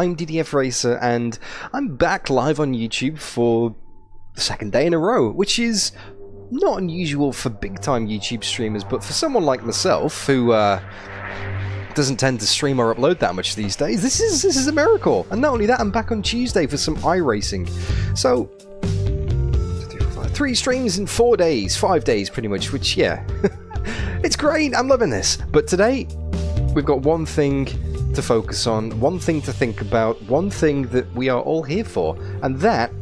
I'm DDF Racer and I'm back live on YouTube for the second day in a row, which is not unusual for big time YouTube streamers, but for someone like myself who uh, doesn't tend to stream or upload that much these days, this is this is a miracle. And not only that, I'm back on Tuesday for some iRacing. So three streams in four days, five days pretty much, which yeah. it's great, I'm loving this. But today, we've got one thing to focus on, one thing to think about, one thing that we are all here for, and that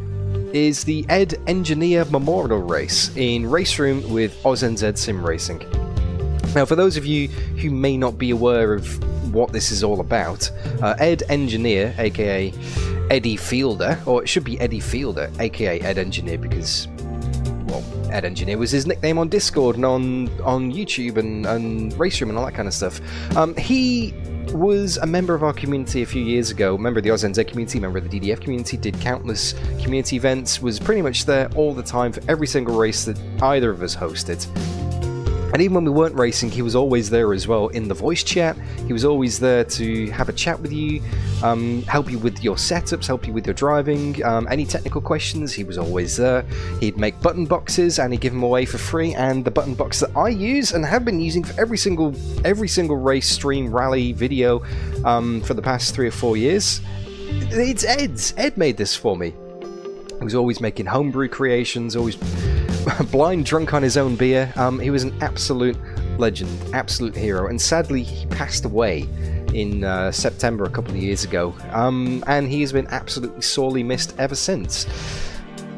is the Ed Engineer Memorial Race in RaceRoom with AUSNZ Sim Racing. Now, for those of you who may not be aware of what this is all about, uh, Ed Engineer, aka Eddie Fielder, or it should be Eddie Fielder, aka Ed Engineer, because well, Ed Engineer was his nickname on Discord and on on YouTube and, and RaceRoom and all that kind of stuff. Um, he was a member of our community a few years ago, member of the AUSNZ community, member of the DDF community, did countless community events, was pretty much there all the time for every single race that either of us hosted. And even when we weren't racing, he was always there as well in the voice chat. He was always there to have a chat with you, um, help you with your setups, help you with your driving, um, any technical questions. He was always there. He'd make button boxes and he'd give them away for free. And the button box that I use and have been using for every single every single race, stream, rally, video um, for the past three or four years, it's Ed's. Ed made this for me. He was always making homebrew creations, always blind drunk on his own beer. Um, he was an absolute legend, absolute hero, and sadly he passed away in uh, September a couple of years ago. Um, and he has been absolutely sorely missed ever since.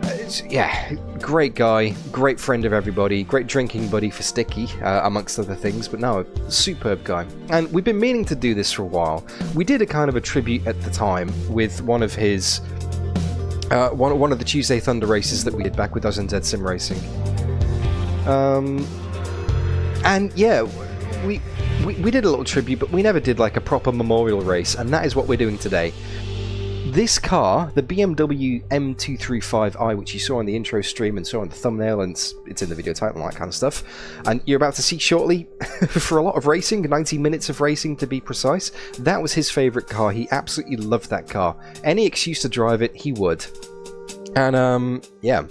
Uh, yeah, great guy, great friend of everybody, great drinking buddy for Sticky, uh, amongst other things, but no, superb guy. And we've been meaning to do this for a while. We did a kind of a tribute at the time with one of his uh, one, one of the Tuesday Thunder races that we did back with us in Dead Sim Racing. Um, and yeah, we, we, we did a little tribute, but we never did like a proper memorial race, and that is what we're doing today. This car, the BMW M235i, which you saw on the intro stream and saw on the thumbnail, and it's in the video title and that kind of stuff, and you're about to see shortly for a lot of racing, 90 minutes of racing to be precise, that was his favourite car. He absolutely loved that car. Any excuse to drive it, he would. And, um, yeah,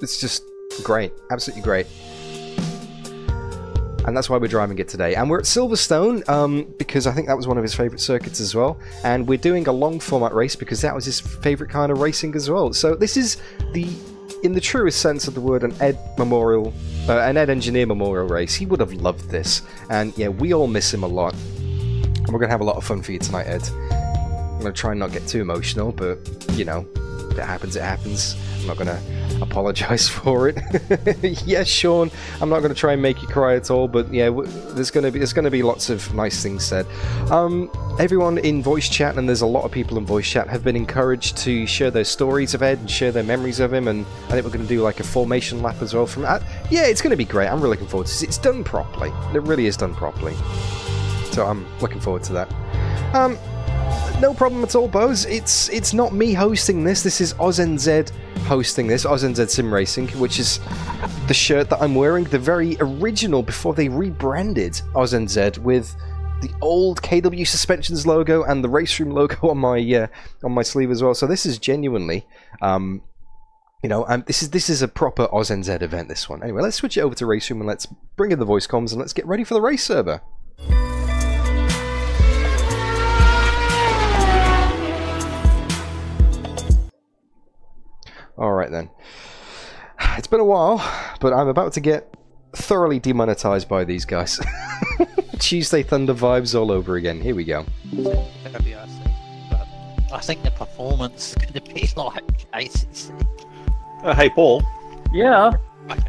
it's just great. Absolutely great and that's why we're driving it today. And we're at Silverstone um, because I think that was one of his favourite circuits as well. And we're doing a long format race because that was his favourite kind of racing as well. So this is the, in the truest sense of the word, an Ed Memorial, uh, an Ed Engineer Memorial race. He would have loved this, and yeah, we all miss him a lot. And we're gonna have a lot of fun for you tonight, Ed. I'm gonna try and not get too emotional, but you know, if it happens, it happens. I'm not gonna apologize for it. yes, Sean, I'm not going to try and make you cry at all, but yeah, there's going to be there's to be lots of nice things said. Um, everyone in voice chat, and there's a lot of people in voice chat, have been encouraged to share their stories of Ed and share their memories of him, and I think we're going to do like a formation lap as well. From uh, yeah, it's going to be great. I'm really looking forward to it. It's done properly. It really is done properly. So I'm looking forward to that. Um, no problem at all, Bose. It's it's not me hosting this. This is AUSNZ hosting this, AUSNZ Sim Racing, which is the shirt that I'm wearing, the very original before they rebranded AUSNZ with the old KW Suspensions logo and the RaceRoom logo on my uh, on my sleeve as well. So this is genuinely, um, you know, um, this is this is a proper AUSNZ event. This one. Anyway, let's switch it over to RaceRoom and let's bring in the voice comms and let's get ready for the race server. Alright then. It's been a while, but I'm about to get thoroughly demonetized by these guys. Tuesday Thunder vibes all over again. Here we go. I think the performance is going to be like ACC. Uh, hey, Paul. Yeah.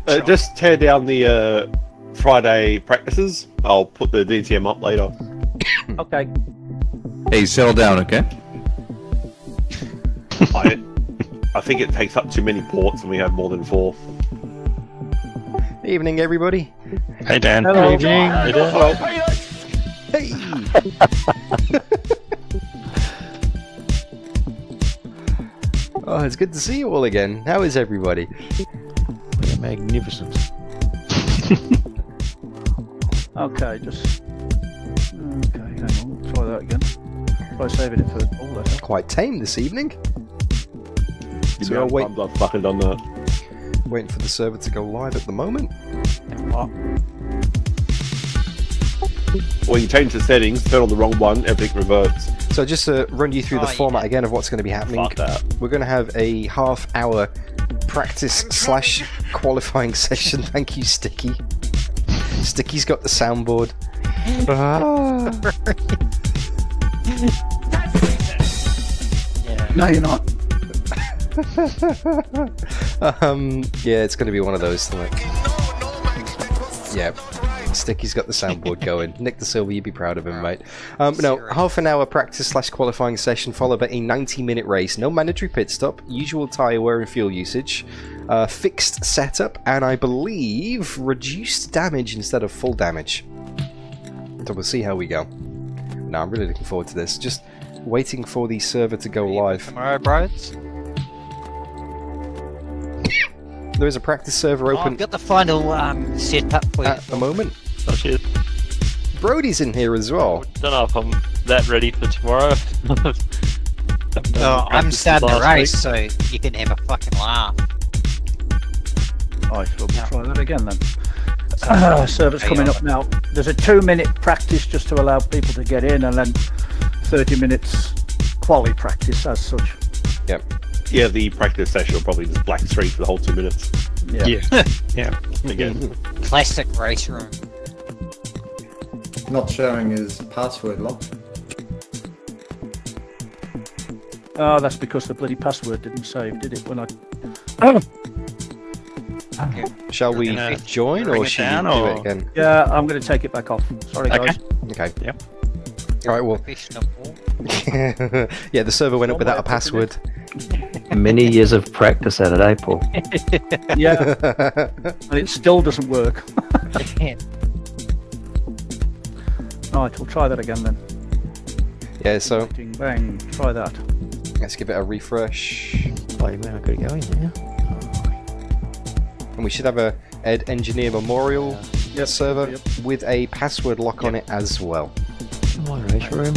Uh, just tear down the uh, Friday practices. I'll put the DTM up later. okay. Hey, settle down, okay? I, I think it takes up too many ports and we have more than four. Evening, everybody. Hey, Dan. Hello. evening. Hey, Dan. Hey! oh, it's good to see you all again. How is everybody? Magnificent. okay, just. Okay, hang on. Try that again. try saving it for all that. Quite tame this evening. You So know, I'll wait, times I've fucking done that. waiting for the server to go live at the moment. Or you change the settings, turn on the wrong one, everything reverts. So just to run you through the Oh, format yeah. again of what's going to be happening. Fuck that. We're going to have a half hour practice slash qualifying session. Thank you, Sticky. Sticky's got the soundboard. Ah. Yeah. No, you're not. Um, yeah, it's going to be one of those. Like, yeah, Sticky's got the soundboard going. Nick the Silver, you'd be proud of him, mate. Um, no, half an hour practice slash qualifying session followed by a 90 minute race. No mandatory pit stop, usual tyre wear and fuel usage, uh, fixed setup, and I believe reduced damage instead of full damage. So we'll see how we go. No, I'm really looking forward to this. Just waiting for the server to go live. Tomorrow, bros. There is a practice server Oh, open I've got the final um, setup for you. at the moment. Oh shit. Brody's in here as well. Don't know if I'm that ready for tomorrow. Oh, I'm starting the race, so you can have a fucking laugh. I shall try that again then. Uh, server's coming up now. There's a two minute practice just to allow people to get in, and then 30 minutes quality practice as such. Yeah, the practice session will probably just black screen for the whole two minutes. Yeah. Yeah. yeah. Again. Classic race room. Not showing his password lock. Oh, ah, that's because the bloody password didn't save, did it? When I. oh, Shall we join or it should down, you do it again? Yeah, I'm going to take it back off. Sorry, Okay. guys. Okay. Yep. All right. Well, Professional. yeah, the server went up without a password. Many years of practice at it, eh, Paul? Yeah, and it still doesn't work. Right, we'll try that again then. yeah. So Ding, bang, try that. let's give it a refresh, Wait a minute, I've got to go in here. and we should have a Ed Engineer Memorial Yep, server yep. with a password lock on it as well. My race room.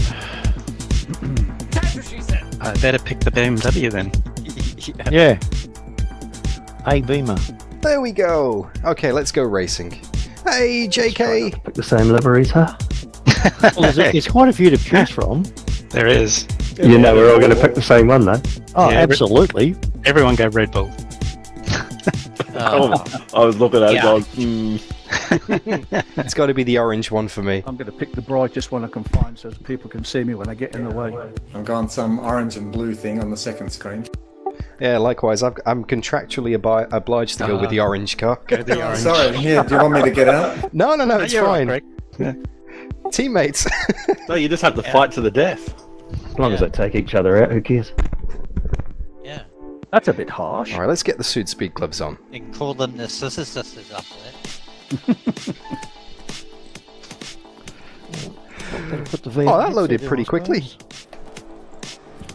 I better pick the BMW then. Yeah. A Beamer. There we go. Okay, let's go racing. Hey, JK. Pick the same liveries, huh? well, there's, there's quite a few to choose from. There is. You know, we're all going to pick the same one, though. Oh, Yeah, every- absolutely. Everyone go Red Bull. Oh, I was looking at it Yeah. going, hmm. It's got to be the orange one for me. I'm going to pick the brightest one I can find so that people can see me when I get in the way. I've gone some orange and blue thing on the second screen. Yeah, likewise. I've, I'm contractually abi- obliged to go with the ah. orange car. Go the orange. Sorry, here, do you want me to get out? No, no, no, it's You're right, fine. Greg. Teammates. No, you just have to fight to the death. As long as they take each other out, who cares? yeah. That's a bit harsh. All right, let's get the suit speed gloves on. You can call them the Sisters Sisters after that. Put the Oh, that loaded pretty quickly.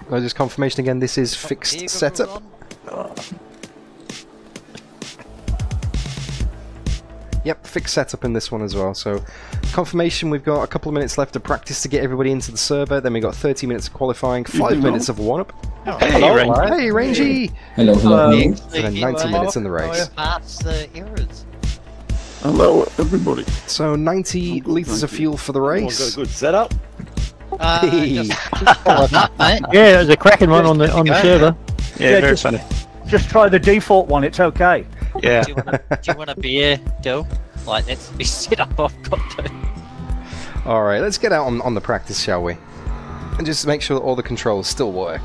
Uh, just confirmation again. This is fixed setup. Yep, fixed setup in this one as well. So, confirmation. We've got a couple of minutes left of practice to get everybody into the server. Then we've got 30 minutes of qualifying, five minutes of one up. Hey, Hello. Ren. Hey, Rangy! Hello, hello. And So then you, 90 uh, minutes in the race. Pass the errors. Hello, everybody. So 90 litres of fuel for the Everyone's got a race. good setup. Uh, Hey. just following mate. Yeah, there's a cracking one on the on the Go. server. Yeah, Yeah, very just- funny. Just try the default one, it's okay. Yeah. Do you, want a, do you want a beer, Dill? Like, that's the set up I've got to. All right, let's get out on, on the practice, shall we? And just make sure that all the controls still work.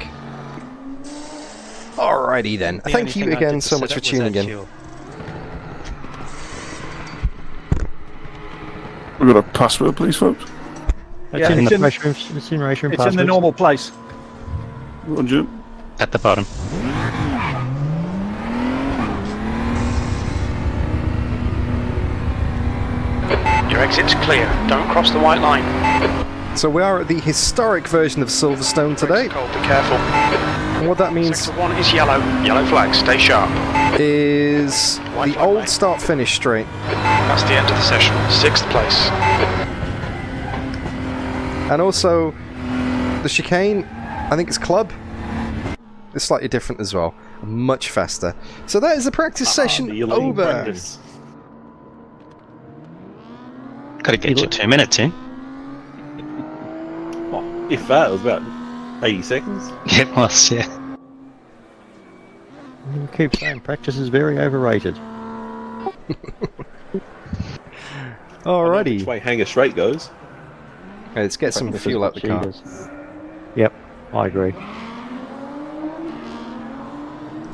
Alrighty then. The Thank you again so much for tuning in. fuel. We've got a password, please, folks. It's Yeah, in it's the in- race room. It's in race room. It's in the normal place. Roger. At the bottom. Your exit's clear. Don't cross the white line. So we are at the historic version of Silverstone today, Cold, be careful. and what that means Sector one is yellow. Yellow flag. Stay sharp. is White the flag, old mate. start-finish straight. That's the end of the session. Sixth place. And also, the chicane, I think it's club. It's slightly different as well. Much faster. So that is the practice session The elite over. practice. Got to get your two minutes in. If that, it was about 80 seconds. It was, yeah. You keep saying practice is very overrated. Which Alrighty. way Hangar Straight goes. Okay, let's get some Practice is fuel out the car. does. Yep, I agree.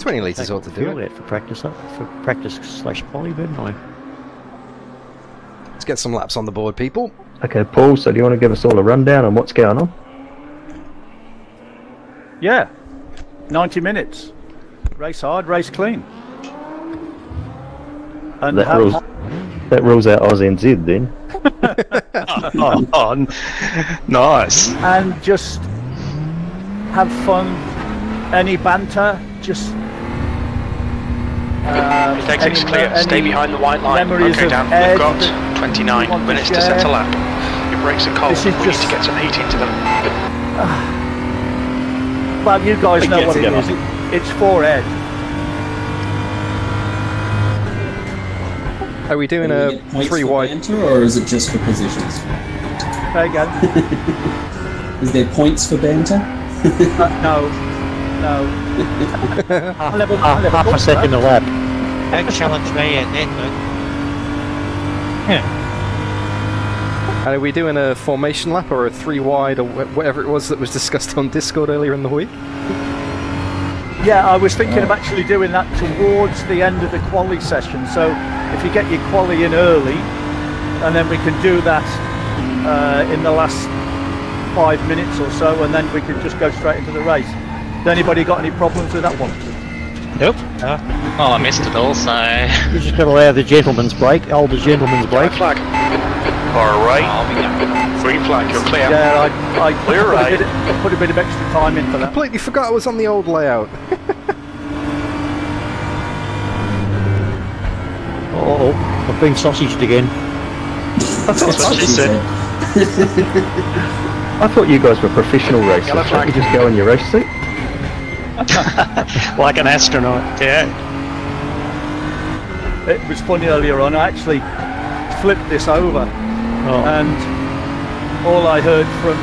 20 litres ought to do fuel it. for practice, uh, for practice slash poly, didn't I? Let's get some laps on the board, people. Okay, Paul, so do you want to give us all a rundown on what's going on? Yeah. 90 minutes. Race hard, race clean. And That have- rules, that rules out Oz and Z then. oh, oh, n- nice. and just have fun. Any banter, just. Uh, If exit's any- clear, stay behind the white line. Okay, of Dan. We've got 29 want to minutes to set share? a lap. Your brakes are cold. We just- need to get some heat into them. Well, you guys know what it together. is. It's for Ed. Are we doing Do we a three for wide? banter, or is it just for positions? There you go. Is there points for banter? Uh, no, no. I never, I Half, never half a booked second that. a lap. Don't challenge me at that, And are we doing a formation lap or a three wide or whatever it was that was discussed on Discord earlier in the week? Yeah, I was thinking of actually doing that towards the end of the quali session. So if you get your quali in early, and then we can do that uh, in the last five minutes or so, and then we can just go straight into the race. Has anybody got any problems with that one? Nope. Oh, I missed it all, so. We're just gonna allow the gentleman's break, older gentleman's break. White flag. All right. Green flag, you're clear. Yeah, I, I Clear put, right. a bit, put a bit of extra time in for that. Completely forgot I was on the old layout. Oh, I've been sausaged again. That's what she said. I thought you guys were professional racers. Yellow Can't you just go in your race suit? Like an astronaut. Yeah. It was funny earlier on. I actually flipped this over, Oh, and all I heard from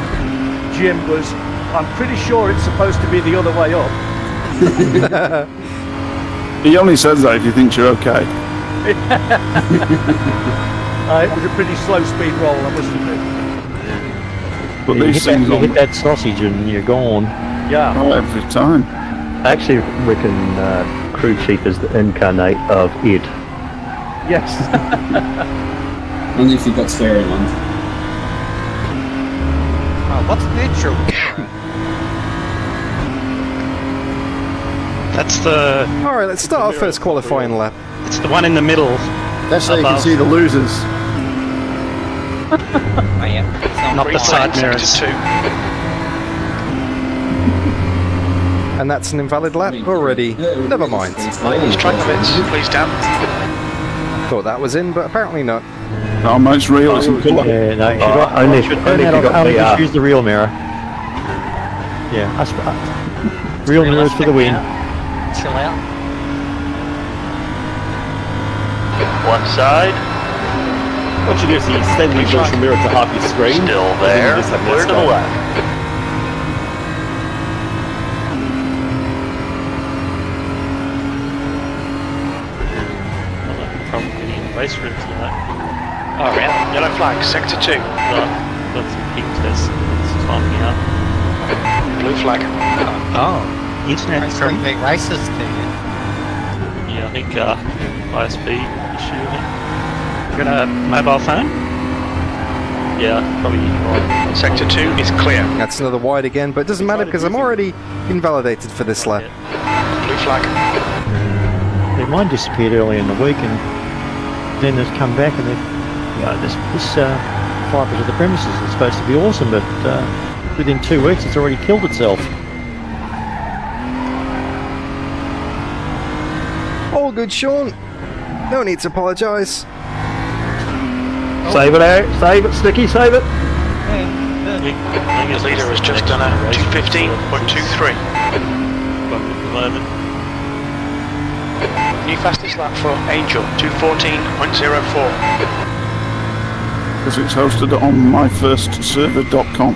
Jim was, "I'm pretty sure it's supposed to be the other way up." He only says that if he thinks you're okay. Uh, it was a pretty slow speed roll, I must admit. But you, hit these that, things you on hit that sausage and you're gone. Yeah. oh, every time. I actually reckon uh, crew chief is the incarnate of Ed. Yes. Only if you've got swearing on. Oh, what's neutral? That's the Alright, let's start our first qualifying lap. it's the one in the middle. That's so you can see the losers. Oh, yeah. Not the side mirrors. two. And that's an invalid lap already. Never mind. Ladies, track limits, please, Dan. Thought that was in, but apparently not. No, mate, it's real. It's in colour. Yeah, no, you Oh, got, only- should turn only you got only just VR. use the real mirror. Yeah, us, uh, real mirrors for the win. Chill out. One side, What you do is you extend the virtual mirror to half your screen. still there. you Clear to the left. Probably getting in the race room tonight. Oh, yeah. Yellow flag, sector two. Right, got some pink tests. It's timing out. Blue flag. Oh, internet Race from big races there. Yeah, I think uh, ISP issue. I think. got a mobile phone. Yeah, probably right. Sector two is clear. That's another wide again, but it doesn't matter because I'm already invalidated for this lap. Blue flag. Yeah, mine disappeared early in the week and then they've come back and they've, you know, this, this uh, fibre to the premises is supposed to be awesome, but uh, within two weeks it's already killed itself. All good, Sean. No need to apologise. Save it Eric. save it, Sticky, save it. Yeah, The leader has just done a 215.23. At the moment. New fastest lap for Angel, 214.04. Because it's hosted on myfirstserver.com.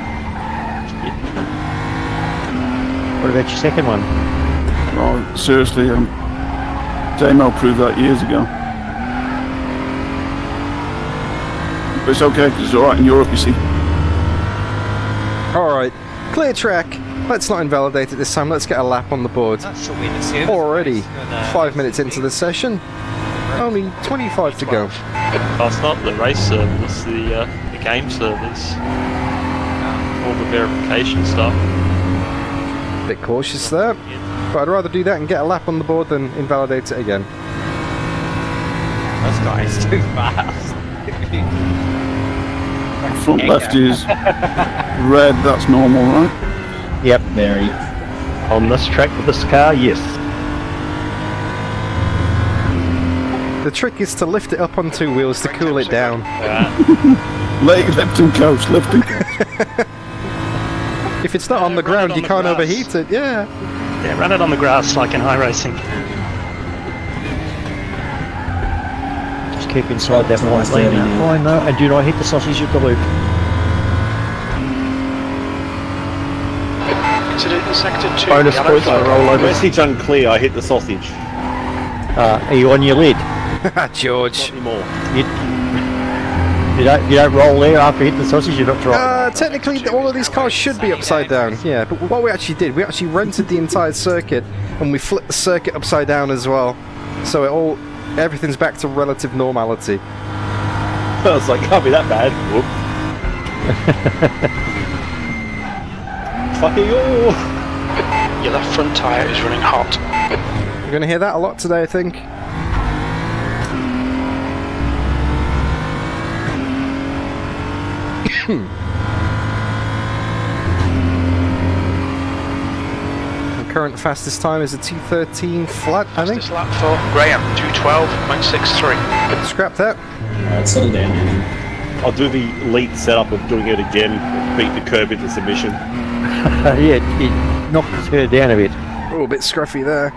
What about your second one? Oh, seriously, um, Damo proved that years ago. But it's okay, 'cause it's alright in Europe, you see. Alright, clear track. Let's not invalidate it this time. Let's get a lap on the board. Already, five minutes into the session. Only 25 to go. It's not the race servers, the, uh, the game servers. All the verification stuff. Bit cautious there. But I'd rather do that and get a lap on the board than invalidate it again. This guy's too fast. Front left is red, that's normal, right? Yep. Very. On this track with this car, yes. The trick is to lift it up on two wheels to cool it down. Leg lift and coast, lift and coast. If it's not on the ground, you can't overheat it. Yeah. Yeah, run it on the grass like in iRacing. Just keep inside that white lane. daily now. now. Fine though, and do not hit the sausage of the loop. Incident in sector 2. Bonus points flag. for rollover. Message unclear, I hit the sausage. Uh, are you on your lid? George. Not anymore. You, you don't you don't roll there after hitting the sausage. You're not driving. Uh, technically, all of these cars should be upside down. Yeah, but what we actually did, we actually rented the entire circuit and we flipped the circuit upside down as well. So it all, everything's back to relative normality. I was like, can't be that bad. Whoop. Fuck you. Your left front tyre is running hot. You're going to hear that a lot today, I think. The current fastest time is a 213 flat, I think. Fastest lap for Graham, 212.63. Scrap that. Uh, Alright, settle down, I'll do the elite setup of doing it again. Beat the curb into submission. yeah, it knocked her down a bit. Oh, a bit scruffy there.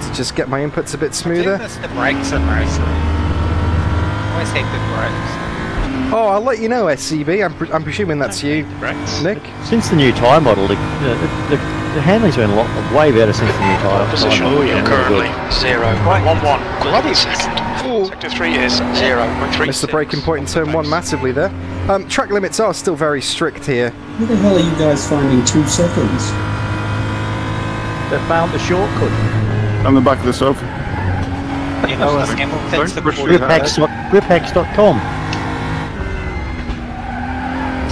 To just get my inputs a bit Do smoother. miss the brakes in racing. Always hate the brakes. Oh, I'll let you know, SCB. I'm, pre- I'm presuming that's you, Nick. Since the new tyre model, the, the, the, the handling's been a lot way better since the new tyre. Position, model. you're Yeah, currently really 0.11. Bloody second. Sector 3 is 0.36. Missed the breaking point in turn one massively there. Um, track limits are still very strict here. Where the hell are you guys finding two seconds? They found the shortcut. On the back of the sofa. You know, oh, Hamilton's the Griphacks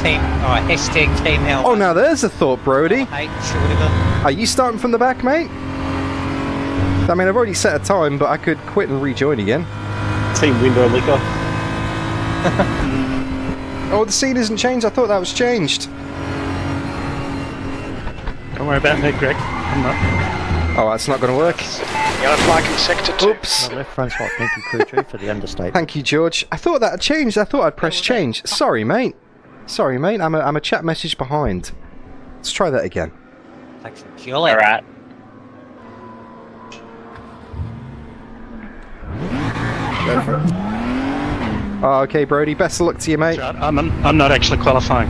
team. Oh, hashtag team help. Oh, now there's a thought, Brody. H. Are you starting from the back, mate? I mean, I've already set a time, but I could quit and rejoin again. Team window liquor. Oh, the scene isn't changed. I thought that was changed. Don't worry about me, Greg. I'm not. Oh, that's not going to work. Yellow flag in sector 2. Oops. My left front's hot. Thank you, crew chief, for the understatement. Thank you, George. I thought that had changed. I thought I'd press change. Sorry, mate. Sorry, mate. I'm a, I'm a chat message behind. Let's try that again. Thanks for killing. Alright. Go Oh, okay, Brody. Best of luck to you, mate. I'm, I'm, I'm not actually qualifying.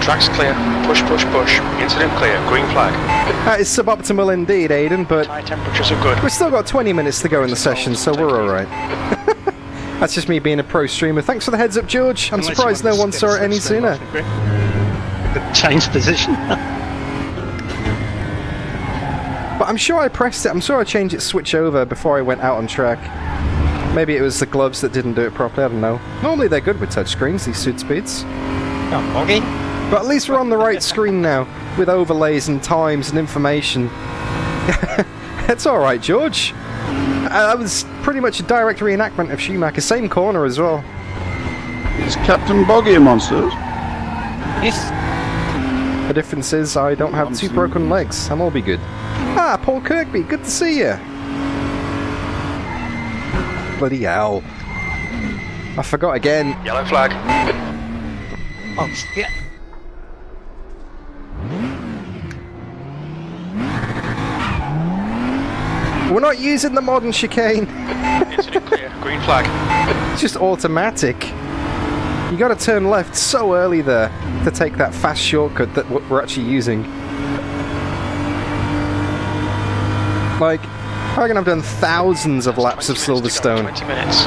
Tracks clear. Push, push, push. Incident clear. Green flag. That is suboptimal indeed, Aiden, but Tyre temperatures are good. we've still got 20 minutes to go in the session, so we're alright. That's just me being a pro streamer. Thanks for the heads up, George. I'm Unless surprised no one saw it any sooner. off, Change position. But I'm sure I pressed it. I'm sure I changed it switch over before I went out on track. Maybe it was the gloves that didn't do it properly. I don't know. Normally they're good with touchscreens, these suit speeds. Oh, Boggy. But at least we're on the right screen now, with overlays and times and information. it's alright, George. Uh, That was pretty much a direct reenactment of Schumacher. Same corner as well. Is Captain Boggy a monster? Yes. The difference is I don't have two broken legs. I'm all be good. Ah, Paul Kirkby, good to see you. Bloody hell. I forgot again. Yellow flag. Oh shit. We're not using the modern chicane. Incident clear. Green flag. It's just automatic. You gotta turn left so early there to take that fast shortcut that we're actually using. Like, I reckon I've done thousands of laps of Silverstone. 20 minutes.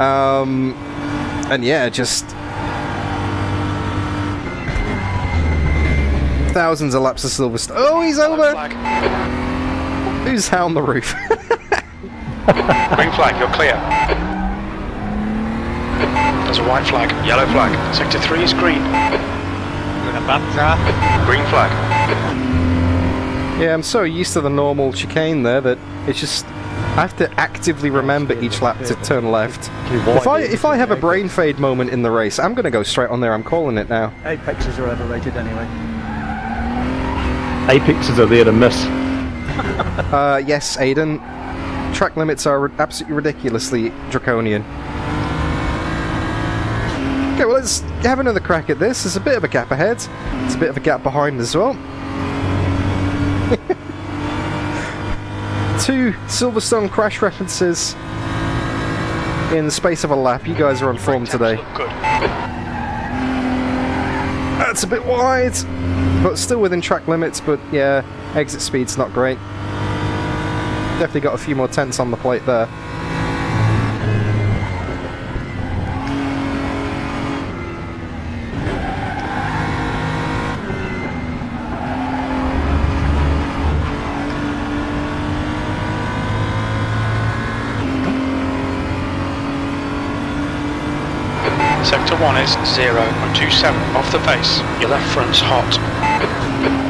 Um, and yeah, just thousands of laps of Silverstone. Oh, he's over! flag. Who's on the roof? Green flag. You're clear. There's a white flag. Yellow flag. Sector 3 is green. Green flag. Yeah, I'm so used to the normal chicane there that it's just I have to actively remember each lap to turn left. If I if I have a brain fade moment in the race, I'm gonna go straight on there. I'm calling it now. Apexes are overrated anyway. Apexes are there to miss. Uh, yes, Aiden. Track limits are absolutely ridiculously draconian. Okay, well, let's have another crack at this. There's a bit of a gap ahead. It's a bit of a gap behind as well. Two Silverstone crash references in the space of a lap. You guys are on form today. That's a bit wide, but still within track limits. But yeah, exit speed's not great. Definitely got a few more tenths on the plate there. Sector 1 is 0 on 27 off the pace. Your left front's hot.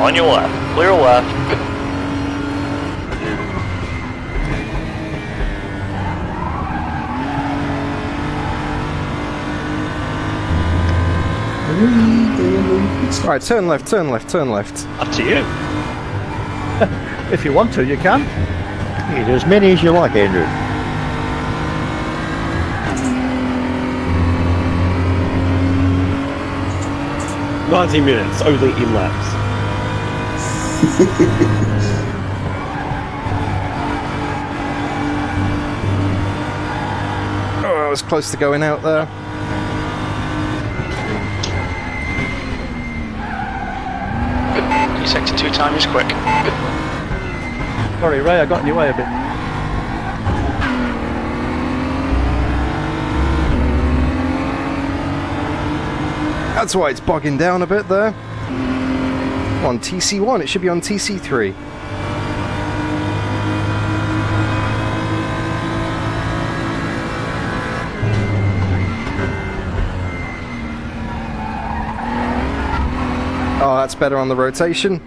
On your left. Clear left. Alright, turn left, turn left, turn left. Up to you. If you want to, you can. Eat as many as you like, Andrew. Ninety minutes, only in laps. Oh, I was close to going out there. Your sector 2 time is quick. Sorry, Ray, I got in your way a bit. That's why it's bogging down a bit there. On TC1, it should be on TC3. Oh, that's better on the rotation.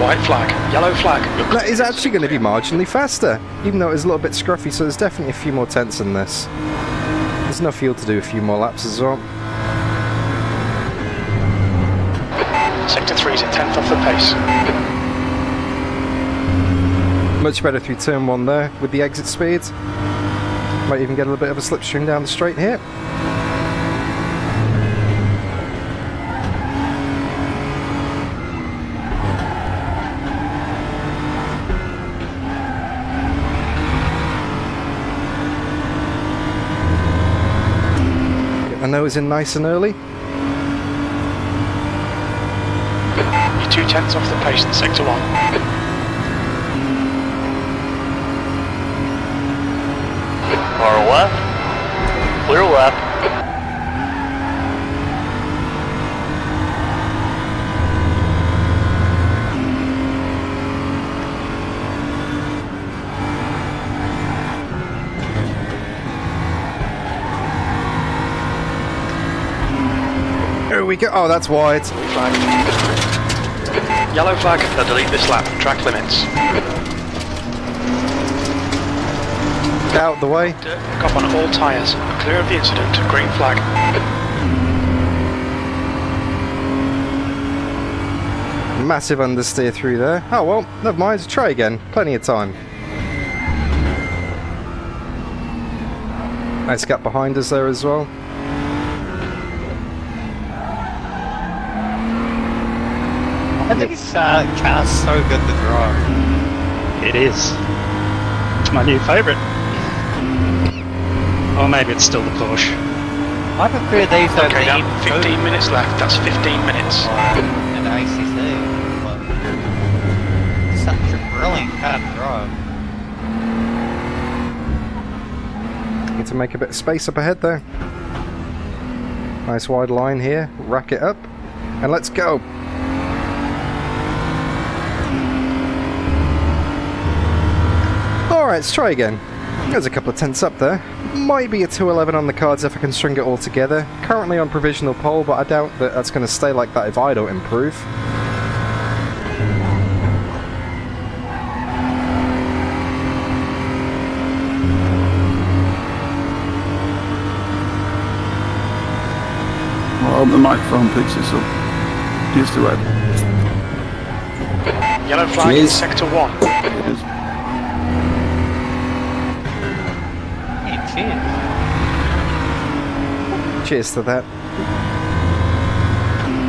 White flag. Yellow flag. That is actually going to be marginally faster, even though it was a little bit scruffy, so there's definitely a few more tenths in this. There's enough fuel to do a few more laps as well. Sector 3 is a tenth off the pace. Much better through turn one there with the exit speed. Might even get a little bit of a slipstream down the straight here. My nose in nice and early. You're two tenths off the pace in sector 1. Far left. Clear left. We go. Oh, that's wide. Yellow flag. Now delete this lap. Track limits. Get out the way. Pick up on all tyres. Clear of the incident. Green flag. massive understeer through there. Oh well, never mind. Try again. Plenty of time. Nice gap behind us there as well. I think this uh, car's so good to drive. It is. It's my new favourite. Or maybe it's still the Porsche. I prefer these over Okay, the now 15 minutes left. That's 15 minutes. and ACC. But such a brilliant car to drive. Need to make a bit of space up ahead there. Nice wide line here. Rack it up. And let's go. Alright, let's try again. There's a couple of tenths up there. Might be a 211 on the cards if I can string it all together. Currently on provisional pole, but I doubt that that's going to stay like that if I don't improve. Well, the microphone picks this up. Used to it. Yellow flag in sector 1. It is. Hey, cheers. Cheers to that.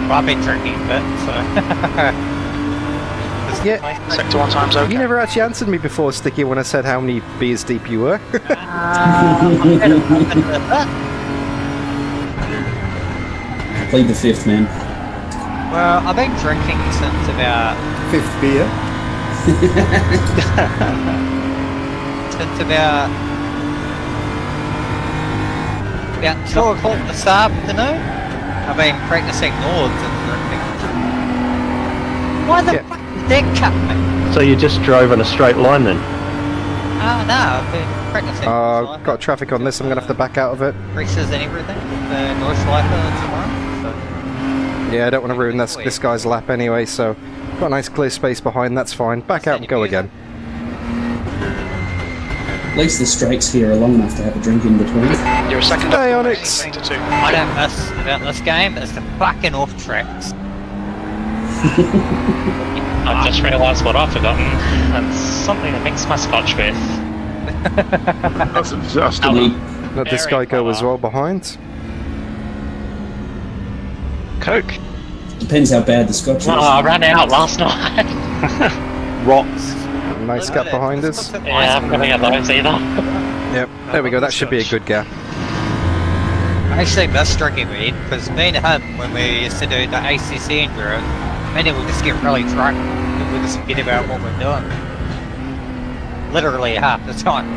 Well, I've been drinking a bit, so. Yeah, Sector 1 time's okay. you never actually answered me before, Sticky, when I said how many beers deep you were. Played the fifth, man. well, I've been drinking since about Fifth beer. since about about two o'clock this afternoon. I've been practicing Nords and drinking. Why the Yeah. fuck did that cut me? So you just drove in a straight line then? Oh no, I've been practicing. Uh, so I've got traffic on this, I'm gonna have to back out of it. races and everything. The Nordschleife tomorrow. So. Yeah, I don't want to ruin this, this guy's lap anyway, so got a nice clear space behind, that's fine. Back out and go again. At least the straights here are long enough to have a drink in between. You're a second Hey, up. Onyx. I don't miss about this game is the fucking off tracks. I've just realised what I've forgotten. It's something that makes my scotch with. That's a disaster. Neat. Let this Very guy go as well behind. Coke. Depends how bad the scotch is. Oh, I ran out last night. Rocks. Nice gap behind us. yeah, I haven't got any of those either. Yep, there we go, that should be a good gap. I actually miss drinking weed because me and him, when we used to do the ACC enduro, me and him would just get really drunk and we just forget about what we're doing. Literally half the time.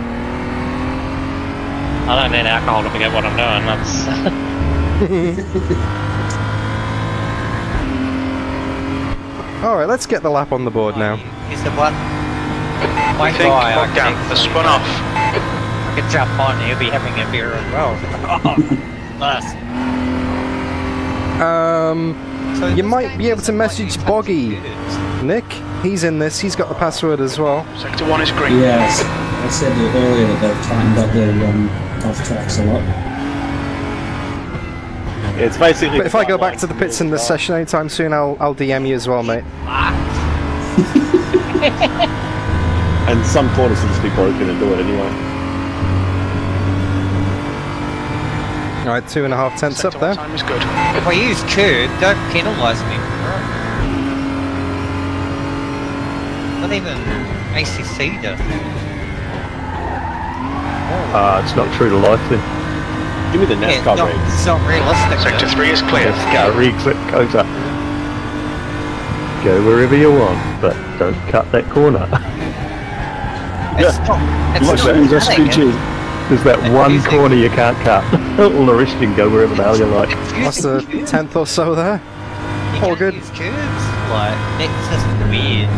I don't need alcohol to forget what I'm doing. That's Alright, let's get the lap on the board now. He's the one. My I think guy, I Bogdan can has spun off. I could jump on, he'll be having a beer as well. nice. Um, So you might be able to isn't like message you Boggy. Nick, he's in this, he's got the password as well. Sector 1 is green. Yeah, I s- I said that earlier that they've tightened up their um, off tracks a lot. It's basically. But if I go back to the pits in this session anytime soon, I'll, I'll DM you as well, mate. And some corners will just be broken and do it anyway. Alright, two and a half tenths up Sector 1 there. time is good. If I use curb, don't penalise me. Not even ACC does. Uh, it's not true to life then. Give me the Yeah, NASCAR not, race. it's not realistic. Sector though. 3 is clear. Go re-clip goes up. Go wherever you want, but don't cut that corner. It's not, it's Like not that cutting it. SPG. There's that And one corner you can't cut. All the rest you can go wherever the hell you like. It's Lost using a cubes. tenth or so there. You all can't good. Use cubes. Like, it's just weird.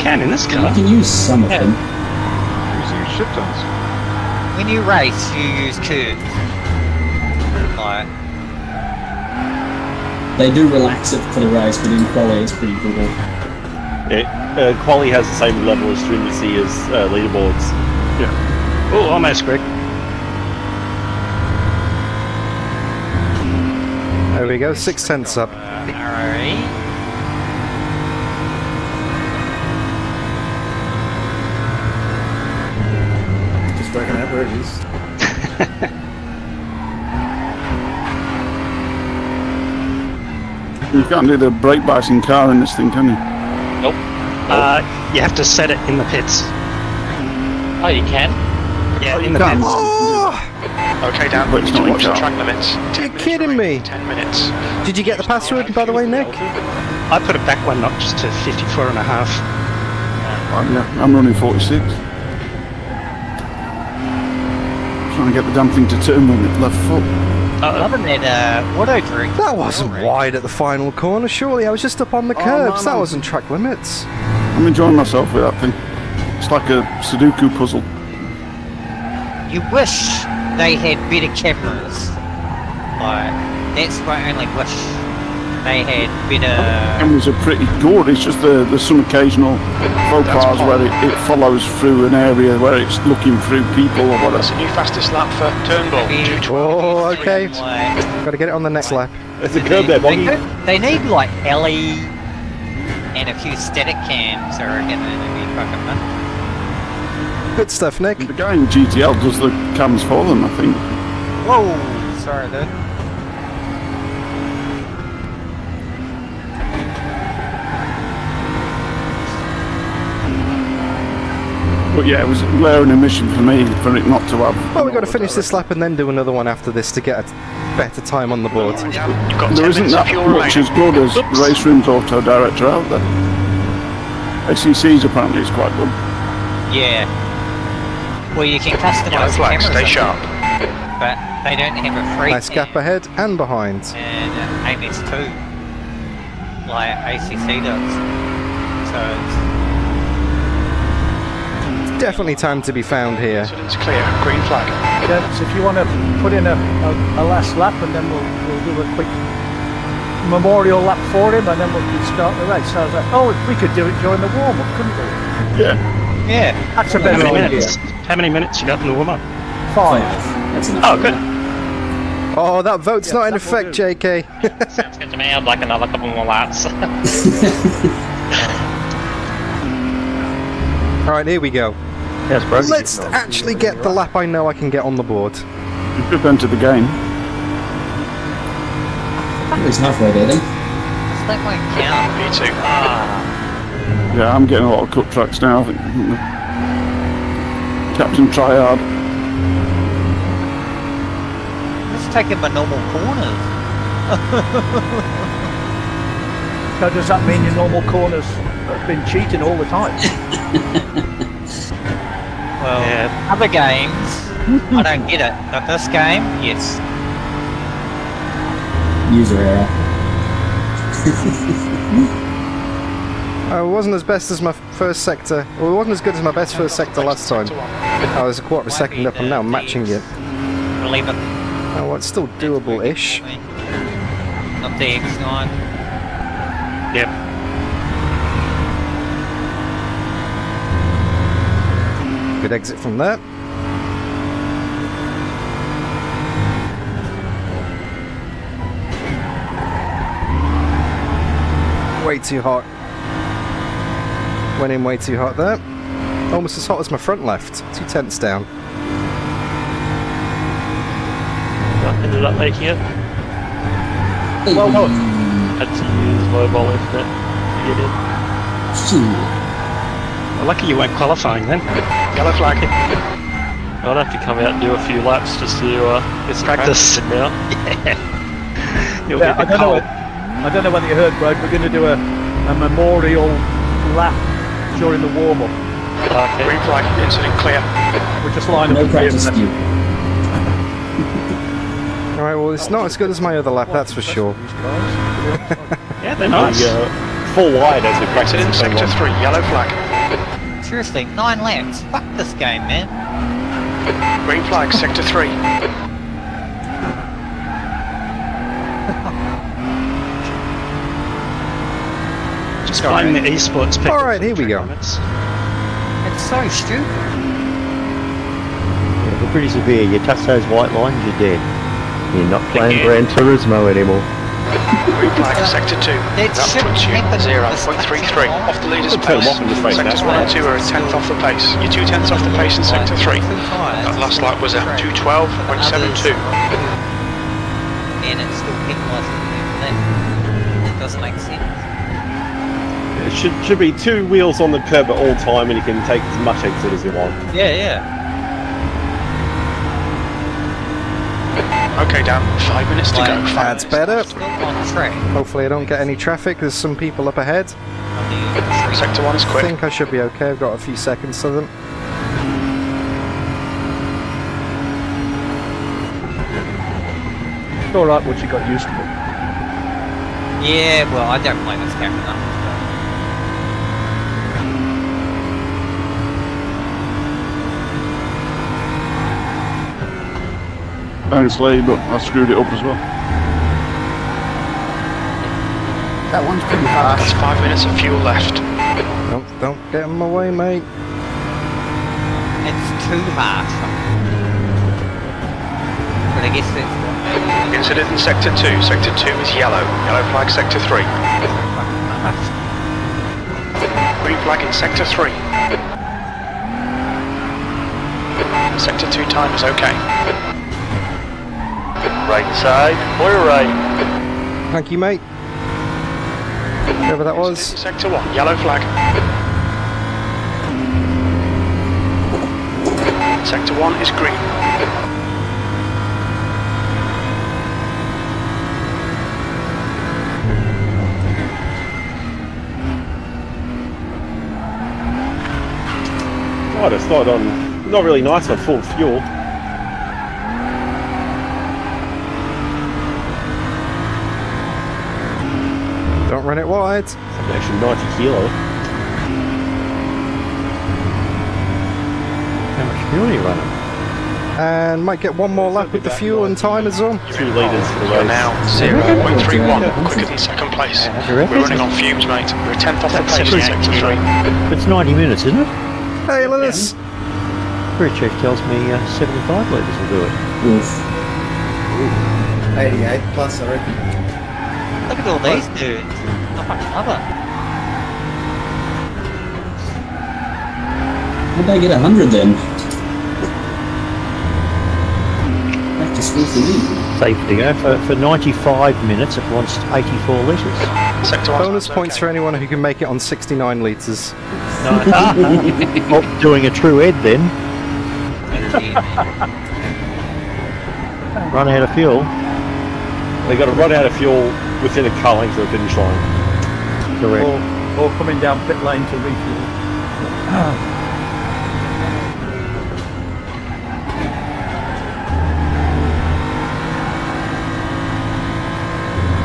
Can in this You car. can use some of Yeah. them. Using shit tons. When you race, you use cubes. Like, They do relax it for the race, but in quali it's pretty brutal. Yeah, uh, Quali has the same level of stringency as uh, leaderboards. Yeah. Oh, almost, quick. There we go, six tenths up. Alright. Just working out where it is. You can't do the brake biting car in this thing, can you? Nope. Uh, you have to set it in the pits. Oh, you can? Yeah, Oh, in the can. pits. Oh, Okay, Dan, But we it's need to not in watch the track limits. Are you kidding me? 10 minutes. Did you get the password, by the way, Nick? I put it back one notch to 54 and a half. Oh, yeah, I'm running 46. Trying to get the damn thing to turn with it left foot. Loving that uh, auto drink. That wasn't wide at the final corner, surely. I was just up on the Oh, curbs. no, That wasn't track limits. I'm enjoying myself with that thing. It's like a Sudoku puzzle. You wish they had better cameras. Like, that's my only wish. They had better. Cameras are pretty good. It's just the, there's some occasional faux pas where it, it follows through an area where it's looking through people or That's whatever. a new fastest lap for Turnbull. Oh, okay. Got to get it on the next lap. There's a curb there, they, Boggy. could- they need like LE and a few static cams, I reckon, and it'd be fucking fun. Good stuff, Nick. The guy in GTL does the cams for them, I think. Whoa! Sorry, dude. But yeah, it was a glaring omission for me for it not to have. Well, we've got to finish this lap and then do another one after this to get a better time on the board. You've got 10 There isn't that much as good as RaceRoom's Auto Director out there. SEC's apparently is quite good. Yeah. Well, you can Yellow customize the flag, stay sharp. but they don't have a free Nice gap cam ahead and behind. and uh, AMS2 like ACC does. So it's Definitely time to be found here. Incident's clear. Green flag. Gents, if you want to put in a, a, a last lap and then we'll, we'll do a quick memorial lap for him and then we'll start the race. How's that? Oh, we could do it during the warm up, couldn't we? Yeah. yeah. That's a How better many idea. minutes? How many minutes you got in the warm up? Five. That's enough. Oh, good. Oh, that vote's Yeah, not in that will effect, do. JK. Sounds good to me. I'd like another couple more laps. Alright, here we go. Yes, bro. Let's actually get the lap I know I can get on the board. You could have entered the game. He's halfway there then. It's like my count. Me too. Ah. Yeah, I'm getting a lot of cut tracks now. I think. Captain Tryhard. Just taking my normal corners. So does that mean your normal corners have been cheating all the time? Well, Yeah. other games, I don't get it. But this game, yes. User error. Uh, it wasn't as best as my first sector. Well, it wasn't as good as my best first sector last time. I was a quarter of a second up. and now I'm now matching it. Believe it. Oh, well, it's still doable-ish. Not the X9. Yep. Good exit from there. Way too hot. Went in way too hot there. Almost as hot as my front left. Two tenths down. Ended up making it. Well done. Had to use mobile internet to get in. Well, lucky you weren't qualifying then. Yellow flag. I'd have to come out and do a few laps just to uh, get some Practice. practice in now. You'll Yeah, get I the don't know. I don't know whether you heard, Brad. We're going to do a, a memorial lap during the warm up. Okay. Green flag. Incident clear. We're just lining No up. practice here. due. Alright, well, it's not as good as my other lap, that's for sure. Yeah, they're nice. The, uh, full wide as the practice Incident is going sector 3. Yellow flag. Seriously, nine laps. Fuck this game, man. Green flag. Sector 3. Just blame the esports people. Alright, here we go. limits. It's so stupid. Yeah, they're pretty severe. You touch those white lines, you're dead. You're not playing Yeah. Gran Turismo anymore. Green flag, sector 2. It That should puts you 0.33 off the leader's pace. them off and just race Sectors 1 and 2 are a tenth off the pace. You're two tenths off the pace in sector 3. That last lap was at 212.72. And it's still penalising you for that. It doesn't make sense. It should should be two wheels on the curb at all time, and you can take as much exit as you want. Yeah, yeah. Okay, Dan, five minutes to go. Like, Five That's better. Still on track. Hopefully I don't get any traffic. There's some people up ahead. Sector 1 is I think I should be okay. I've got a few seconds to them. It's all right once you got used to it. Yeah, well, I don't blame this camera enough. Thanks, Lee, but I screwed it up as well. That one's pretty harsh. That's five minutes of fuel left. Don't, don't get in my way, mate. It's too fast. But I guess that's what maybe Incident in sector 2. Sector 2 is yellow. Yellow flag sector 3. Green flag in sector 3. Sector 2 time is okay. Right side, clear right. Thank you, mate. Whoever that was. Sector 1, yellow flag. Sector 1 is green. I started on not really nice on full fuel. Don't run it wide. Actually, 90 kilo. How much fuel are you running? And might get one more lap with the fuel and timers on. well. Two litres for the You're race. now 0.31, quicker than second place. We're running on fumes, mate. We're a tenth off the pace in sector 3. It's 90 minutes, isn't it? Hey, Lewis. Crew chief tells me uh, 75 litres will do it. Oof. 88 plus, I reckon. Look at all these dudes. Not much other. How'd they get a 100 then? Back to school for me. Safety. You know, for, for 95 minutes it wants 84 litres. Sector 1 Bonus points for anyone who can make it on 69 litres. Not doing a true ed then. Run out of fuel. They got to run out of fuel within a car length of the finish line. Correct. Or, or coming down pit lane to refuel.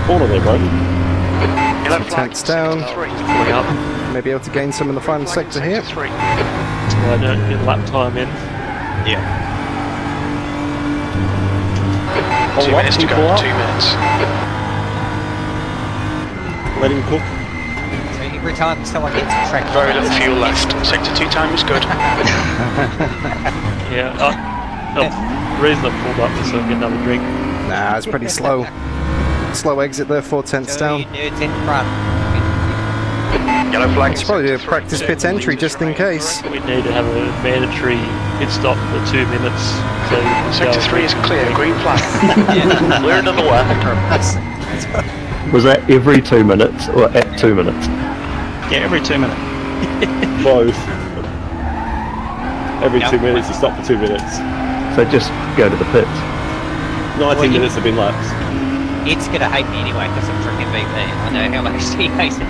Corner there, bro. Yellow flag Tanks down. sector 3. Pulling up. Maybe able to gain some in the final sector here. 3. I don't get lap time in. Yeah. Two minutes to go. up. Two minutes. Let him cook. So every time someone gets a track, Very little fuel left. Sector 2 time is good. Yeah. Uh, the reason I pulled up was so I can get another drink. Nah, it's pretty slow. Slow exit there, four tenths So down. nerds in front. Yellow flag. It's probably a practice pit entry just in case. We need to have a mandatory pit stop for two minutes. So you can Sector 3 is clear. Green flag. Clear into the way. Was that every two minutes or at two minutes? Yeah, every two minutes. Both. Every Yep. two minutes, you stop for two minutes. So just go to the pits. 19 Well, you- minutes have been laps. It's gonna hate me anyway because I'm freaking VP. I know how much he hates it.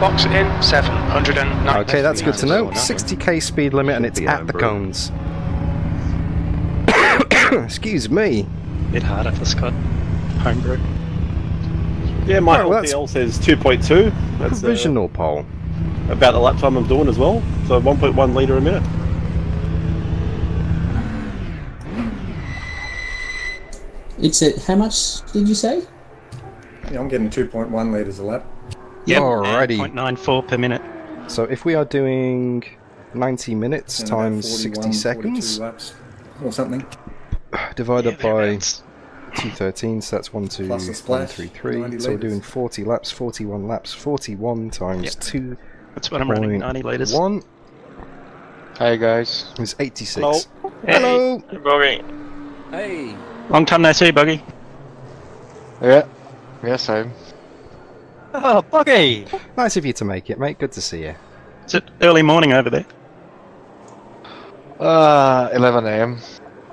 Box in 709. Okay, that's good to know. 60k speed limit and it's at the cones. Excuse me. bit harder for Scott. Homebrew. Yeah, my Oh, well, that's- LPL says 2.2. That's uh, Provisional pole. about the lap time I'm doing as well. So 1.1 litre a minute. It's at how much did you say? Yeah, I'm getting 2.1 litres a lap. Yep. Alrighty. 0.94 per minute. So if we are doing 90 minutes and times 60 seconds laps or something. divided by 213, so that's 1, 2, Plus a 1, 3, 3. 90 So we're doing 40 laps, 41 laps, 41 times Yep. 2. That's what I'm running, 90 litres. 1 Hey guys. It's 86. Hello. Hello! Hey, Bogey. Hey. Long time no see, Buggy. Yeah. Yeah, same. Oh, Buggy! Nice of you to make it, mate. Good to see you. Is it early morning over there? Uh, 11 a.m.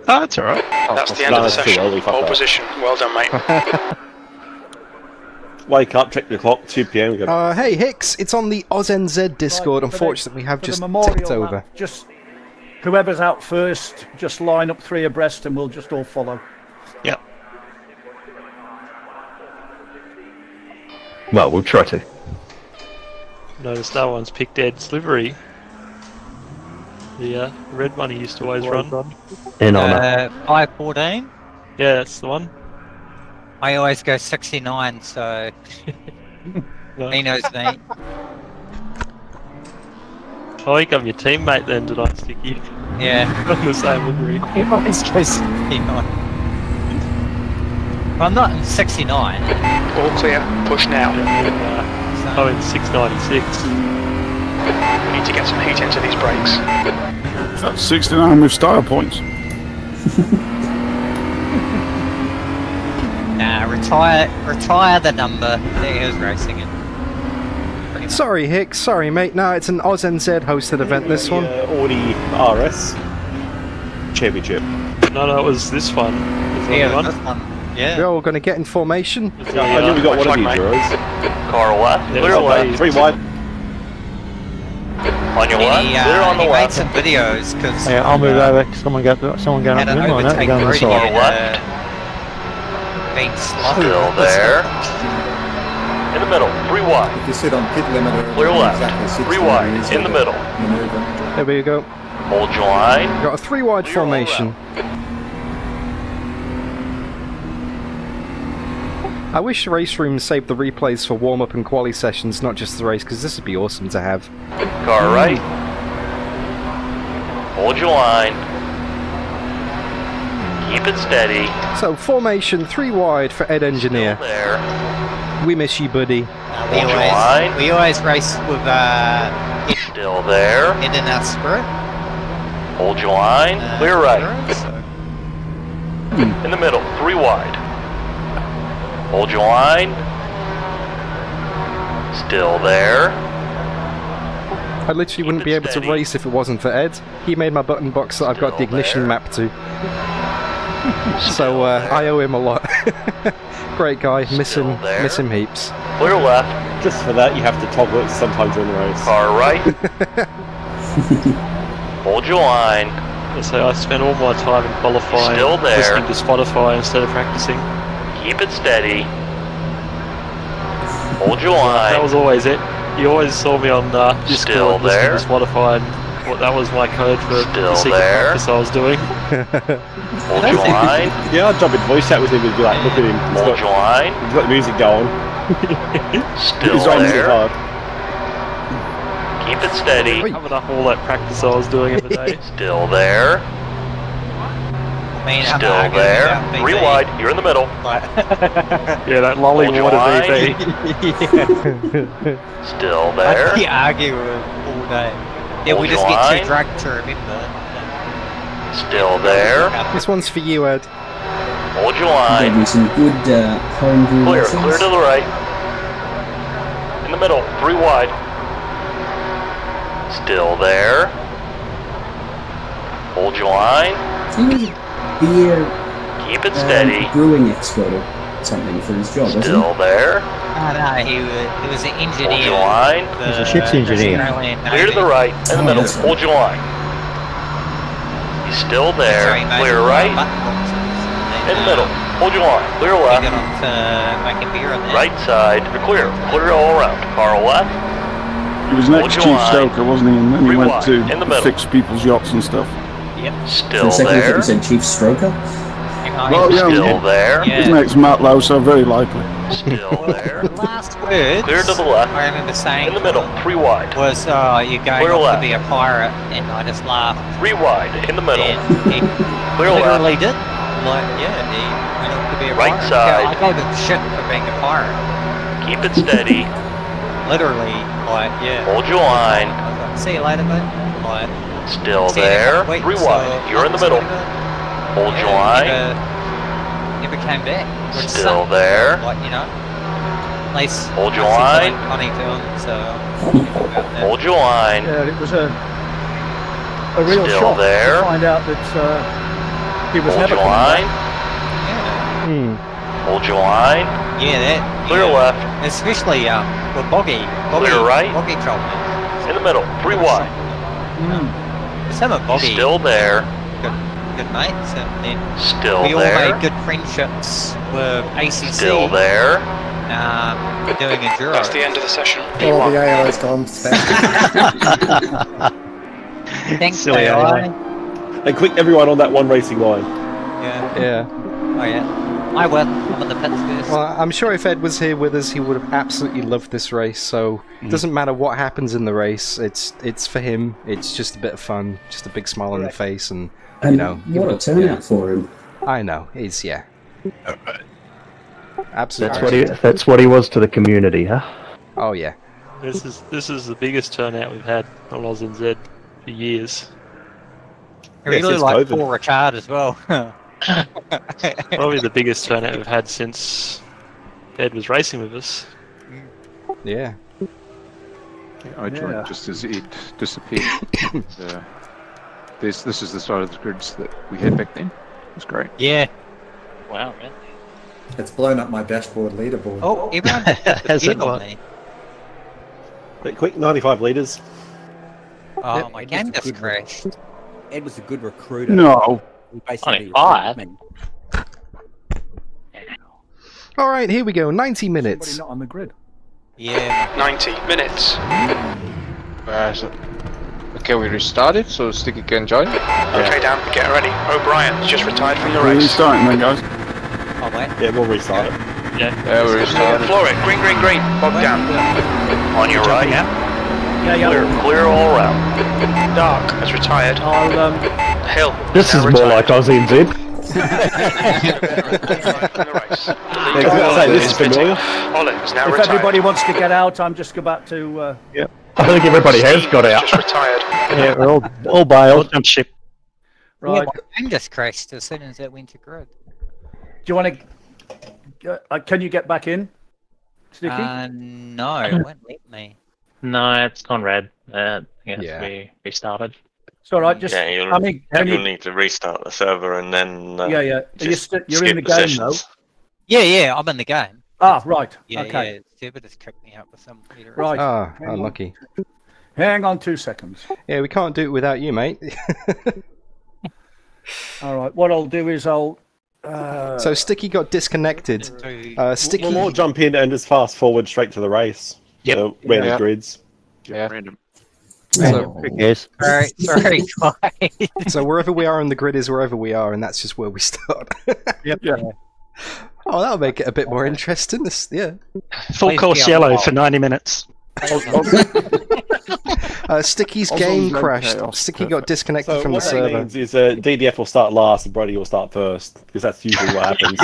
Oh, that's alright. That's the end no, of the session. early, fuck Pole that. position. Well done, mate. Wake up, check the clock, 2 p.m. we. Uh, hey, Hicks, it's on the AUSNZ Discord. Right, for the- Unfortunately, we have just tipped lap, over. Just whoever's out first, just line up three abreast, and we'll just all follow. Yep. Well, we'll try to. Notice no one's picked Ed's livery. The uh, red one he used to always run. In honour. Uh, 514. Yeah, that's the one. I always go 69, so No. he knows me. I think I'm your teammate then, did I, Sticky? Yeah. on the same livery. He always goes 69. I'm not in 69. All clear. Push now. Uh, I'm in 696. We need to get some heat into these brakes. That's 69 with style points. Nah, retire, retire the number that he was racing in. Sorry, Hicks. Sorry, mate. No, it's an Oz AUSNZ hosted event, this one. Uh, Audi RS Championship. No, no, it was this one. Was Yeah, only this one. one. Yeah. We're all going to get in formation. It's Yeah, I knew we got one of these, Rose. Car left, Yeah, clear it's Three wide. On your left, He, clear uh, on the he made left. some videos because Yeah, I'll move over. Someone go. Someone go up had the an middle. I know. overtake Go on the already side. and, Left. uh, being sloppy. Still there. In the middle, three wide. If you sit on pit limiter, Clear left. exactly 60 Three wide, degrees in the with a middle. Maneuver. There we go. Hold your line. Got a three wide Clear all I wish race rooms saved the replays for warm up and quali sessions, not just the race, because this would be awesome to have. Car right. Hold your line. Keep it steady. So, formation three wide for Ed Engineer. Still there. We miss you, buddy. We, Hold your always, line. we always race with uh, Ed, Still there. Ed in our spirit. Hold your line. Uh, Clear right. so- In the middle, three wide. Hold your line. Still there. I literally wouldn't be able steady. to race if it wasn't for Ed. He made my button box that I've got the ignition there. map to. so uh. I owe him a lot. Great guy, miss him, there. miss him heaps. Clear left. Just for that, you have to toggle it sometimes during the race. Car right. Hold your line. I say I spent all my time in qualifying Still there. listening to Spotify instead of practicing. Keep it steady. Hold your line. That was always it. You always saw me on uh, Discord Still there. to Spotify, and well, that was my code for Still the secret there. practice I was doing. Hold your line. Yeah, I'd jump in voice chat with him and be like, look at him. He's Hold got, your line. he's got the music going. Still He's on there. hard. Keep it steady. Wait. Covered up all that practice I was doing every day. Still there. I mean, I'm Still there. about BB, Three wide. You're in the middle. yeah, that lolly Hold your water line. VB. Still I there. could argue with him all day. Yeah, Hold we just get line. too dragged to remember. Still there. This one's for you, Ed. Hold your line. Getting some good uh, homebrew Clear. lessons. Clear to the right. In the middle. Three wide. Still there. Hold your line. He beer Keep it um, brewing expert or something for his job, wasn't Still there. Oh, no, he was, he was an Hold your line. the He's a ship's engineer. Clear to the right. In the Oh, middle. right. Hold your line. He's still there. So he made Clear right. button boxes, and In the middle. Hold your line. Clear left. got on to making beer on. Right side. You're clear. Clear all around. Car left. He was an Hold ex-chief stoker, wasn't he? And then he Three went to in the middle. fix people's yachts and stuff. Yep. For Still a second, I thought there. you said Chief Stroker. Oh, Well, yeah, Still there. Yeah. His name's Matt Lowe, so very likely. Still there. last words Clear to the left. I remember saying In the middle. Three wide. was, oh, you're going Clear off left. to be a pirate, and I just laughed. Three wide. In the middle. And he Clear left. literally did. Like, yeah, he went off to to be a Right pirate. side. Yeah, I go to the ship for being a pirate. Keep it steady. Literally, like, yeah. Hold your line. See you later, mate. Like, Still see there. next week, Three so- wide. You're in the middle. Hold your line. Never, never came back. Which Still sucked. there. Like, you know. At least. Hold your line. something Funny films, so. Hold your line. Yeah, it was a a real Still shock there. to find out that uh, he was Hold never your line. back. Hmm. Hold your line. Yeah, that. Clear yeah. left. Especially um, with Boggy. Boggy Clear right. Boggy trouble. In the middle. Three wide. Some of Boggy. Still there. Good, good mates, and then Still we all there. made good friendships with ACC. Still there. Um, doing enduro. That's the end of the session. All the AI's gone. Thanks, Silly AI. And quick, everyone on that one racing line. Yeah. Yeah. Oh yeah. I will. I'm in the pits first. Well, I'm sure if Ed was here with us, he would have absolutely loved this race. So it mm. doesn't matter what happens in the race. It's it's for him. It's just a bit of fun, just a big smile on the face, and you know. what a turnout for him. I know. He's yeah. Absolutely. That's what he. That's what he was to the community, huh? Oh yeah. This is this is the biggest turnout we've had on Oz and Z for years. I really since like COVID. Paul Ricard as well. Probably the biggest turnout we've had since Ed was racing with us. Yeah. I joined Yeah. just as it disappeared. And, uh, this this is the side of the grids that we had back then. It was great. Yeah. Wow, man. It's blown up my dashboard leaderboard. Oh, everyone Has it did on me. But quick, 95 litres. Oh, Yep, my it game a just good crashed. Ed was a good recruiter. No. He basically five? All right, here we go. 90 Somebody minutes. not on the grid. Yeah. 90 minutes. Uh, so- okay, we restarted, so Sticky can join. Okay, Dan, get ready. O'Brien's just retired from the We're race. restarting then, guys. Oh, wait. Yeah, we'll restart it. Yeah. Yeah, we restarted. Floor it. Green, green, green. Bog down. On your right. Yeah, yeah. Clear, clear all around. Dark has retired. I'll, um, Hill. This is more like Aussie and Zed. from the race. The Yeah, lead I was gonna say, this is familiar. Ollie is now if everybody wants to get out, I'm just about to. Uh, Yep. I think everybody has got out. Just retired. Yeah, we're all, all bailed. Jump ship. right. Yeah, my crashed as soon as it went to grid. Do you want to? Uh, can you get back in, Sticky? Uh, no, it won't let me. No, it's gone red. Uh, yes, Yeah. we restarted. It's all right. Just. yeah, you'll, I mean, you'll you? need to restart the server and then. Uh, Yeah, yeah. Are you st- you're in skip the game sessions. Yeah, yeah, I'm in the game. Ah, right. Yeah, okay. yeah. Stupid has kicked me out for some reason. Right. Ah, Hang on. unlucky. Hang on two seconds. Yeah, we can't do it without you, mate. All right. What I'll do is I'll. Uh, so Sticky got disconnected. Uh, Sticky. We'll all jump in and just fast forward straight to the race. Yep. The random Yeah. grids. Yeah. Random. So, Yes. Very, very quiet. so wherever we are on the grid is wherever we are, and that's just where we start. Yep. Yeah. oh, that'll make it a bit more interesting. This, yeah. Full Please course be on the yellow wall. for 90 minutes. Uh, Sticky's Oswald's game okay, crashed. Oswald. Sticky got disconnected So from the server. means is uh, DDF will start last and Brody will start first because that's usually what happens.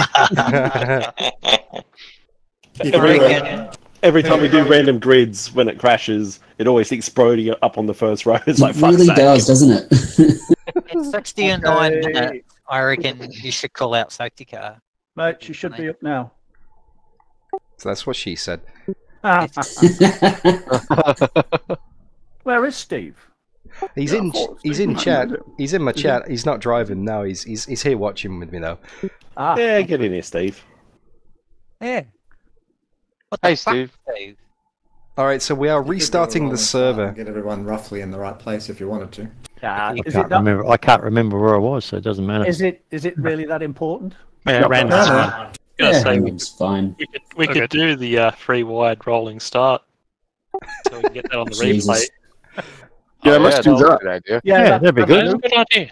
every, Reckon- every time we do random grids, when it crashes, it always thinks Brody up on the first row. It's like it really sake. does, doesn't it? At 60 and 9 Okay. minutes, I reckon you should call out safety car. mate, she should be up now. so that's what she said. Where is Steve? He's Yeah, in. He's in chat. have. He's in my chat. He's not driving. No, he's he's he's here watching with me though. Ah, Yeah, get in here, Steve. Yeah. What the Hey, fuck, Steve. Steve? All right, so we are You could do a restarting the server. Get everyone roughly in the right place if you wanted to. I is can't that, remember. I can't remember where I was, so it doesn't matter. is it is it really that important? Yeah, random. No, start. no. Gonna yeah, say, it's fine. we could, we could do the uh, free wide rolling start. So we can get that on the replay. Jesus. Yeah, Oh, let's yeah, do that's a that. Good idea. Yeah, that- that'd be that- That's a good idea.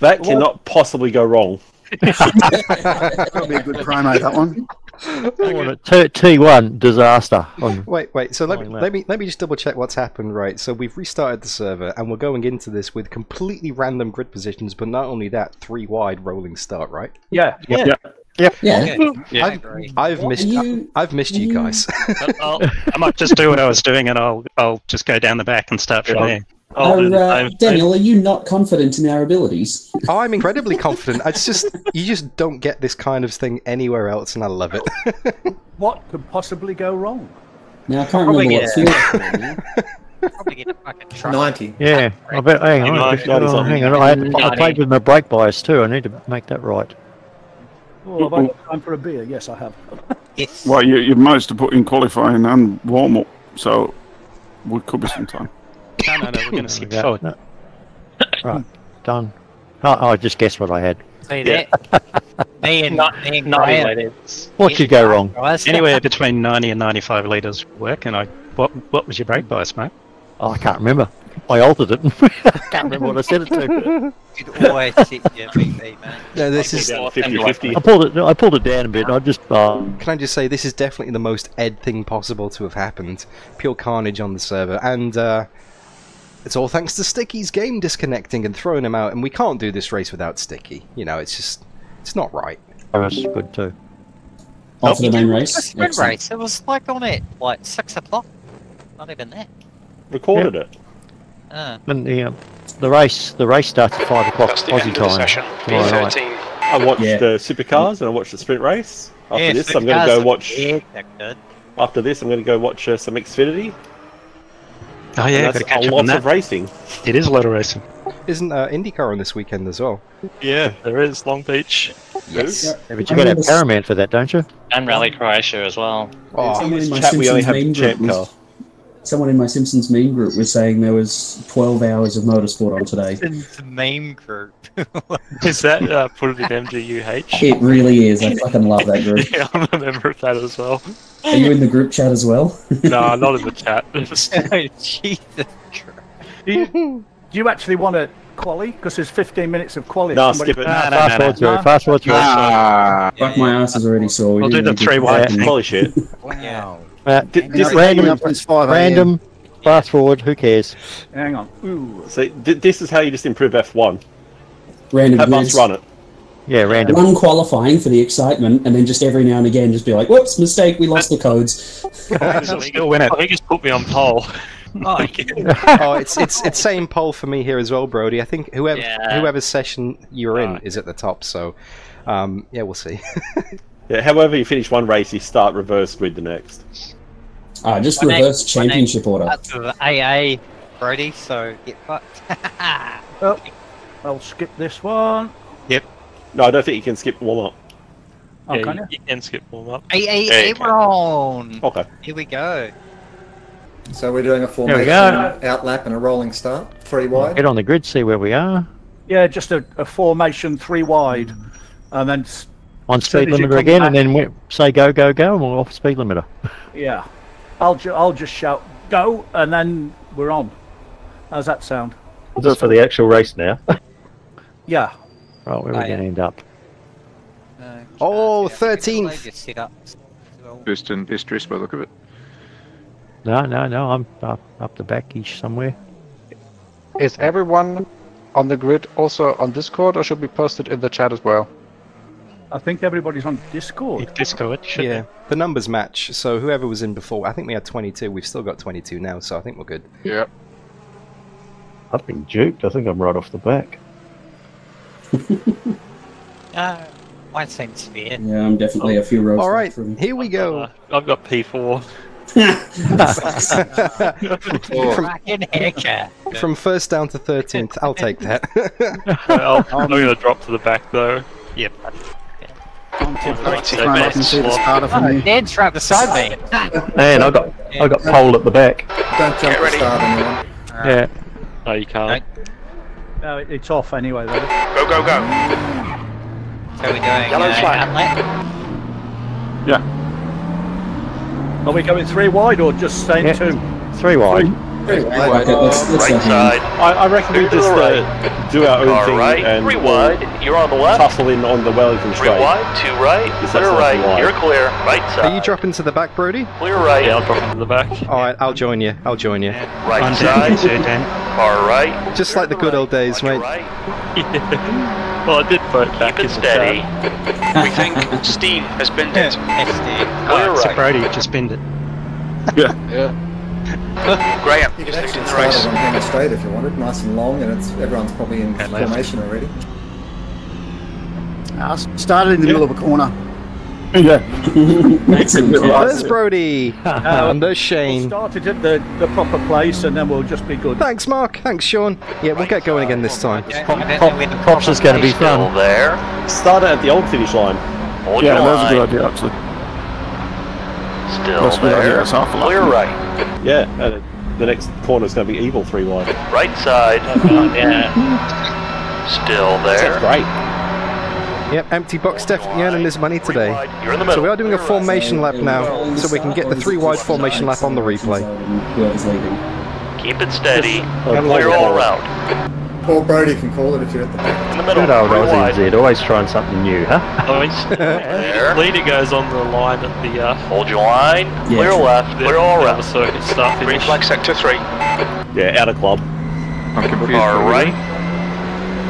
That cannot possibly go wrong. That'll be a good promo, that one. Oh, T- T1 disaster. Wait, wait. So let me Following let me let me just double check what's happened. Right. So we've restarted the server, and we're going into this with completely random grid positions. But not only that, three wide rolling start. Right. Yeah. Yeah. Yep. Yeah. Yeah. I've, I've missed. you- I've missed you guys. I'll, I might just do what I was doing, and I'll I'll just go down the back and start from there. I'll do Are, the uh. Daniel, are you not confident in our abilities? oh, I'm incredibly confident. It's just you just don't get this kind of thing anywhere else, and I love it. What could possibly go wrong? Now I can't Probably remember what get- field. Probably get a fucking truck. 90. yeah, I bet. Hang on, Ninety- oh, ninety hang on. I, had to, I played with my brake bias too. I need to make that right. Oh, have I got time for a beer? Yes, I have. Yes. Well, you, you've managed to put in qualifying and warm up, so we could be some time. No, no, no. We're going to skip Yeah, forward. no. Right, done. Oh, I just guessed what I had. See that? me and Not- me and not Graham. What could go wrong? Guys. Anywhere between 90 and 95 litres work, and I. What what was your brake bias, mate? Oh, I can't remember. I altered it. I can't remember what I said it to. You'd always hit your BP, man. no, this is. Down to 50-50. I pulled it. I pulled it down a bit. I just. Uh, Can I just say this is definitely the most Ed thing possible to have happened. Pure carnage on the server, and uh, it's all thanks to Sticky's game disconnecting and throwing him out. And we can't do this race without Sticky. You know, it's just it's not right. That's good too. On for the main It was a race. sprint race. It was like on it, like six o'clock. Not even that. Recorded it. Uh, And the um, the race the race starts at five o'clock That's the Aussie end of the time. session. tomorrow night. B13. I watched Yeah. the supercars and I watched the sprint race. After yeah, this, I'm going to go watch. weird, they're good. After this, I'm going to go watch uh, some Xfinity. Oh yeah, that's got to catch a up lot on of racing. It is a lot of racing. Isn't uh, IndyCar on this weekend as well? Yeah, there is Long Beach. Yes. Yeah. Yeah, but you got a have Paramount for that, don't you? And Rally Croatia as well. Oh, in Chat, we only have meme the champ car. Was, someone in my Simpsons meme group was saying there was 12 hours of motorsport on today. It's a meme group. Is that uh, put it in MGUH? It really is. I fucking love that group. yeah, I'm a member of that as well. Are you in the group chat as well? no, not in the chat. Jesus Do you, do you actually want to quali? Because there's 15 minutes of quali. No, Somebody- skip it. No, no, fast forward through no. it. Fast forward through it. Ah, Fuck, my ass is already sore. We We'll do didn't the even get three to wide. that. Holy shit. Yeah. Uh, Did- Hang this on, is random- how you- It's 5 a.m. Random. Fast forward. Who cares? Hang on. Ooh. See, th- this is how you just improve F1. Random Have us run it. Yeah, random. One qualifying for the excitement, and then just every now and again just be like, whoops, mistake, we lost the codes. Still win it. I think he's put me on pole. Oh, oh, it's it's it's same pole for me here as well, Brody. I think whoever Yeah. whoever session you're in Right. is at the top. So, um, yeah, we'll see. Yeah, however you finish one race, you start reverse grid the next. Ah, just My reverse name- championship order. That's AA, Brody, so get fucked. Oh, I'll skip this one. Yep. No, I don't think you can skip warm up. Oh, yeah, can you, you? you can skip warm up. AA, There you go. Okay. Here we go. So we're doing a There we formation go. outlap and a rolling start, three wide. Get on the grid. See where we are. Yeah, just a, a formation three wide, and then s- On speed as limiter again, back- and then we say go, go, go, and we're off speed limiter. yeah, I'll ju- I'll just shout go, and then we're on. How's that sound? We'll do it for the actual race now. Yeah. Right, where are Oh, we yeah. going to end up? Uh, Oh, yeah, 13th. they just set up as. Best and best dressed by the look of it. No, no, no. I'm up, up the back-ish somewhere. Is everyone on the grid also on Discord, or should we post it in the chat as well? I think everybody's on Discord. Discord, should yeah, the numbers match. So whoever was in before, I think we had 22. We've still got 22 now, so I think we're good. Yeah. I've been juked. I think I'm right off the back. Uh, mine seems fair. Yeah, I'm definitely a few rows All right, from. here we go. Uh, I've got P4. from, Fucking hacker. from first down to 13th, I'll take that. Well, I'm going to drop to the back though. Yep. Let's climb up and see the starter from Oh, you. Dan's right beside me. Man, I got I got pole at the back. Don't jump the start anyone. Yeah. No, you can't. No, it- it's off anyway. Though. Go, go, go. So we're doing Yellow uh, flag. outlet. Yeah. Are we going three wide or just staying Yeah. two? Three wide. Very wide. Okay, let's, let's Right side. I, I reckon we just right. uh, do our own Car thing right, and three we'll wide. You're on the left. tussle in on the Wellington Three straight. wide, two right. Clear that's right. wide. You're clear. Right side. Are you side. dropping to the back, Brody? Clear right. Yeah, I'll drop into the back. All right, I'll join you. I'll join you. Right I'm side. down too, Dan. Car right. Just like the good old days, On mate. right. well, I did vote back Keep it steady. We think Steam has binned it. SD. Clear Oh, so right. Brody just binned it. Yeah. Yeah. Graham, You you're could next actually in the start race. it on Hangar Straight if you wanted, nice and long, and it's everyone's probably in And left. formation already. I s- started in the middle of a corner. Yeah. There's Brody. Uh, and there's We'll Shane. start at the, the proper place, and then we'll just be good. Thanks, Mark. Thanks, Sean. Yeah, we'll get going again this time. Yeah, Prop- prop- the props is going to be fun. there. Start it at the old finish line. Hold Yeah, your that's a good idea, actually. Still That's a good idea. there. That's half a. Clear right. Yeah, and the next corner's going to be evil three wide. Right side. yeah. Still there. great. Yep, empty box definitely earning his money today. You're in the So we are doing a formation lap now, so we can get the three wide formation lap on the replay. Keep it steady. Oh, Clear oh, all oh. around. Paul Brody can call it if you're at the back. In the middle. Good old Three wide. Aussie Z, always trying something new, huh? Leader goes on the line at the uh, Hold your line. Yeah, Clear true. left. the, Clear all the around. other circuit stuff. Green finish. flag sector three. Yeah, out of club. Okay, but Car right.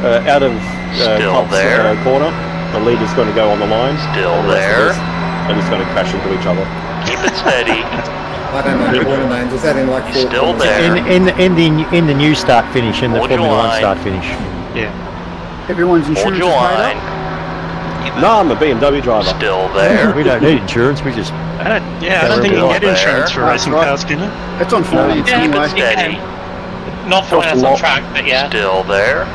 Uh, out of uh, Still club's, there. Uh, corner. The leader's going to go on the line. Still the there. us are just going to crash into each other. Keep it steady. I don't know the corner names. Is that in like four Still corners? there. In, in, in, the, in the new start finish, in the Hold Formula One line. start finish. Yeah. Everyone's Hold insurance is your line. up. No, I'm a BMW driver. Still there. We don't need insurance, we just. I don't, yeah, I don't think you can get There. insurance for racing right. cars, can you? It's on four Keep anyway. steady. Not for us on track, but yeah. Still there.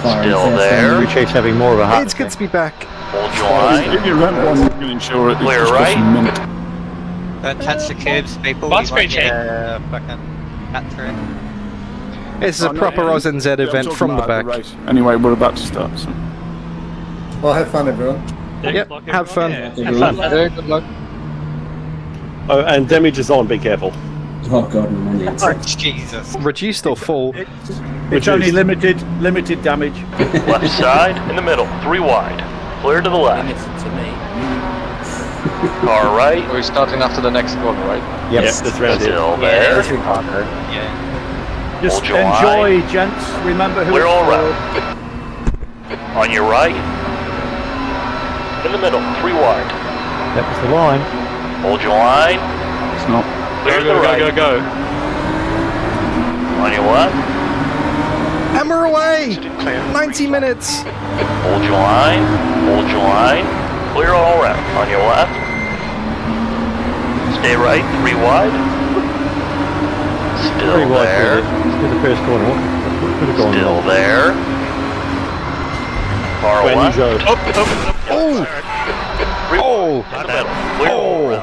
Still there. down Crew chief's having more of a heart. It's good to be back. Hold your line. If you rent one, you can insure it. It's Clear just right. A mint. Don't touch the curbs, people. That's you might pretty cheap. get a fucking cut through. This is Oh, a proper yeah, AUSNZ yeah, event talking from the back. race. Anyway, we're about to start. So. Well, have fun, everyone. Yep, have fun. Yeah. Have fun. Yeah, good luck. Oh, and damage is on. Be careful. Oh god, no more. Oh, Jesus. Reduced or full? It's, it's only limited limited damage. Left side. In the middle. Three wide. Clear to the left. Limited to me. Car right. We're starting after the next corner, right? Yep, that's round here. Still Yeah, there. every. Yeah. Just Hold enjoy, line. gents. Remember who Clear it's all for. On your right. In the middle. Three wide. That was the line. Hold your line. It's not. Clear Go, to the go, right. go, go, go. On your left. Hammer away! 90 minutes! Hold your line. Hold your line. Clear all around. On your left. Stay right. Three wide. Still Pretty wide there. Let's the first corner. What could have gone Still wrong? there. Far Brand new left. Joe. Up, up, up. Oh! oh, oh, oh three Oh! wide. In the middle. Clear all Oh.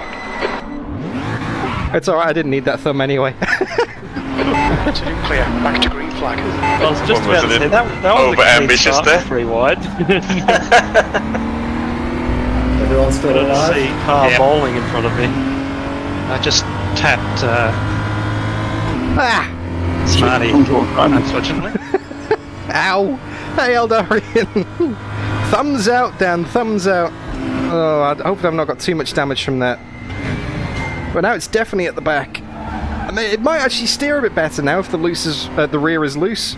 It's alright, I didn't need that thumb anyway. Clear. Back to green flag. I was just What was about to say that, that was a clean Over-ambitious start there? for Three wide. Everyone's still I didn't see car Yeah. bowling in front of me. I just tapped uh, ah! Smarty, I'm- unfortunately. Ow! Hey, Eldarian! thumbs out, Dan, thumbs out. Oh, I hope I've not got too much damage from that. But now it's definitely at the back. I mean, it might actually steer a bit better now if the loose is, uh, the rear is loose.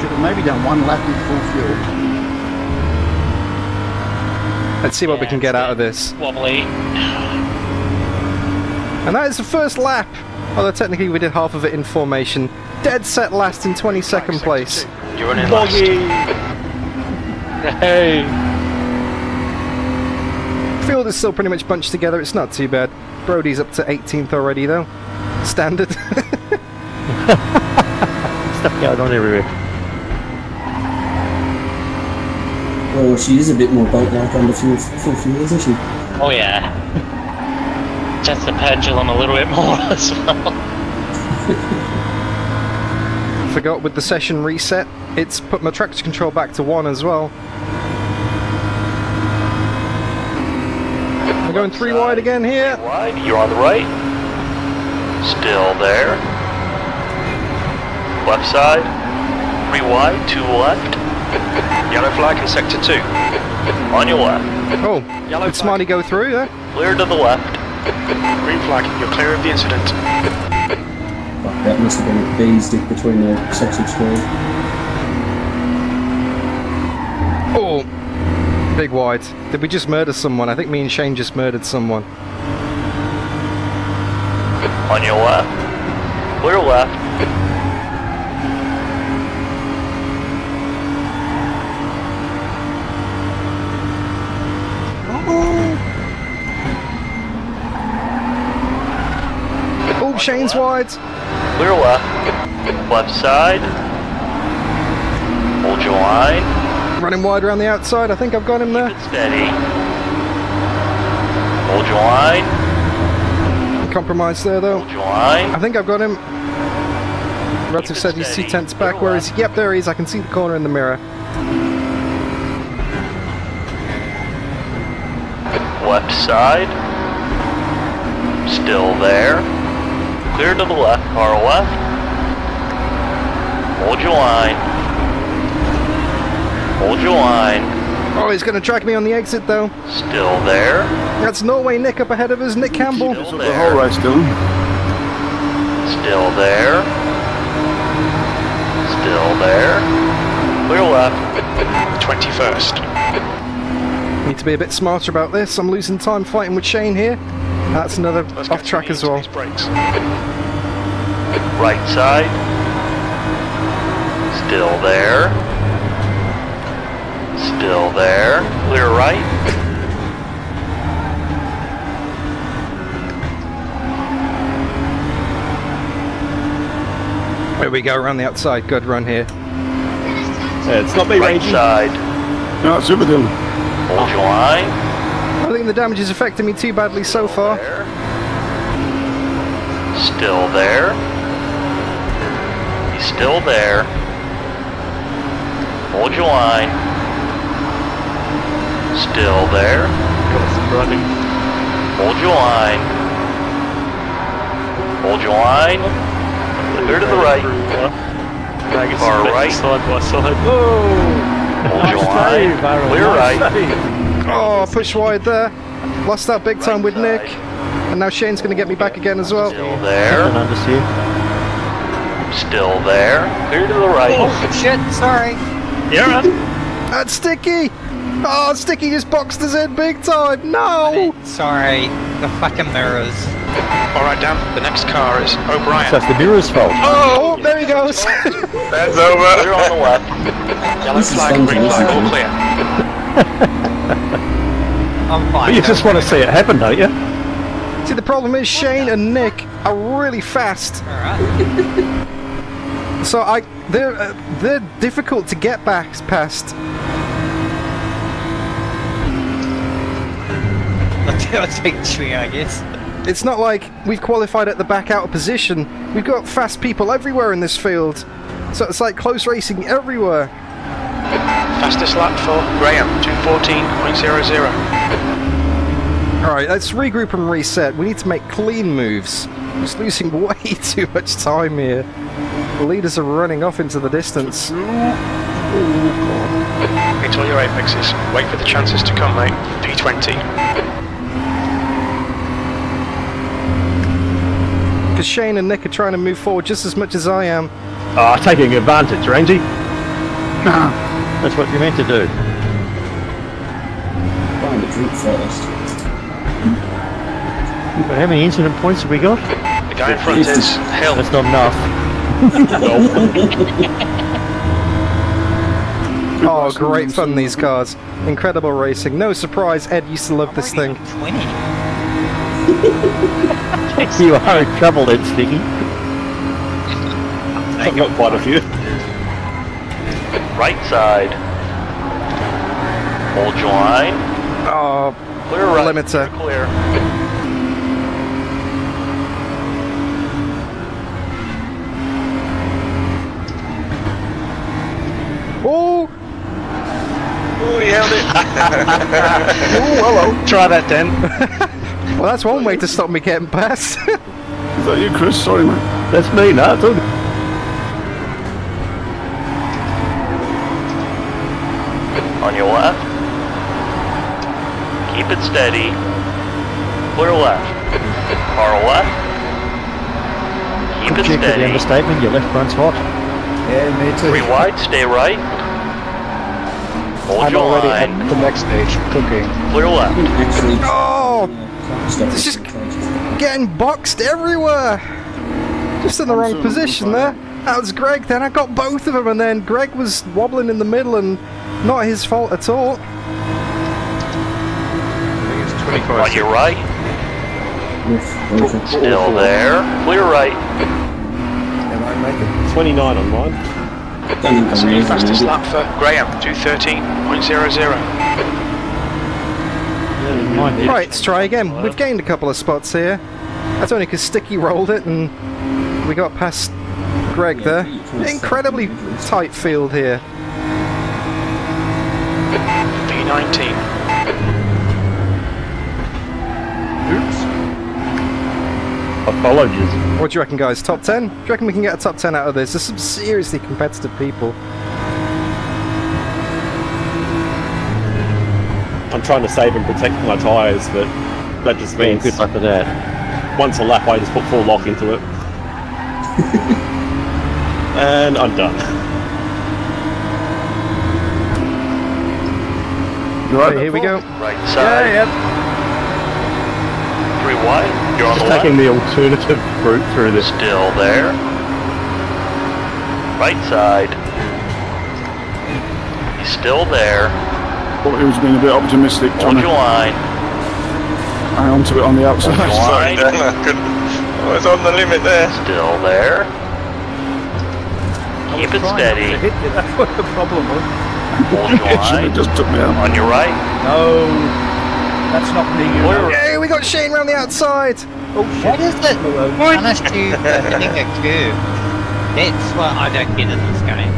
Should have maybe done one lap with full fuel. Let's see what we can get out of this. Wobbly. And that is the first lap. Although technically we did half of it in formation. Dead set last in 22nd place. You're running last. Hey! Field is still pretty much bunched together. It's not too bad. Brody's up to 18th already though. Standard. Stuff going on everywhere. Well, she is a bit more boat-like under full, full fuel, isn't she? Oh yeah. Just the pendulum a little bit more as well. Forgot with the session reset, it's put my traction control back to one as well. I'm going three wide again here. Wide, you're on the right. Still there. Left side. Three wide, two left. Yellow flag in sector two. On your left. Oh, Yellow did Smarty go through there? Clear to the left. Green flag, you're clear of the incident. Fuck, that must have been a bee's dick between the sausage screws. Oh, big wide. Did we just murder someone? I think me and Shane just murdered someone. On your left. Clear left. Shane's wide. Clear left. Left side. Hold your line. Running wide around the outside. I think I've got him there. Steady. Hold your line. Compromised there though. Hold your line. I think I've got him. Relative said he's two tenths back. Where is he? Yep, there he is. I can see the corner in the mirror. Left side. Still there. Clear to the left. Car left. Hold your line. Hold your line. Oh, he's going to track me on the exit though. Still there. That's Norway Nick up ahead of us. Nick Campbell. Still The there. whole race, Dylan. Still there. Still there. Clear left. 21st. Need to be a bit smarter about this. I'm losing time fighting with Shane here. That's another Let's off track as well. brakes. Right side. Still there. Still there. Clear right. There we go, around the outside. Good run here. Yeah, it's not me, Right Rangy. side. No, it's super Dylan. Hold your line. I think the damage is affecting me too badly so far. There. Still there. He's still there. Hold your line. Still there. Got some running. Hold your line. Hold your line. Clear to the right. Drag Far right. side by side. Hold your line. Clear right. Save. Oh, push wide there. Lost that big time with Nick. And now Shane's going to get me back again as well. Still there. Understeer. Still there. Clear to the right. Oh, shit, sorry. Yeah, right. That's Sticky! Oh, Sticky just boxed us in big time! No! Sorry, the fucking mirrors. Alright, Dan, the next car is O'Brien. So it's the mirror's fault. Oh, there he goes! That's over. You're on the left. Yellow flag, green flag, all clear. I'm fine. But you just want to see it happen, don't you? See, the problem is Shane and Nick are really fast. Alright. So I, they're uh, they're difficult to get back past. I'll take three, I guess. It's not like we've qualified at the back out of position. We've got fast people everywhere in this field. So it's like close racing everywhere. Fastest lap for Graham, 214.00. Alright, let's regroup and reset. We need to make clean moves. I'm just losing way too much time here. The leaders are running off into the distance. Hit all your apexes. Wait for the chances to come, mate. P20. Because Shane and Nick are trying to move forward just as much as I am. Ah, taking advantage, Rangy. That's what you're meant to do. Find a drink first. But how many incident points have we got? The guy in front is hell. That's not enough. Oh, great fun, these cars. Incredible racing. No surprise, Ed used to love this thing. 20. you are in trouble then, Sticky. I've got quite a few. Right side. Hold your line. Oh, Clear right. limiter. Clear. Oh, Oh, he held it. Hello. Try that, then. well, that's one way to stop me getting past. Is that you, Chris? Sorry, mate. That's me, no, it's all good. On your left. Keep it steady. Clear left. Far left. Keep Good it check with the steady. understatement, your left front's hot. Yeah, me too. Three wide, stay right. Hold I'm your already line. at the next stage, cooking. Clear left. Actually, oh, it's just getting boxed everywhere. Just in the wrong position there. That was Greg. Then I got both of them, and then Greg was wobbling in the middle, and not his fault at all. On your right. Still there. Clear right. Am I making 29 on mine. So your fastest lap for Graham, 213.00. Right, let's try again. We've gained a couple of spots here. That's only because Sticky rolled it and we got past Greg there. Incredibly tight field here. P19. Apologies. What do you reckon, guys? Top 10? Do you reckon we can get a top 10 out of this? There's some seriously competitive people. I'm trying to save and protect my tyres, but that just Yeah, means good luck with that. once a lap I just put full lock into it. and I'm done. Right, here we go. Right side. Yeah, Yeah, Three wide. You're on Just the left. taking the alternative route through this. Still there. Right side. He's still there. Thought he was being a bit optimistic, Hold Tommy. your line. Hang on to it on the outside. Hold your Sorry, line. Dan, I couldn't. I was on the limit there. Still there. Keep it steady. Hit that's what the problem was. Hold your It should have line. just took me out. On your right. No, that's not me. You know. We got Shane round the outside! Oh What shit. is it? Managed to hitting a curve. That's what I don't get in this game.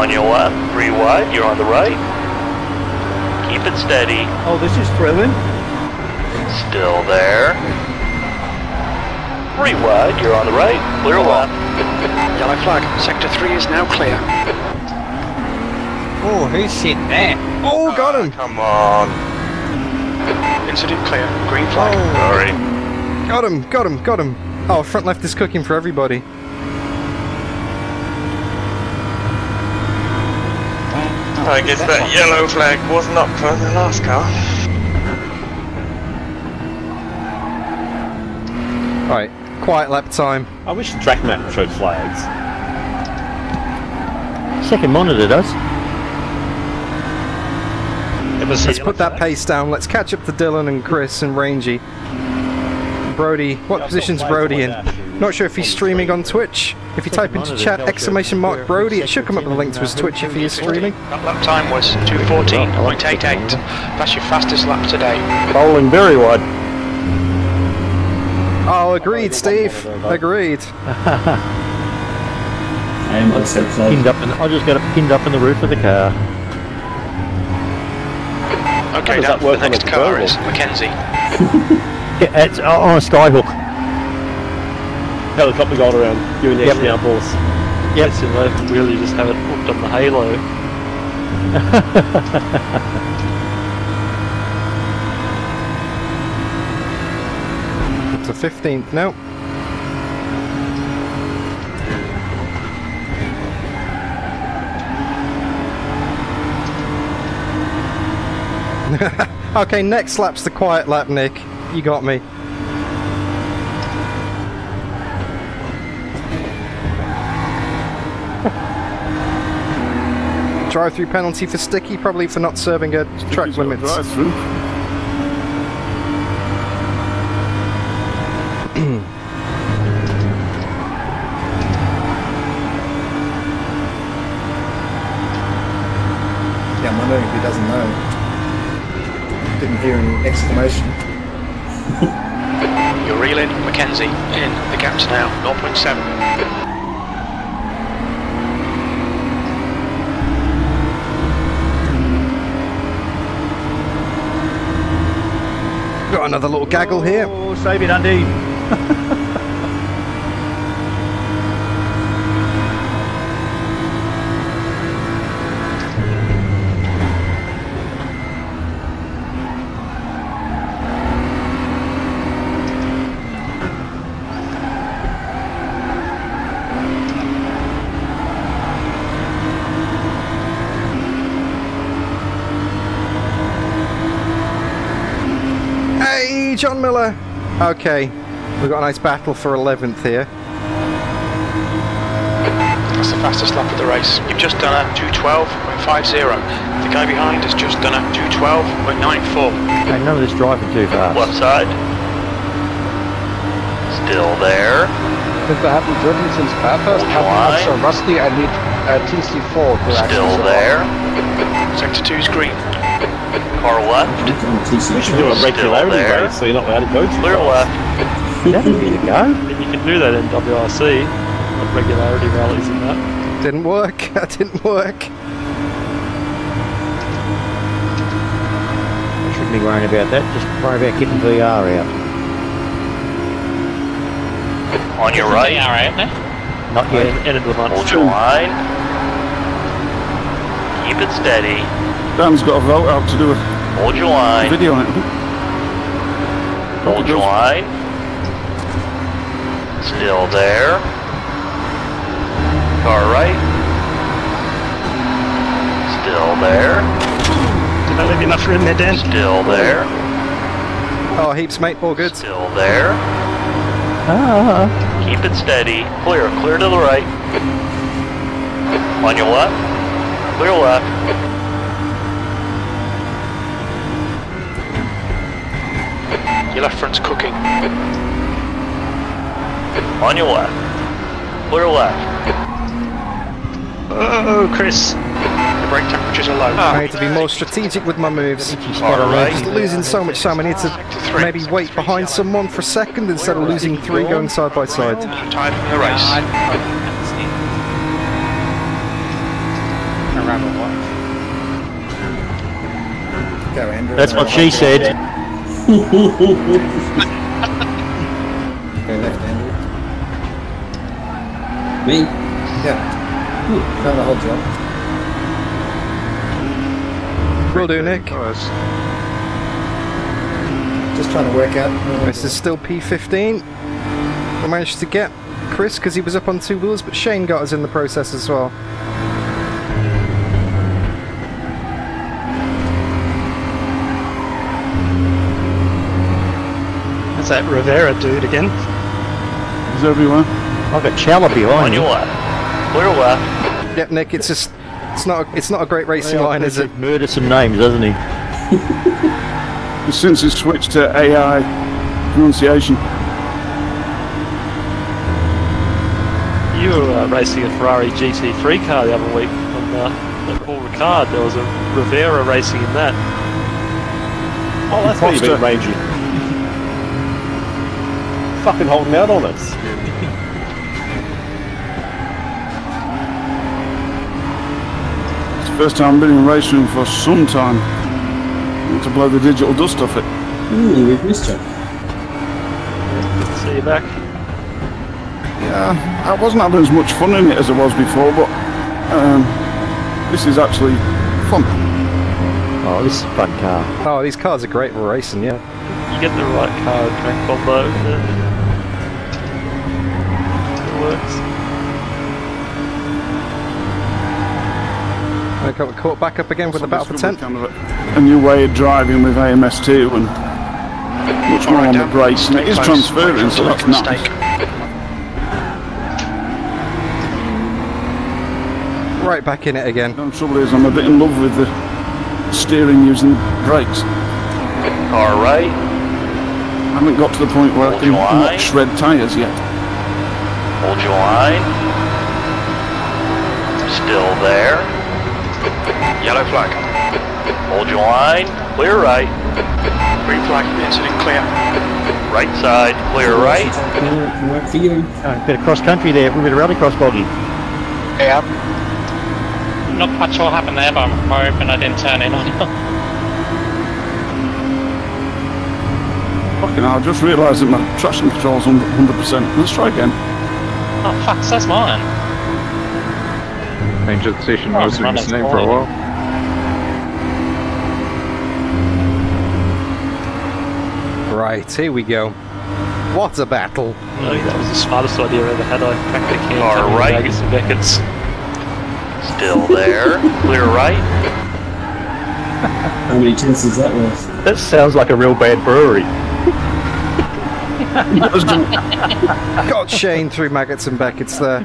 On your left. Three wide. You're on the right. Keep it steady. Oh, this is thrilling. Still there. Three wide. You're on the right. Clear left. Yellow flag. Sector 3 is now clear. Oh, who said that? Oh, ah, got him! Come on. Incident clear. Green flag. Oh. Sorry. Got him, got him, got him. Oh, front left is cooking for everybody. I guess that yellow flag wasn't up for the last car. Right, quiet lap time. I wish the track map showed flags. Second monitor does. It was Let's put that pace down. Let's catch up to Dylan and Chris and Rangy. Brody, what position's Brody in? Not sure if he's streaming on Twitch. If you type into chat exclamation mark Brody, it should come up with a link to his Twitch if he is streaming. That lap time was 214.88. That's your fastest lap today. Bowling very wide. Oh, agreed, Steve. Agreed. I am accept that. Pinned up in, I just got it pinned up in the roof of the car. Okay, does now that work the next a car convertible? is Mackenzie. Yeah, it's oh, on a skyhook. Helicopter going around, doing the Yep. downforce. Yep. So they really just have it hooked on the halo. It's a 15th. No. okay, next lap's the quiet lap, Nick. You got me. Drive-through penalty for Sticky, probably for not serving a track limits. Drive through. Yeah, I'm wondering if he doesn't know didn't hear any exclamation. You're reeling, Mackenzie. In. The gap's now 0.7. Got another little gaggle here. Oh, save it, Andy. Okay, we've got a nice battle for 11th here. That's the fastest lap of the race. You've just done a 212.50. The guy behind has just done a 212.94. Hey, none of this driving too fast. Left side. Still there. If I haven't driven since Bathurst, Hold haven't so rusty, I need uh, TC4 to actually Still there. Sector 2's green. Car left. We should do a regularity there. race so you're not allowed to go too Clear fast. left. That'd be the go. And you can do that in WRC, regularity rallies and that. Didn't work. That didn't work. I shouldn't be worrying about that. Just worry about getting VR out. On your right. Alright, there. Not yet. End of the month. Hold your line. Keep it steady. Dan's got a vote out to do a Hold your line. video on it. Hold your line. Still there. Car right. Still there. Did I leave enough room there, Dan? Still there. Oh, heaps, mate. All good. Still there. Ah. Keep it steady. Clear. Clear to the right. On your left. Clear left. Your left front's cooking. On your left. Clear left. Oh, Chris. The brake temperatures are low. I need to be more strategic with my moves. Alright. Just losing so much time. I need to maybe wait behind someone for a second instead of losing three going side by side. I'm tired from the race. Go, Andrew. That's what she said. Go left, Andrew. Me? Yeah. Ooh, found the whole job. Will do, Nick. Just trying to work out. This is still P15. I managed to get Chris because he was up on two wheels, but Shane got us in the process as well. That Rivera dude again. Is everywhere? I've got Challa On behind your you. left. Clear left. Yep, Nick. It's just it's not a, it's not a great racing line, is it? Murder some names, doesn't he? Since he switched to AI pronunciation. You were uh, racing a Ferrari GT3 car the other week on uh, at Paul Ricard. There was a Rivera racing in that. Oh, that's how you've been ranging. Fucking holding out on us. It's the first time I've been in a RaceRoom for some time. Need to blow the digital dust off it. Ooh, we've missed you. Good to see you back. Yeah, I wasn't having as much fun in it as I was before, but um, this is actually fun. Oh, this is a fun car. Oh, these cars are great for racing. Yeah. You get the right car and track combo. Then it works. I got caught back up again with the battle for This will be 10th. kind of a, a new way of driving with AMS2 and much more on the brakes, and it is transferring, so that's nice. Right back in it again. The trouble is, I'm a bit in love with the steering using brakes. Alright. I haven't got to the point where I Hold can your not shred tyres yet. Hold your line. Still there. Yellow flag. Hold your line. Clear right. Green flag. Incident clear. Right side. Clear right. Can work for you. Oh, bit of cross country there, a bit of rallycross boggy. Yeah. Not much will happen there, but I'm hoping I didn't turn in on you. Fucking hell, I just realised that my traction control's 100%. Let's try again. Oh fuck, that's mine. Ranger station Oh, was in running his name for a while. Right, here we go. What a battle. I think that was the smartest idea I ever had. I cracked the can All coming right. back some Beckett's. Still there. Clear right. How many tints is that worth? That sounds like a real bad brewery. Got Shane through Maggots and Beckett's there.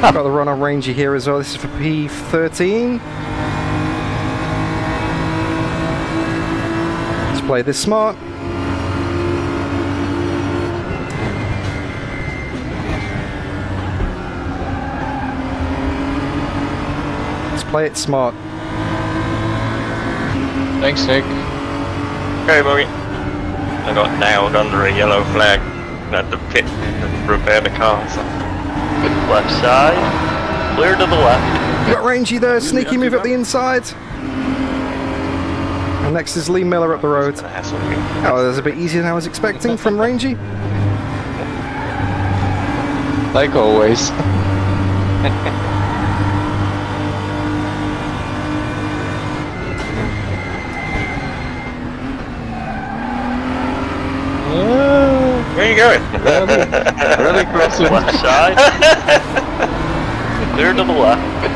Got the run on Ranger here as well. This is for P13. Let's play this smart. Let's play it smart. Thanks, Nick. Okay, Bobby. I got nailed under a yellow flag at the pit to repair the car. So. Left side. Clear to the left. You got Rangy there, sneaky move up the inside. And next is Lee Miller up the road. Oh, that's a bit easier than I was expecting from Rangy. Like always. Where you going? really crossing. Left side. Clear to the left.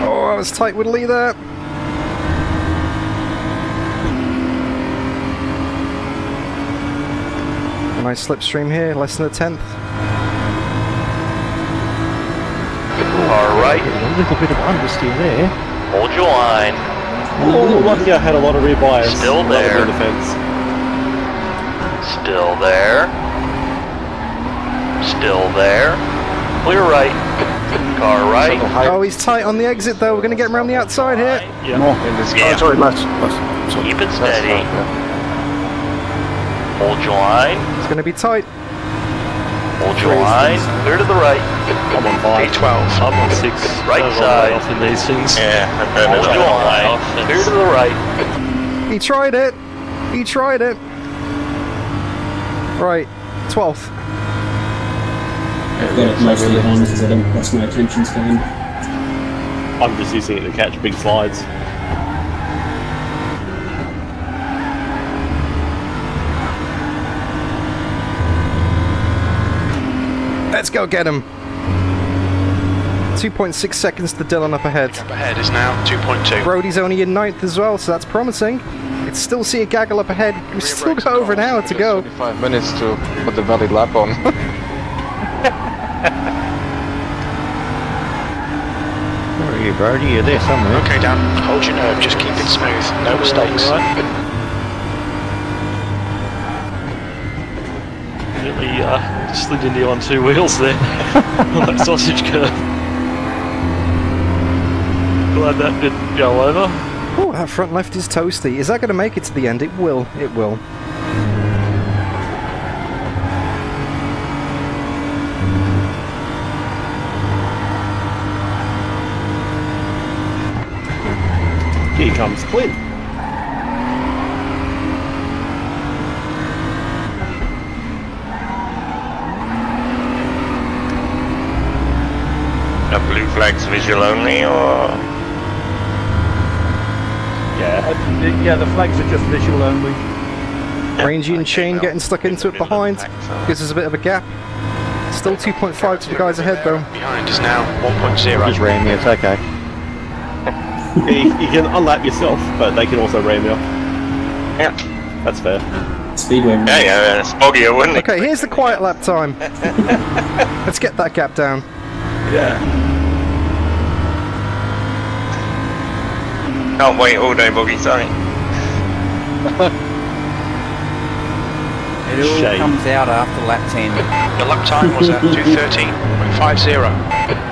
Oh, I was tight with Lee there. A nice slipstream here, less than a tenth. Alright. A little bit of understeer there. Hold your line. Oh, lucky I had a lot of rear bias. Still there. defense. Still there. Still there. Clear right. Car right. Oh, he's tight on the exit though. We're going to get him around the outside here. More. Yeah. Oh, sorry, less. less. Sorry. Keep it steady. Hold your line. It's going to be tight. Hold your line. Clear to the right. I'm on five. P12. I'm on six. Right I'm side. off in these things. Yeah, Hold your line. Clear to the right. He tried it. He tried it. Right, 12th. I've got it mostly on because I don't, that's my attention span. I'm just using it to catch big slides. Let's go get him. 2.6 seconds to Dylan up ahead. Up ahead is now 2.2. Brody's only in ninth as well, so that's promising. Can still see a gaggle up ahead. We've still got over an hour to go. Five minutes to put the valley lap on. Where are you, Brody? You're there somewhere. Okay, Dan, hold your nerve, just keep it smooth, no mistakes. Really uh, slid into you on two wheels there on that sausage curve. Glad that didn't go over. Oh, that front left is toasty. Is that going to make it to the end? It will. It will. Here comes Clint. The blue flag's visual only, or Yeah, uh, the- yeah, the flags are just visual only. Rangy and Shane getting stuck into it behind. Gives us a bit of a gap. Still 2.5 to the guys ahead though. Behind is now 1.0. Just ran me, it's okay. You, you can unlap yourself, but they can also ram you. Yeah. That's fair. Speedway. yeah, yeah, it's foggier, wouldn't it? Okay, here's the quiet lap time. Let's get that gap down. Yeah. Can't wait all day, Boggy. Sorry. It all Shame. comes out after lap 10. The lap time was at 2.13.50.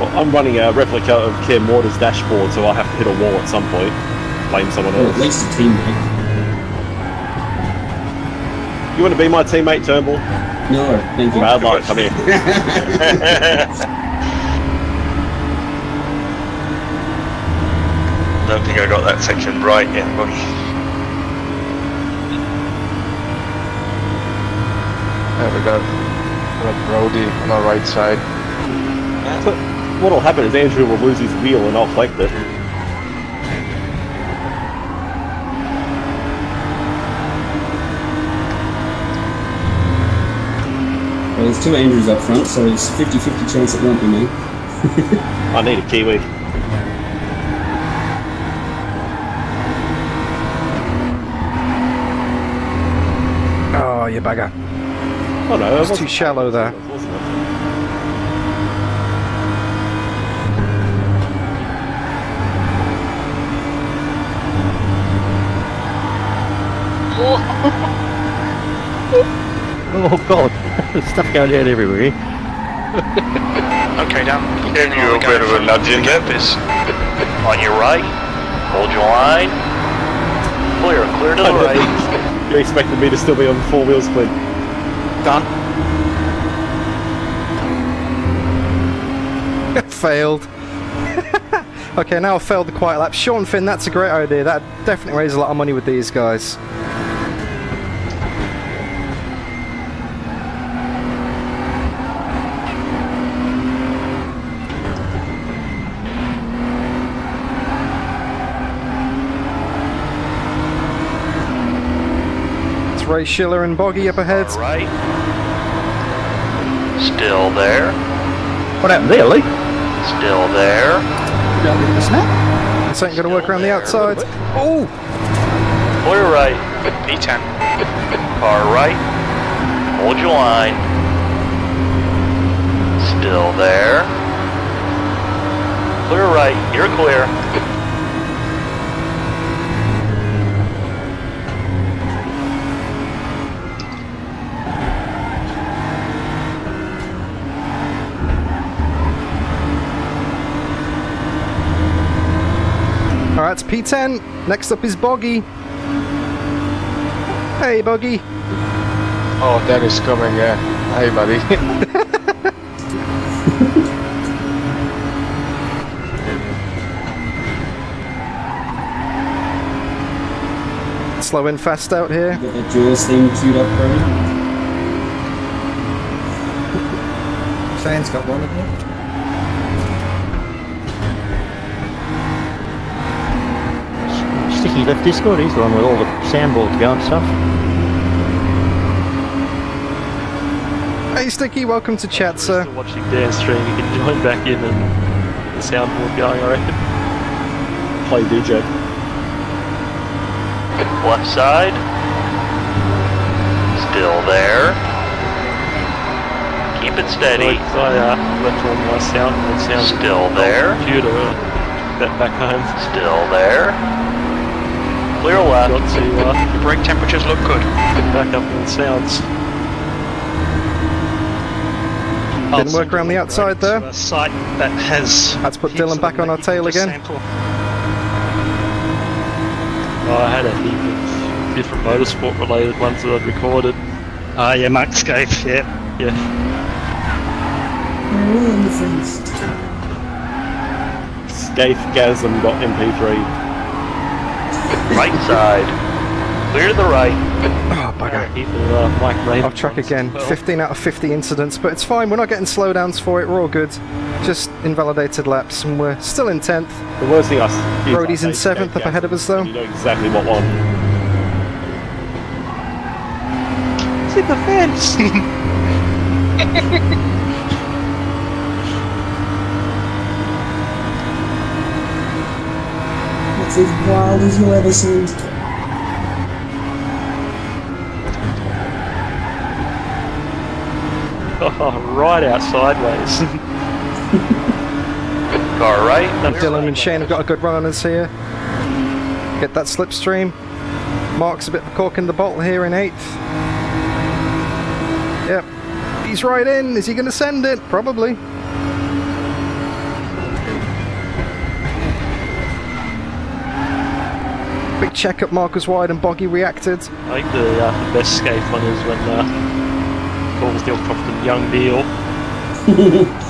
Well, I'm running a replica of Kim Waters' dashboard, so I'll have to hit a wall at some point. Blame someone Or else. at least a teammate. You want to be my teammate, Turnbull? No, thank you. Bad luck, come here. don't think I got that section right yet, Boggy. Yeah, we got, we got Brody on our right side. But what'll happen is Andrew will lose his wheel and I'll collect it. Well, there's two Andrews up front, so it's 50-50 chance it won't be me. I need a Kiwi. Oh, you bugger. Oh no, It's too shallow there. Oh god, there's stuff going out everywhere. Eh? Okay, Dan. Give you a bit of a nudge in there. On your right, hold your line. Clear, clear to the right. You expected me to still be on four wheels, Clint? Done. failed. okay, now I've failed the quiet lap. Sean Finn, that's a great idea. That definitely raises a lot of money with these guys. Ray Schiller and Boggy up ahead. Right. Still there. What happened there, Lee? Still there. This ain't gonna work around the outside. Oh! Clear right. P10. Car right. Hold your line. Still there. Clear right. You're clear. P10. Next up is Boggy. Hey, Boggy. Oh, that is coming, yeah. Hey, buddy. Slow and fast out here. Get that Jaws theme queued up, Brody. Shane's got one of them. Sticky left Discord, he's the one with all the soundboards going and stuff. Hey, Sticky, welcome to chat, sir. Watching Dan stream, you can join back in and the soundboard going, I reckon. Play DJ. Left side. Still there. Keep it steady. I uh, left all my soundboard sound. Still there. Computer. uh, Took that back home. Still there. Clear left. Got to uh, Your brake temperatures look good. back up on sounds. Didn't work around the outside there. A site that has. Let's put Dylan back on our tail again. Oh, I had a heap of different motorsport related ones that I'd recorded. Ah, yeah, Mark Skaife, yeah. Yeah. Skaife Gasm got MP3. Right side. Clear to the right. Oh, bugger. Heap of uh, Mike Raven. Off track again. 15 out of 50 incidents, but it's fine. We're not getting slowdowns for it. We're all good. Just invalidated laps, and we're still in 10th. The worst thing I s- is Brody's in 7th, up ahead of us, though. You know exactly what one. It's in the fence. That's as wild as you'll ever see. Oh, right out sideways. Car right. And Dylan and Shane have got a good run on us here. Get that slipstream. Mark's a bit of cork in the bottle here in 8th. Yep. He's right in. Is he going to send it? Probably. Check up Marcus Wide and Boggy reacted. I think the, uh, the best skate one is when uh, calls the old Crofton Young Deal.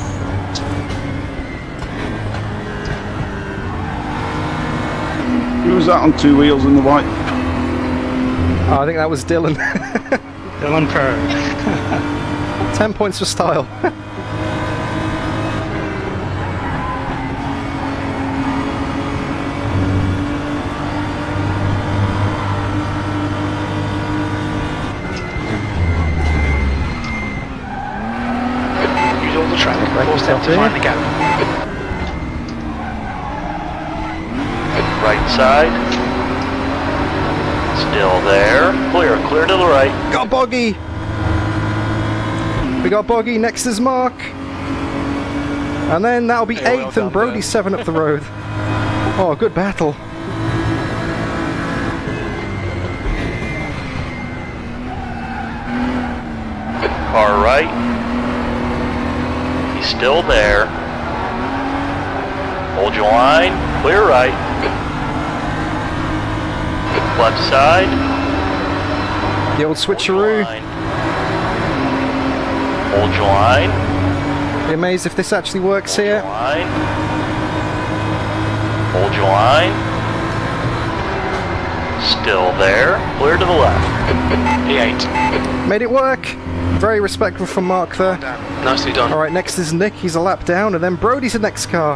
Who was that on two wheels in the white? Oh, I think that was Dylan. Dylan Pro. 10 points for style. The track. Force them to find the gap. Right side. Still there. Clear, clear to the right. Got Boggy! We got Boggy, next is Mark. And then that'll be Hey, well 8th and Brody Ben. 7 up the road. Oh, good battle. Car right. He's still there. Hold your line. Clear right. Left side. The old switcheroo. Hold your line. Be amazed if this actually works here. Line. Hold your line. Still there. Clear to the left. P8. Made it work. Very respectful from Mark there. Nicely done. Alright, next is Nick. He's a lap down. And then Brody's the next car.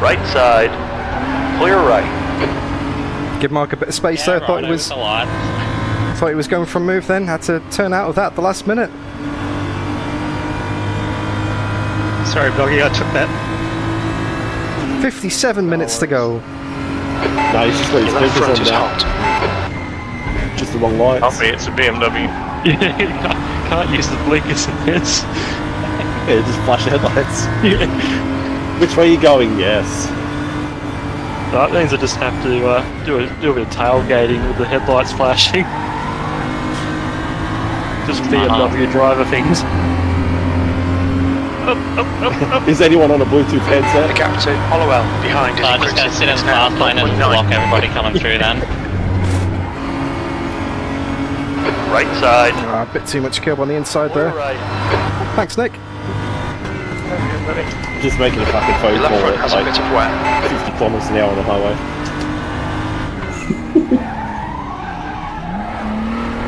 Right side. Clear right. Give Mark a bit of space there. Thought it was a lot. thought he was going for a move then. Had to turn out of that at the last minute. Sorry, Boggy, I took that. 57 minutes to go. No, he's just got his That front on is now. hot. Just the wrong lights. Can't be, it's a BMW. Can't, can't use the blinkers in this. Yeah, just flash headlights. Which way are you going? Yes. That means I just have to uh, do, a, do a bit of tailgating with the headlights flashing. Just BMW driver things. Is anyone on a Bluetooth headset? The gap to Hollowell behind. So I'm just going to sit in the fast lane and block everybody coming through then. Right side. Ah, a bit too much curb on the inside there. Right. Thanks, Nick. Just making a fucking phone call front at has a like bit of wet. 50 kilometers an hour on the highway.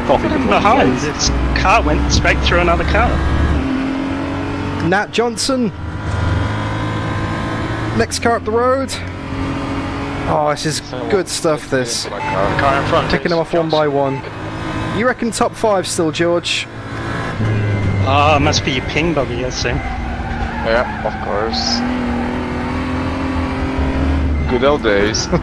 Coffee can Behind, its car went straight through another car. Nat Johnson. Next car up the road. Oh, this is good stuff, this. Car in front. Picking them off one by one. You reckon top five still, George? Ah, must be your ping buggy, I see. Yeah, of course. Good old days.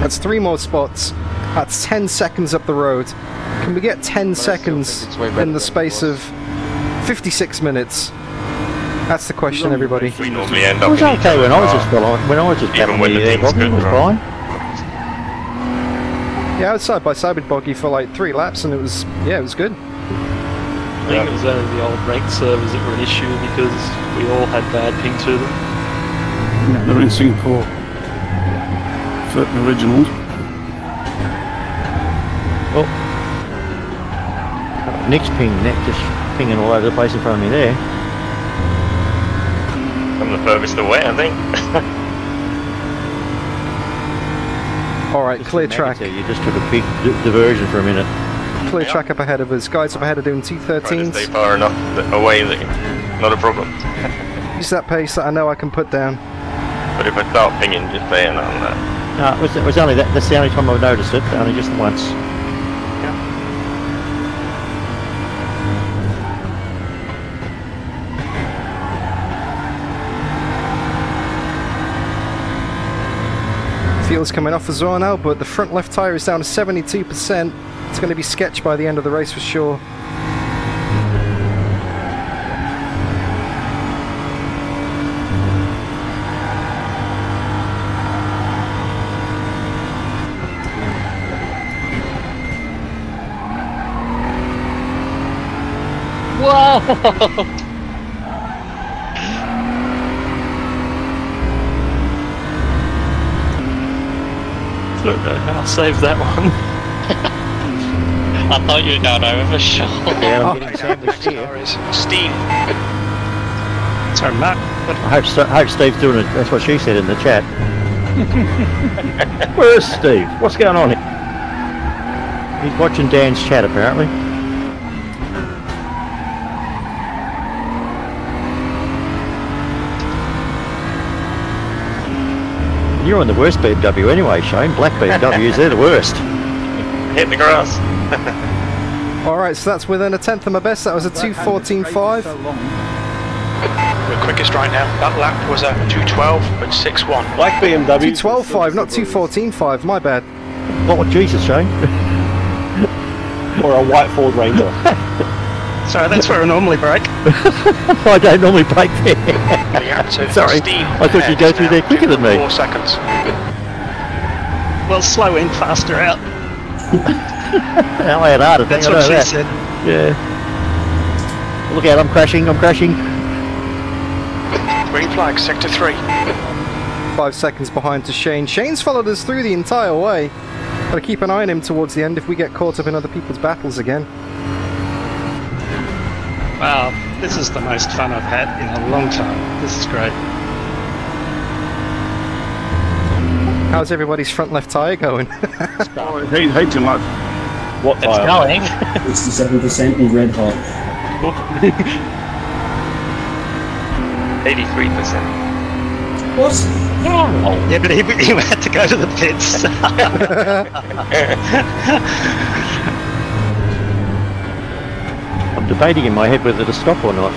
That's three more spots. That's 10 seconds up the road. Can we get 10 seconds it's way better in the space of 56 minutes? That's the question, everybody. We normally end It was okay when I was uh, just car. when I was just Even when the the air thing's boggy, it was right? fine. Yeah, I was side by side with Boggy for like three laps, and it was yeah, it was good. I think it was only the old ranked servers that were an issue because we all had bad ping to them. Yeah, they're in Singapore. For originals. Nick's ping, Nick just pinging all over the place in front of me there. I'm the furthest away, I think. All right, clear track. You just took a big di- diversion for a minute. Clear track up ahead of us. Guys up ahead are doing Try to T13s. stay far enough away that not a problem. Use that pace that I know I can put down. But if I start pinging, just saying on that. No, it was, it was only that. That's the only time I've noticed it. Only just once. Fuel's coming off as well now, but the front left tyre is down to 72%. It's going to be sketched by the end of the race for sure. Whoa! Look, I'll save that one. I thought you were going over shot. Yeah, Oh, I'm getting sandwiched here. Steam. Sorry, Matt. I hope, St- hope Steve's doing it. That's what she said in the chat. Where's Steve? What's going on here? He's watching Dan's chat apparently. You're on the worst BMW anyway, Shane. Black BMWs, they're the worst. Hit the grass. Alright, so that's within a tenth of my best. That was a 214.5. We're quickest right now. That lap was a 212.61. Black BMW. 212.5, not 214.5. My bad. Oh, Jesus, Shane. or a white Ford Ranger. Sorry, that's where I normally brake. I don't normally brake there. Sorry, steam I thought you'd go through there quicker than me. Four seconds. Well, slow in, faster out. Hell, I had harder. That's what she that. said. Yeah. Look out, I'm crashing, I'm crashing. Green flag, sector three. Five seconds behind to Shane. Shane's followed us through the entire way. Gotta keep an eye on him towards the end if we get caught up in other people's battles again. Wow, this is the most fun I've had in a long time. This is great. How's everybody's front left tyre going? Oh, I hate, hate too much. What It's tire? going. 67% and red hot. 83%. What? Yeah, but he, he had to go to the pits. debating in my head whether to stop or not.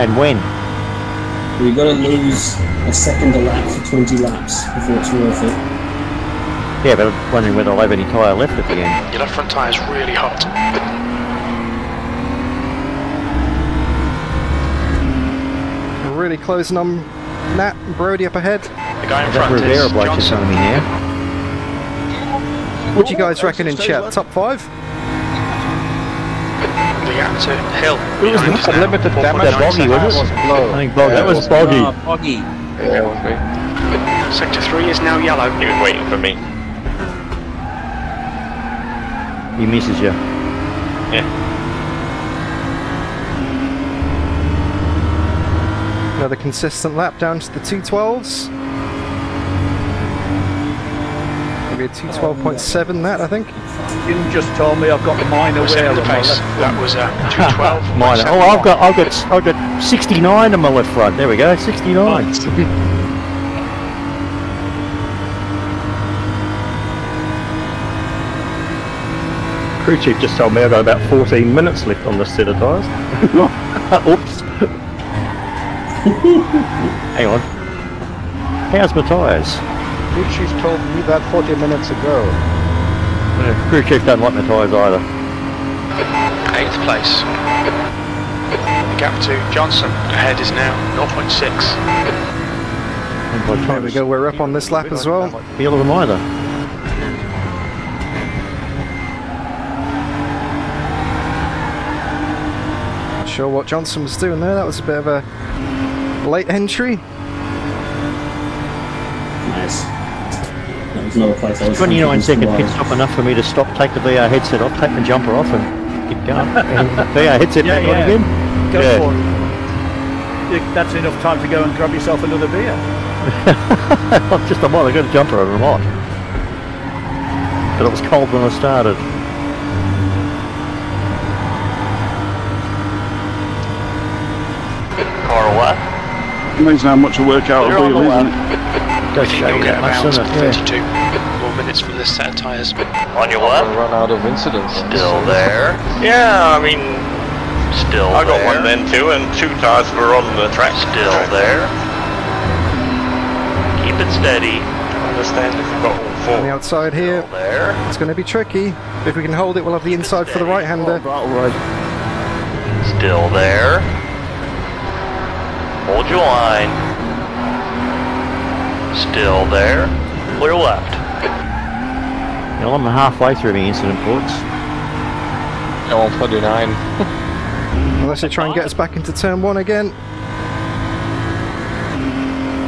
And when? We've got to lose a second a lap for 20 laps before it's worth it. Yeah, but I'm wondering whether I'll have any tyre left at the end. Your left front tyre's really hot. We're really closing on Nat and Brody up ahead. The guy in That front Rivera is bloke is Johnson. telling me now. What do you guys reckon in chat? Top five? Reactor Hill. It was behind not limited damage. That boggy, was it? I think boggy. Yeah, that it was was boggy. Boggy. Yeah. Sector three is now yellow. He was waiting for me. He misses you. Yeah. Another consistent lap down to the 212s. Maybe a 212.7 that, I think. Jim just told me I've got the minor We're on the my pace. left That was a 212. Minor. Oh, I've got, I've got, I've got 69 on my left front. There we go, 69. Crew chief just told me I've got about 14 minutes left on this set of tyres. Oops. Hang on. How's my tyres? Crew chief told me that 40 minutes ago. Uh, crew chief don't like my tyres either. Eighth place. The gap to Johnson ahead is now 0.6. And my There we go, we're up on this lap as well. don't feel them either. Not sure what Johnson was doing there. That was a bit of a late entry. Nice. That was another place I was 29 second thinking pit was stop enough for me to stop, take the VR headset off, take my jumper off and get going. VR headset Yeah, back on again. Go Yeah. for it. That's enough time to go and grab yourself another beer. I'm just, I'm on, I got a jumper on, I'm on. But it was cold when I started. Car what? Amazing how much a workout You're a on the wheel is, left. isn't it? Does You'll show you get that much, about doesn't it? 32 Yeah. more minutes from this set of tyres. On your I'll left? run out of incidents. Still there. Yeah, I mean, still I got one then too, and two tires were on the track. Still there. Keep it steady. Understand if you've got all four. On the outside here, Still there. it's going to be tricky. If we can hold it, we'll have the inside for the right-hander. Still there. Hold your line. Still there. Clear left. Well, I'm halfway through my incident ports. L49. Unless they try and get us back into turn one again.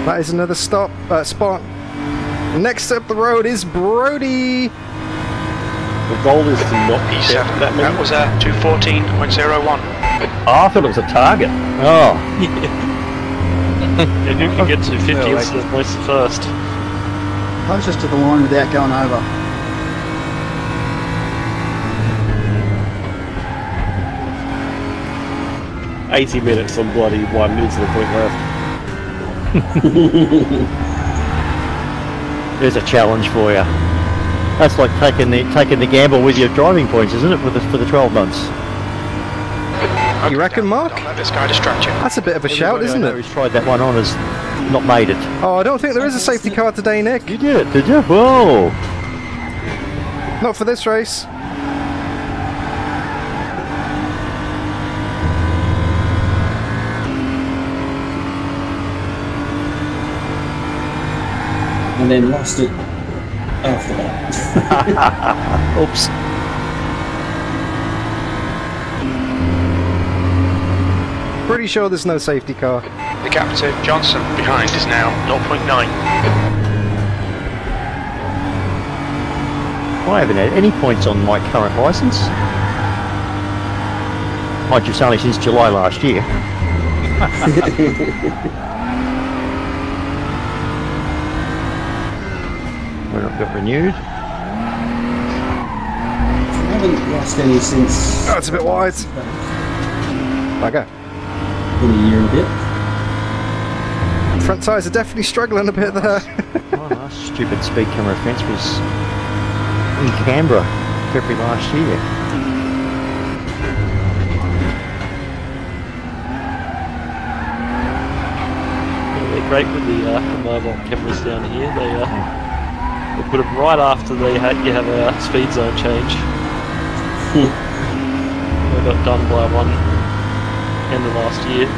That is another stop uh, spot. Next up the road is Brody. The goal is to not P7. that That, was a 214.01. Oh, I thought it was a target. Oh, Yeah, you can get 250 instead of most first? Closest to the line without going over. Eighty minutes on bloody one into the point left. there's a challenge for you. That's like taking the taking the gamble with your driving points, isn't it? For the for the 12 months. You reckon, Mark? Don't let this guy distract you. That's a bit of a shout, Everybody I isn't it? Who's tried that one on has not made it. Oh, I don't think there is a safety car today, Nick. You did it, did you? Whoa! Not for this race. And then lost it after that. Oops. Pretty sure there's no safety car. The gap to Johnson behind is now 0.9. I haven't had any points on my current license. Mind you, it's only since July last year. when it got renewed. I haven't lost any since Oh, it's a bit wide. Bugger. in a year and a bit. Front tyres are definitely struggling a bit there. Oh, that stupid speed camera offence was in Canberra, February last year. Yeah, they're great with the, uh, the mobile cameras down here. They uh, they put them right after they ha- you have a speed zone change. they got done by one end of last year.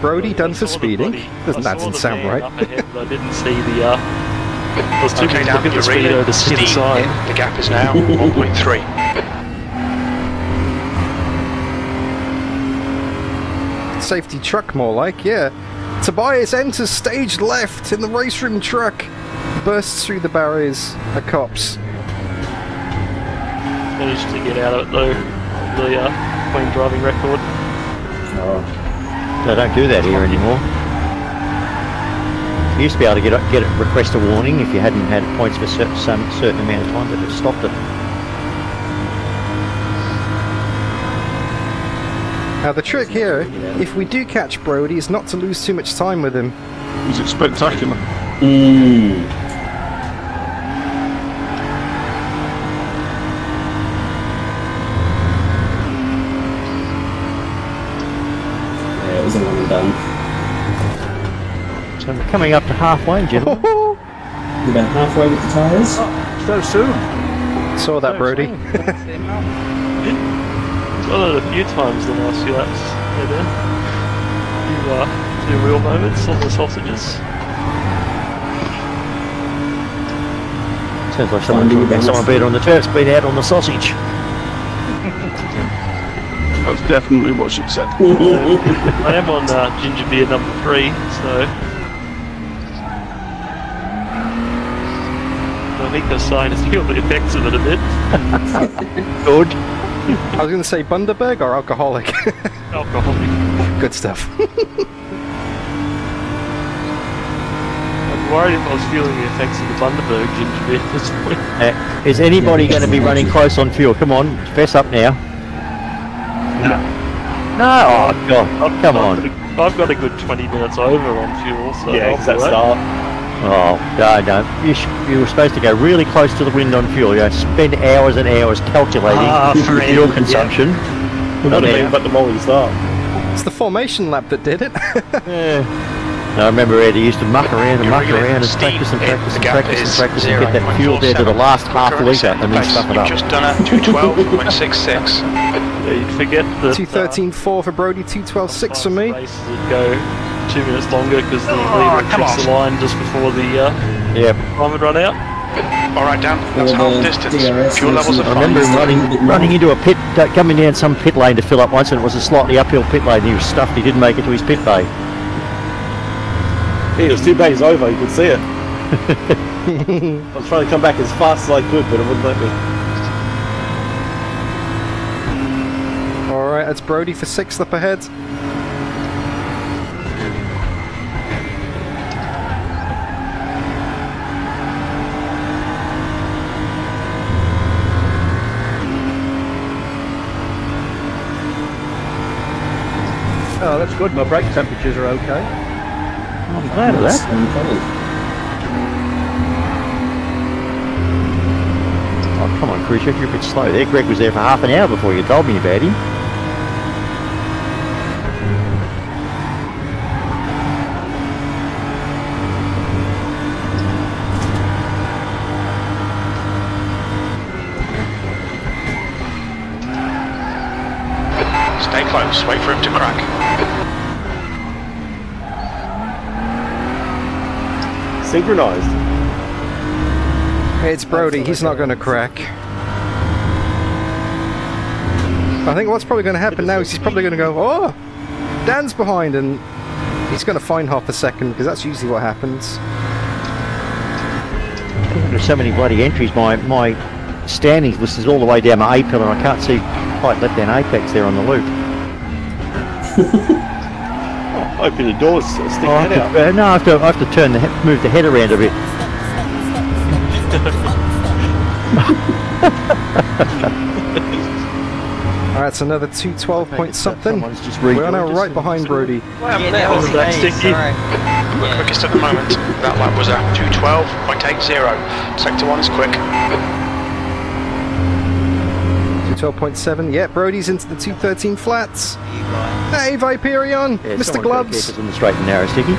Brody done for speeding? Doesn't that saw doesn't sound right. Ahead, I didn't see the. Uh, I was too Okay, busy down looking at the the speedo to see the Steam sign. in. The gap is now 1.3. Safety truck, more like, yeah. Tobias enters stage left in the RaceRoom truck. Bursts through the barriers. A cops. Managed to get out of it though. The uh, clean driving record. They don't do that here anymore. You used to be able to get a, get a request a warning if you hadn't had points for cer- some certain amount of time, but they've stopped it. Now the trick here, if we do catch Brody, is not to lose too much time with him. Is it spectacular? Mm. Yeah, it was a one and done. So we're coming up to halfway, gentlemen. About halfway with the tyres. So soon. Saw that, Brody. Done it a few times the last few laps. Yeah, then. Few, uh, few real moments on the sausages. Sounds like someone, someone beat on the turf's been out on the sausage. That's definitely what she said. I am on uh, ginger beer number three, so. I think the sign is feel the effects of it a bit. Good. I was going to say Bundaberg or alcoholic. Alcoholic. Good stuff. I'm worried if I was feeling the effects of the Bundaberg ginger beer at this point. Uh, is anybody going to be running close on fuel? Come on, fess up now. No. No, Oh, God. Come on. I've got a good 20 minutes over on fuel, so. Yeah, I'll because that do start. Oh, no, no. You, sh- you were supposed to go really close to the wind on fuel. You know, spend hours and hours calculating Ah, friend, fuel yeah. consumption. Would Not have been but the Molly start. it's the formation lap that did it. Yeah. I remember Eddie used to muck around and You're muck really around and steep practice and practice and practice and practice and get that fuel there to the last half litre and then place. stuff it up. just done a 212.66. Yeah, you'd forget that. 213.4 for Brody, 212.6 for me. Races would go two minutes longer because the Oh, leader would come the line just before the uh, Yep. time would run out. Alright, Dan, that's Well, half the distance. DRS Fuel levels are I remember him running, running into a pit, uh, coming down some pit lane to fill up once, and it was a slightly uphill pit lane. He was stuffed. He didn't make it to his pit bay. Yeah, it was too bad he's over. You could see it. I was trying to come back as fast as I could, but it wouldn't let me. Alright, that's Brody for sixth up ahead. That's good. My brake temperatures are okay. I'm glad of that. Oh, come on, crew chief, you're a bit slow there. Greg was there for half an hour before you told me about him. Synchronized. It's Brody, he's not going to crack. I think what's probably going to happen now is he's probably going to go, oh, Dan's behind, and he's going to find half a second, because that's usually what happens. There's so many bloody entries. My my standings list is all the way down my A pillar. I can't see quite left down apex there on the loop. Open the doors, stick Oh, your I have out. to, uh, no, I have to, I have to turn the move the head around a bit. Alright, it's another 212 point something. just We're now right behind Brody. Yeah, that was Back nice, sticky. alright. We're quickest at the moment. That lap was at 212.80. Sector 1 is quick. 212.7. Yeah, Brody's into the 213 flats. Hey, Viperion! Yeah, Mr. Gloves! Keep us on the straight and narrow, Sticky.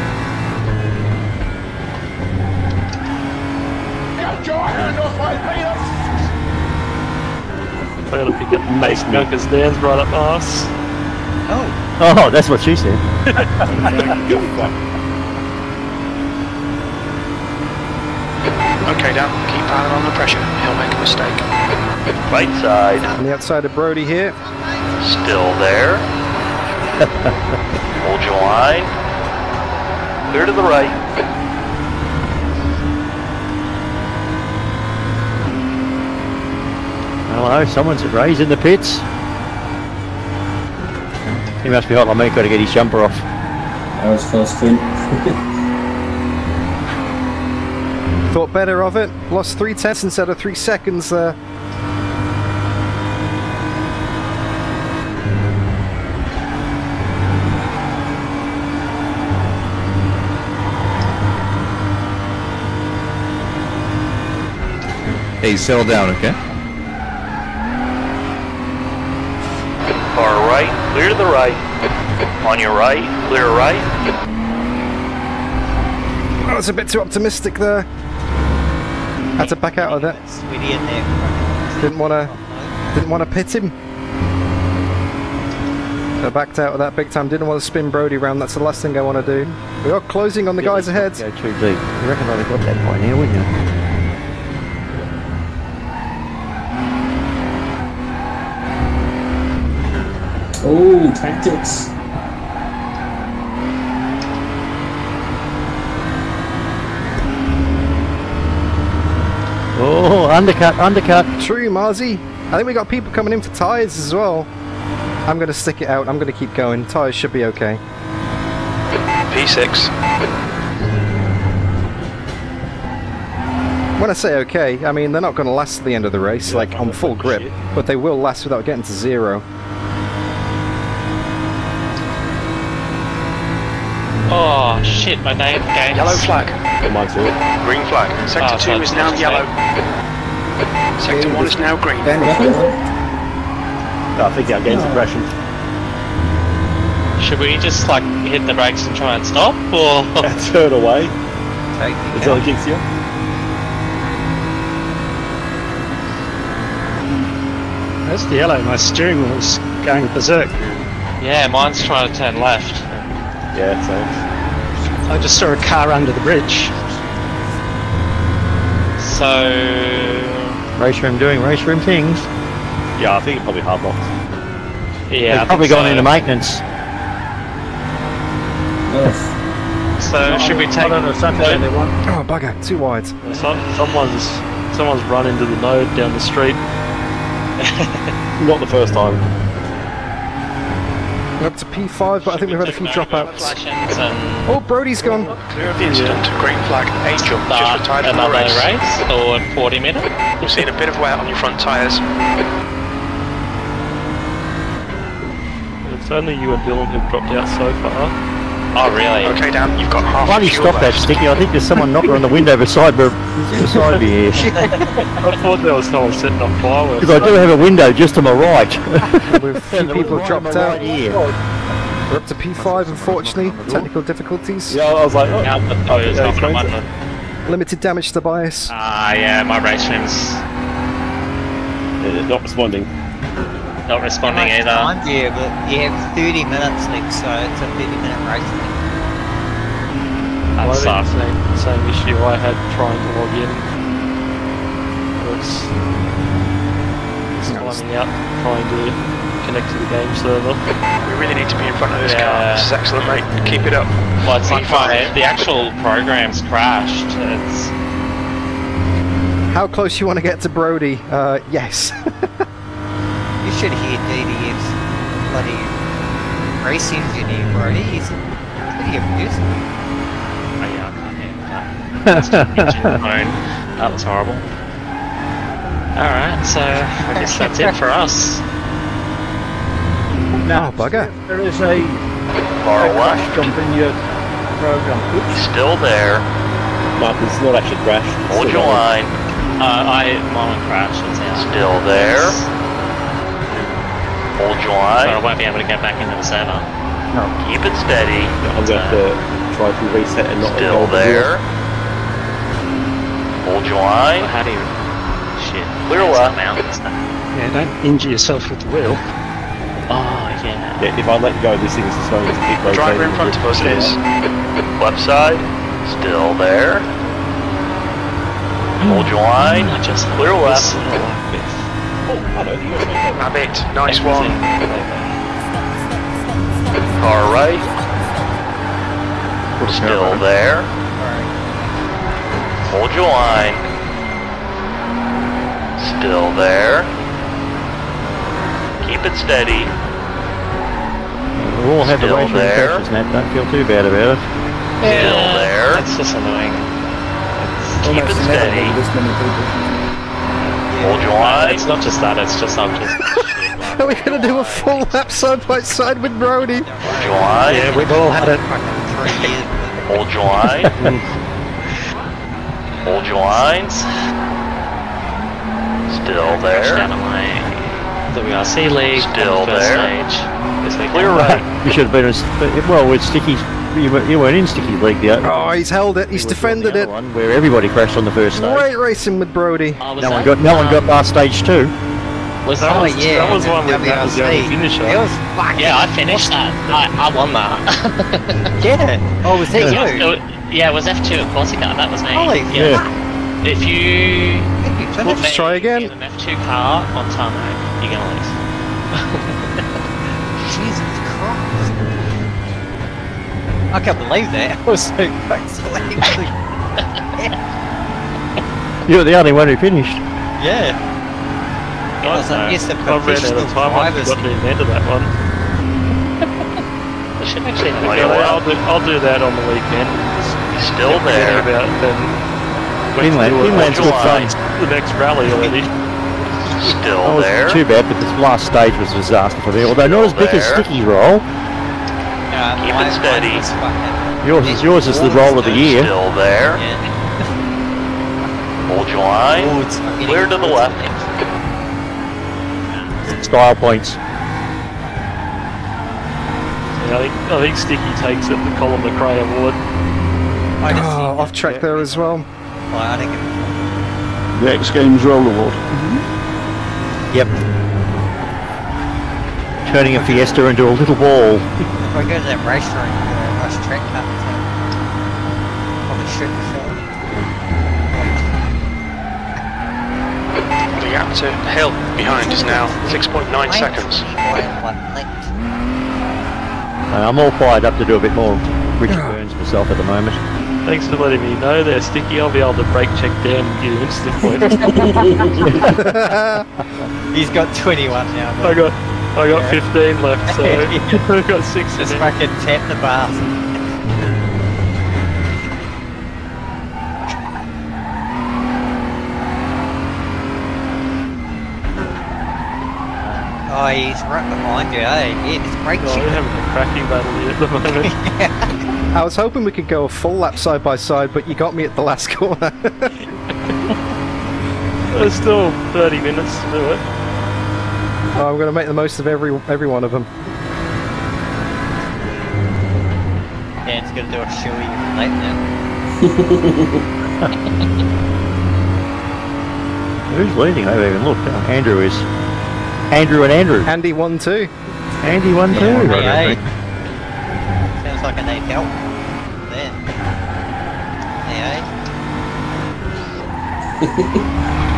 Get your hand off my penis! I gotta pick up Mace Gunker's Dan's right up my ass. Oh. oh, that's what she said. Okay, Dan, keep piling on the pressure. He'll make a mistake. Right side, On the outside of Brody here. still there. Hold your line. Clear to the right. Hello, someone's at Ray's in the pits. He must be hot like me, got to get his jumper off. That was first spin. Thought better of it. Lost three tenths instead of three seconds there. Hey, settle down, okay? Far right, clear to the right. On your right, clear right. I was a bit too optimistic there. Had to back out of that. Sweetie in there. Didn't want to. Didn't want to pit him. I backed out of that big time. Didn't want to spin Brody around. That's the last thing I want to do. We are closing on the guys ahead. Go too deep. You reckon I'd have got that by now, wouldn't you? Oh, tactics. Oh, undercut, undercut. True, Marzi. I think we got people coming in for tyres as well. I'm going to stick it out. I'm going to keep going. Tyres should be okay. P6. When I say okay, I mean they're not going to last to the end of the race, like on full grip, but they will last without getting to zero. Oh shit, my name game. Yellow flag. Mine too. Green flag. Oh, Sector Oh, 2 is now not yellow. Sector 1 is now green. Dan, what's going? No, I think our game's crashing. Should we just like hit the brakes and try and stop, or Turn away Take until it kicks you. That's the yellow. My steering wheel's going berserk. yeah, mine's trying to turn left. Yeah, same. I just saw a car under the bridge. So RaceRoom doing RaceRoom things. Yeah, I think it probably hard locked. yeah, They've probably gone so. into maintenance. Ugh. So should we take? on a Saturday they won't. Oh, bugger, too wide. Some, someone's someone's run into the node down the street. Not the first time. We're up to P5, but I think we've had a few dropouts. Flashes and Oh, Brody's gone. Clear of the incident. Green flag. Angel just start retired from the another race. race or 40 minutes. We've seen a bit of wear on your front tyres. It's only you and Dylan who've dropped out so far. Oh really? Okay, Dan, you've got half Why do you fuel stop that. Sticky? I think there's someone knocking on the window beside me, beside me here. I thought there was someone setting off fireworks. Because I do have a window just to my right. A few people have dropped out. We're up to P5, unfortunately. Technical difficulties. Yeah, I was like, oh, Yeah, but okay, yeah, nothing on explains. Limited damage to the bias. Ah, yeah, my race stream's Yeah, not responding. Not responding either. time, yeah, but you have 30 minutes left, so it's a 30 minute race. Well, That I think sucks. Same, same issue I had trying to log in. It's it's timing out trying to connect to the game server. We really need to be in front of this car. Yeah. This is excellent, mate. Keep it up. Well, it's like P5. my, the actual program's crashed. It's How close you want to get to Brody? Uh, yes. You should hear DDF's bloody race engineer, Brody. He's pretty amusing. oh yeah, I can't hear that. That's just into the phone. That was horrible. Alright, so I guess that's it for us. Now, Oh, bugger. there is a, Far a crash left. in your program. Oops. Still there. Mark, it's not actually crashed. It's Hold still your line. Uh, I mine crashed. It's out. Still there. Hold your So I line. won't be able to get back into the server. No. Keep it steady. I'm going to have to uh, try to reset and not Still involve the wheel. there. Hold your line. How do you? Shit. Clear left. the mountains there. Yeah, don't injure yourself with the wheel. Oh yeah. Yeah, if I let go, this thing is just going to keep rotating. driver in front of us is. Left side. Still there. Hold your hmm. line. I just Clear left. Have it. Nice one. Car right. Still there. Hold your line. Still there. Keep it steady. We all have the Still racial there. crashes, Nat. Don't feel too bad about it. Still there. That's just annoying. Keep it steady. been this many people. Hold your No, line. it's not just that. It's just I'm just. Are we going to do a full lap side by side with Brody? Hold your line. Yeah, we've all had it. Hold your line. Hold your lines. Still Crashed out there. of my WRC league. on Still the first there. Stage this weekend. Clear right. You should have been. A, well, with Sticky, you, were, you weren't in Sticky League the Oh, he's held it. He's defended it. one where everybody crashed on the first stage. Great racing with Brody. Oh, was No one got. No one got Um, past stage two. Was That that? was, yeah, that was one where Matt was the only WRC. finisher. It was fucking Yeah, I finished that. I, I won that. Yeah. Oh, was that It you? was- it was- yeah, it was F2 at Corsica. That was me. Holy yeah. fuck. If you Thank you, put me try again. in an F2 car on tarmac, you're gonna lose. I can't believe that. I was so close to. You were the only one who finished. Yeah. It I was know. a, yes, the I ran out professional of time. I drivers. forgot to invent that one. I should actually have a Like go. I'll do, I'll do that on the weekend. He's Still Forgetting there. About then went to Inland- do it inland's on good fun. The next rally already. Still That there. too bad, but this last stage was a disaster for me. Although not as big as There. Sticky's roll. Uh, Keep it steady. mine was fucking- Yours is yours is the roll of the year. Still there. Hold your line. Oh, it's fucking- Clear to the left. Style points. Yeah, I think I think Sticky takes it the Colin McRae Award. I just Oh, off track there as well. Well, I think it- The X Games Roll Award. Yep. Turning a Fiesta into a little ball. if I go to that race ring, uh, rush track cut, so probably shoot before. The gap to Hill behind is now 6.9 seconds. I'm all fired up to do a bit more Richard Burns myself at the moment. Thanks for letting me know there, Sticky. I'll be able to brake check down and give you instant points. He's got 21 now. I got I got Yeah. 15 left, so I've got six. Just in fucking tap the bars. Oh, he's right behind you, eh? Yeah, it's breaking. Oh, we're having a cracking battle here at the moment. I was hoping we could go a full lap side by side, but you got me at the last corner. There's still 30 minutes to do it. Oh, I'm going to make the most of every every one of them. Dan's gonna do a shoey late now. Who's leading? I haven't even looked. Oh, Andrew is. Andrew and Andrew. Andy one two. Andy one too. Yeah, I yeah. don't. Sounds like I need help. There. Yeah. He's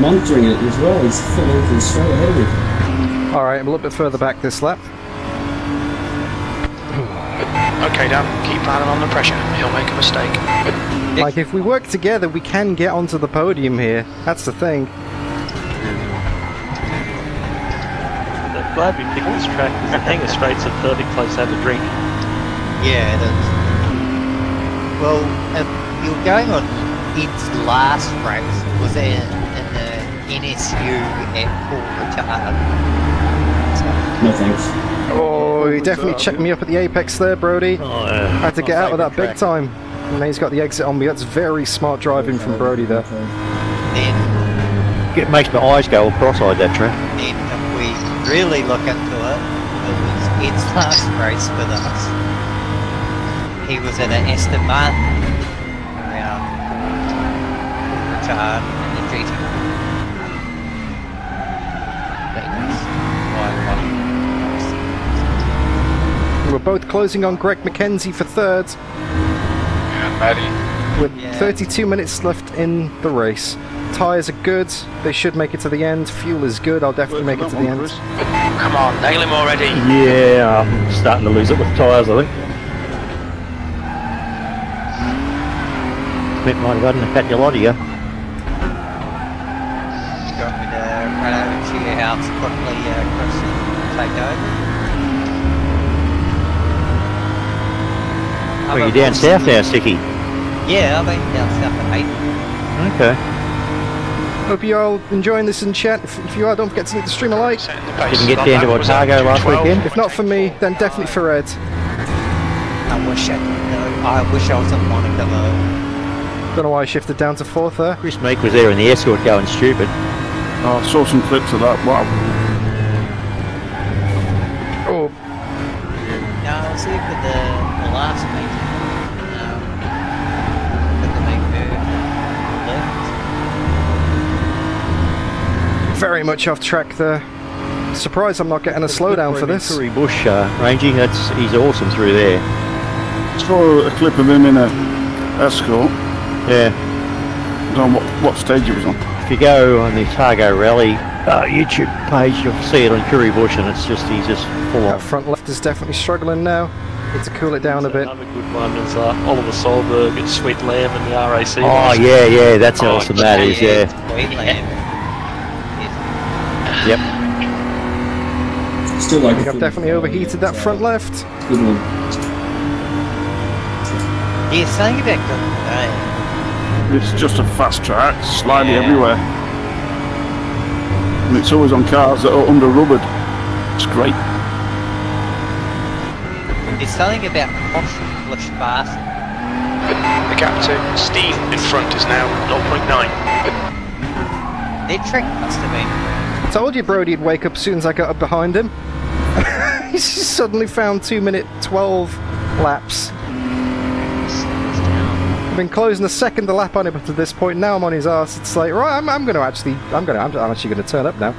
monitoring it as well. He's full on straight ahead of it. All right, I'm a little bit further back this lap. Okay, Dan, keep planning on the pressure. He'll make a mistake. Like if we work together, we can get onto the podium here. That's the thing. I'm glad we picked this track because the hangar straight's a perfect place to have a drink. Yeah, it is. Well, uh, if you're going on its last race, was in, in the NSU at full retard. No thanks. Oh, he definitely checked me up at the apex there, Brody. Oh, I had to get out of that big time. And he's got the exit on me. That's very smart driving from Brody there. Then, It makes my eyes go all cross-eyed, that track. then if we really look into it, it was Ed's last race with us. He was in an Aston Martin around full retard in the GT. That's why I We're both closing on Greg McKenzie for third. Yeah, Maddie. With 32 minutes left in the race. Tyres are good. They should make it to the end. Fuel is good. I'll definitely make it to the end. Come on, nail him already. Yeah, I'm starting to lose it with tyres, I think. Mick might have had a pat your lot of you. got me to run over to your house quickly, uh, Chris, and take over. Oh, you're down south now, Sticky. Yeah, I've been down south at 8. Okay. Hope you're all enjoying this in chat. If, if you are, don't forget to leave the stream a like. Didn't get down to Otago last weekend. If not for me, then definitely for Ed. I wish I could know. I wish I was in Monaco though. Don't know why I shifted down to fourth there. Chris Meek was there in the escort going stupid. Oh, I saw some clips of that. Wow. Oh, No, I was here for the, the last meeting. Um, but the main move left. Very much off track there. Surprised I'm not getting a slowdown for this. Kuri Bush, uh, Rangy, that's he's awesome through there. Saw a clip of him in a escort. Yeah. I don't know what, what stage he was on. If you go on the Otago Rally uh, YouTube page, you'll see it on Kuri Bush, and it's just he's just full That on. front left is definitely struggling now. Need to cool it down a bit. Another good one is uh, Oliver Solberg at Sweet Lamb and the RAC. Oh yeah, yeah, that's Oh, awesome. That is, yeah. Sweet lamb. Yep. Still like I think I've definitely overheated that front left. Good one. Yeah, saying about good. It's just a fast track, slidey Yeah. everywhere. And it's always on cars that are under rubbered. It's great. It's something about posh English fast. The gap to Steve in front is now 0.9. That trick must have been. I told you Brody would wake up as soon as I got up behind him. He's just suddenly found 2 minute 12 laps. I've been closing a second the lap on him up to this point. Now I'm on his ass. It's like, right, I'm, I'm going to actually, I'm going to, I'm, I'm actually going to turn up now.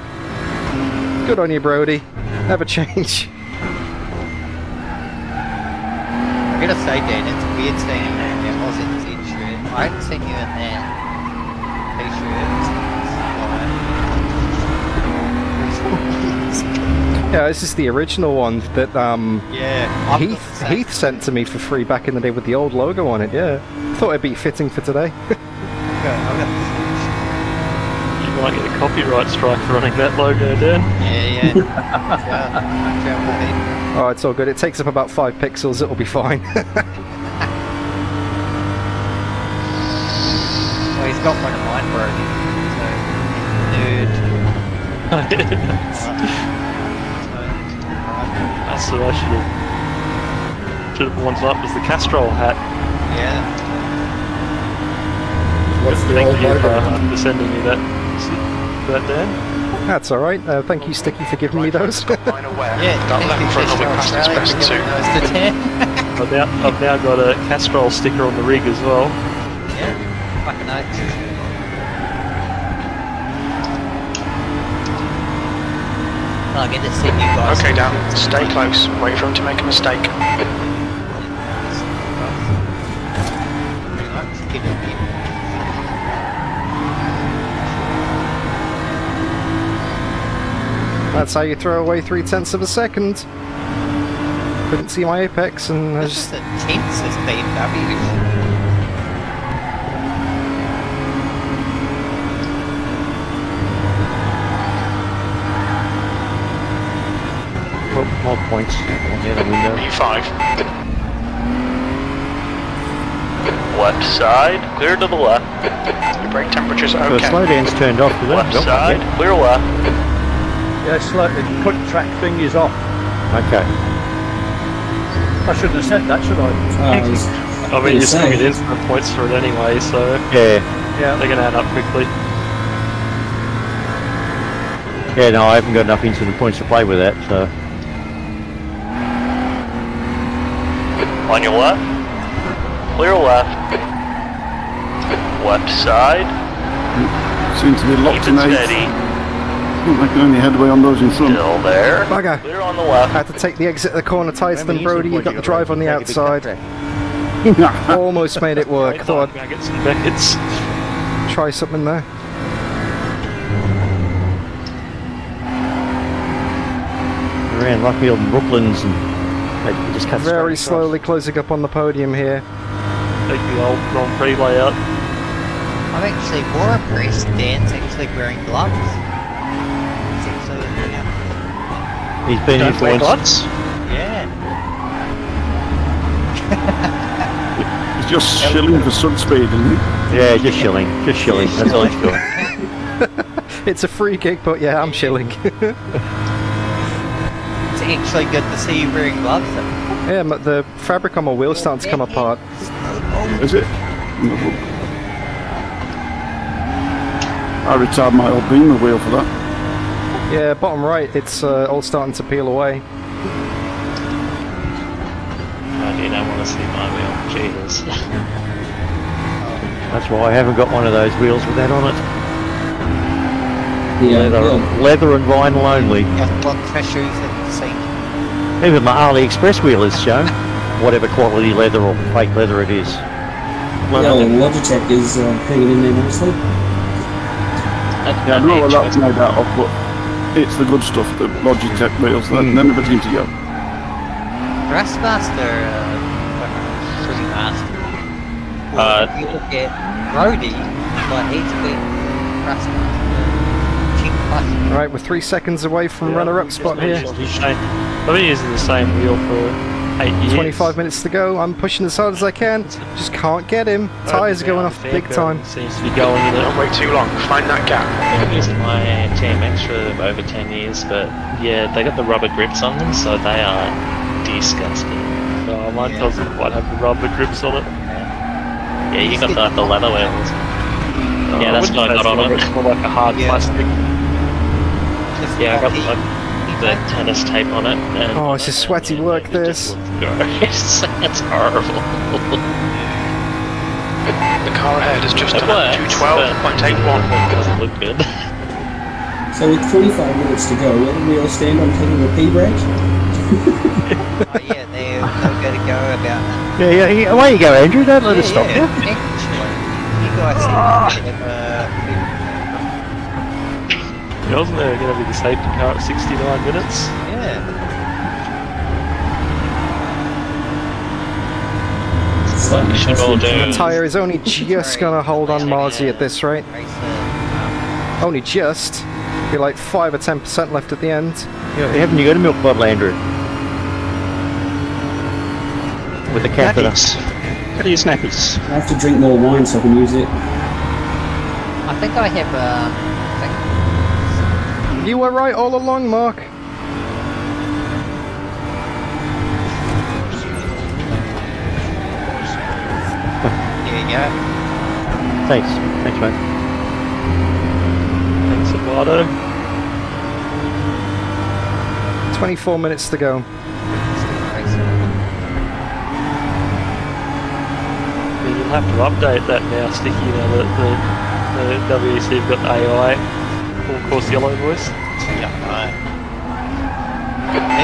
Good on you, Brody. Never change. I gotta say, Dan, it's weird you in that Aussie t-shirt. I haven't seen you in that t-shirt since, Yeah, this is the original one that um, Yeah. I've got the Heath. Heath sent to me for free back in the day with the old logo on it. Yeah, thought it'd be fitting for today. I've got the You might get a copyright strike for running that logo down. Yeah, yeah. yeah. oh, it's all good. It takes up about five pixels. It'll be fine. Well, he's got one of mine already. So, nude. That's what I should have. Should have one up was the Castrol hat. Yeah. What's the Thank old you logo? uh, for sending me that. That Dan. That's all right. Uh, thank you, Sticky, for giving me those. Yeah, That thank left front will be Fish past its Australia, best for giving suit. those to Dan. I've now, I've now got a Castrol sticker on the rig as well. Yeah, fucking oath. I get to see you guys. Okay, Dan, stay close. Wait for him to make a mistake. That's how you throw away three tenths of a second. Couldn't see my apex, and I This just is the tensest BMW. Well, more points on the other window. B5. Left side, clear to the left. Your brake temperature's So the okay. slow down's turned off, is it? Left Nope, not side, yet. clear left. Yeah, slightly. Cut track thing is off. Okay. I shouldn't have said that, should I? Oh, I was I mean, you're still say. get instant points for it anyway, so Yeah. Yeah. they're going to add up quickly. Yeah, no, I haven't got enough incident points to play with that, so. On your left. Clear left. Left side. Seem to be Keep locked it in eight. steady. Not making any headway on those in front. Still there. bugger. Clear on the left. Had to take the exit of the corner tighter than Brody. You got the drive on the outside. Almost made it work. Wait, Thought I'm get some Beckett's. Try something there. Around Luffield and Brooklands and they just cut Very slowly closing up on the podium here. Take the old Grand Prix layout. I'm actually more impressed Dan's actually wearing gloves. He's actually, yeah. He's been Don't wear gloves. yeah. He's just shilling for sub speed, isn't he? Yeah, just shilling. Just shilling. That's all he's doing. It's a free gig, but yeah, I'm chilling. It's actually good to see you wearing gloves. though. yeah, but the fabric on my wheel's starting to come apart. Is it? I retired my old Beamer wheel for that. Yeah, bottom right, it's uh, all starting to peel away. I do not want to see my wheel. Jesus. That's why I haven't got one of those wheels with that on it. Yeah, leather, well, leather and vinyl only. Got blood pressures at the same Even my AliExpress wheel is shown. Whatever quality leather or fake leather it is. yeah, well, Logitech is uh, hanging in there nicely. Yeah, I don't know what that's made out of, but it's the good stuff, the Logitech wheels. They they never seem to go. Thrustmaster, uh, pretty master. Uh, if you look at Brody, like he's been Thrustmaster. Cheap. Right, we're three seconds away from runner-up spot here. I've been using the same wheel for eight years. 25 minutes to go. I'm pushing as hard as I can. Just can't get him. Oh, Tires are going off big time. Seems to be going in Don't wait too long. Find that gap. I've been using my TMX for over 10 years, but yeah, they got the rubber grips on them, so they are disgusting. Oh, mine doesn't quite have the rubber grips on it. Yeah, you got the, the leather wheels. yeah, that's what I got on it. It's it. more like a hard plastic. Yeah, I got like the tennis tape on it. And Oh, it's a sweaty work, this. gross. That's horrible. The car ahead is just It done a works, 212.81. It doesn't look good. So with 25 minutes to go, will the wheel stand on taking a pee break? Oh yeah, they they're going to go about. Yeah, yeah, yeah. Away you go, Andrew. Don't let yeah, us stop yeah, you. Actually, you guys seem to have, uh, Yeah, wasn't there going to be the safety car at 69 minutes? yeah. Yeah. You should all do. The tyre is only just gonna hold on Marzi at this rate. Only just. Be like five or ten percent left at the end. Yeah, haven't you got a milk bottle, Andrew? With the catheter. How do you snappies? I have to drink more wine so I can use it. I think I have uh, You were right all along, Mark. Here you go. Thanks. Thanks, mate. Thanks, Eduardo. 24 minutes to go. Yeah, you'll have to update that now, Sticky, now that the, the WEC have got AI full course yellow boys. Yeah, right.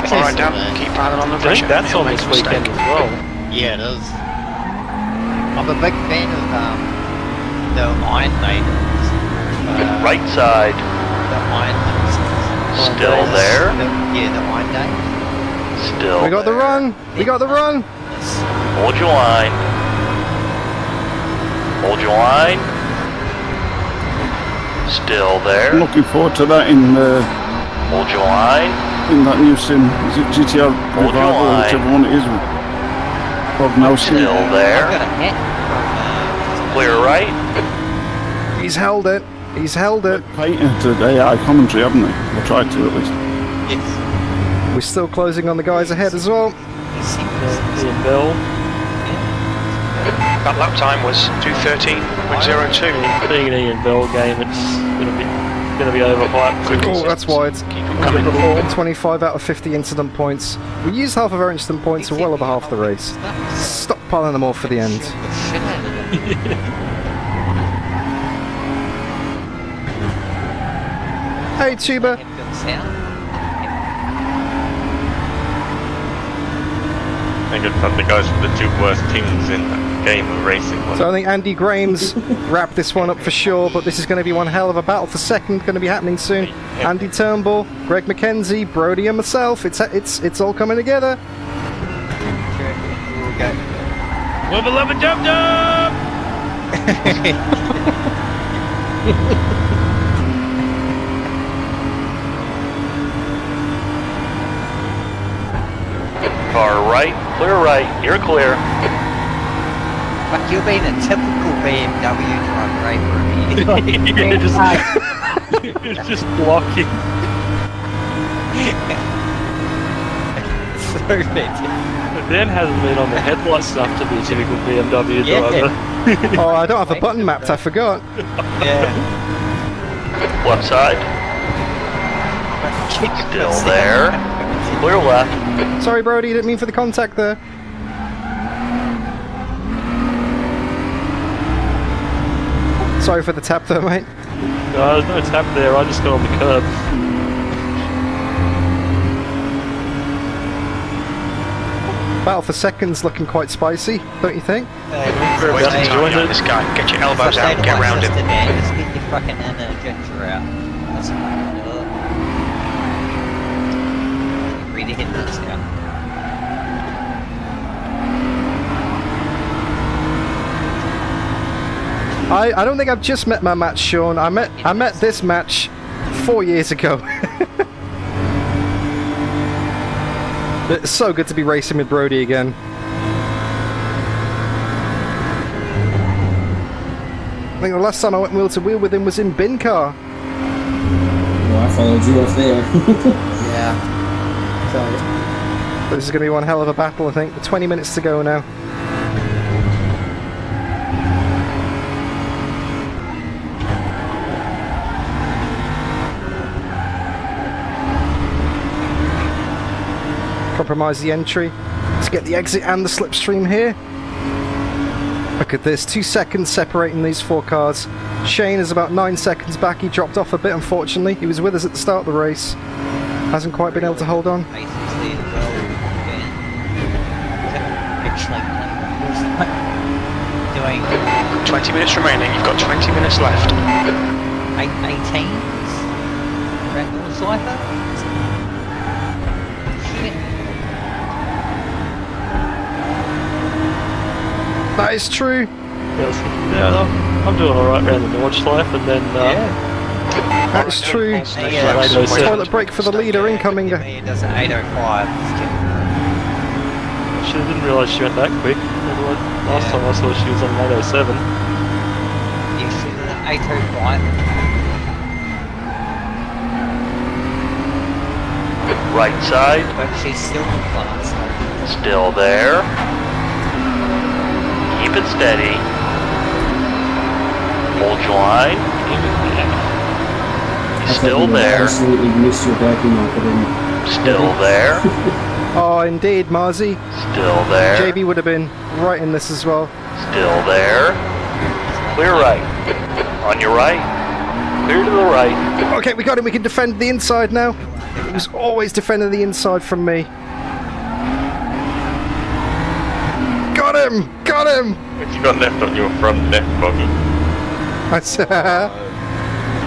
Alright, Dan, keep piling on the I pressure. think that's He'll on this weekend as well. Yeah, it is. I'm a big fan of um, the Iron Maidens. Uh, Right side. The Iron Maidens. Still there? The- yeah, the Iron Day. Still We got the run. We got the run. Hold your line. Hold your line. Still there. I'm looking forward to that in uh, Hold your line. in that new sim. Is it GTR Hold your Revival or line. whichever one it is? Prognosis. Still there. Clear right. He's held it. He's held it. Patented AI commentary, haven't they? Or tried to at least. Yes. We're still closing on the guys ahead as well. Ian Bell. That lap time was 213.02. Being an Ian Bell game, it's gonna be gonna be overhyped. Oh, that's wide. coming. 25 out of 50 incident points. We used half of our incident points for well over half the race. Stop piling them all for the end. Hey, Tuba. I think it's probably goes for the two worst teams in the game of racing. So I think Andy Graham's wrapped this one up for sure, but this is going to be one hell of a battle for second. Going to be happening soon. Andy Turnbull, Greg McKenzie, Brody, and myself. It's it's it's all coming together. Wubba lubba dub dub! Car right. Clear right. You're clear. But you've been a typical BMW driver, right, Yeah, just- it's just blocking. so fantastic. Dan hasn't been on the headlight stuff to be a typical BMW Yeah. driver. oh, I don't have a button mapped. I forgot. Yeah. Left side. Still there. Clear left. Sorry, Brody. Didn't mean for the contact there. Sorry for the tap there, mate. No, there's no tap there. I just got on the curb. Battle for seconds looking quite spicy, don't you think? We're wasting time on this guy. Get your elbows out, get around him. Just get your fucking inner ginger out. That's fucking it. Really hit this down. I, I don't think I've just met my match, Sean. I met I met this match four years ago. it's so good to be racing with Brody again. I think the last time I went wheel to wheel with him was in bin car. Well, I followed you off there. So, This is going to be one hell of a battle, I think. 20 minutes to go now. Compromise the entry to get the exit and the slipstream here. Look at this, two seconds separating these four cars. Shane is about nine seconds back. He dropped off a bit, unfortunately. He was with us at the start of the race. Hasn't quite been able to hold on. Twenty minutes remaining. You've got twenty minutes left. Eight, eighteen. Cypher. That is true. Yeah, I'm doing alright round the Nordschleife and then uh, yeah is true. Yeah, Late 07. Toilet break for the leader incoming. He does an 805. Actually, I didn't realise she went that quick. Otherwise, Last time I saw she was on 807. Yeah, she's an 805. Right side, But she's still in class. still there. Keep it steady. Hold your line. I thought Still you would there. Absolutely miss your braking marker then. Still there. Oh, indeed, Marzi. Still there. JB would have been right in this as well. Still there. Clear right. On your right. Clear to the right. Okay, we got him. We can defend the inside now. He was always defending the inside from me. Got him! Got him! What you got left on your front left buggy? That's,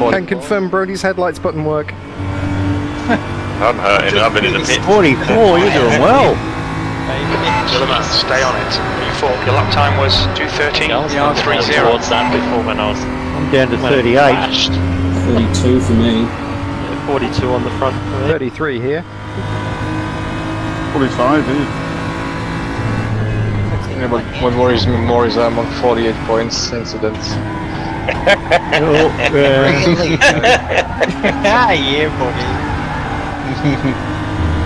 can confirm Brody's headlights button work. I'm hurting. I've been in the pit. 44, you're doing well. Gilliman, stay on it. Your, your lap time was 2.13, Yeah, I was 3 towards that before when I was I'm down to 38. 32 for me. Yeah, 42 on the front. for me. 33 here. 45, yeah. Yeah, but what worries me more is I'm on 48 points incidents. Oh, uh, Really? ah, yeah, buddy.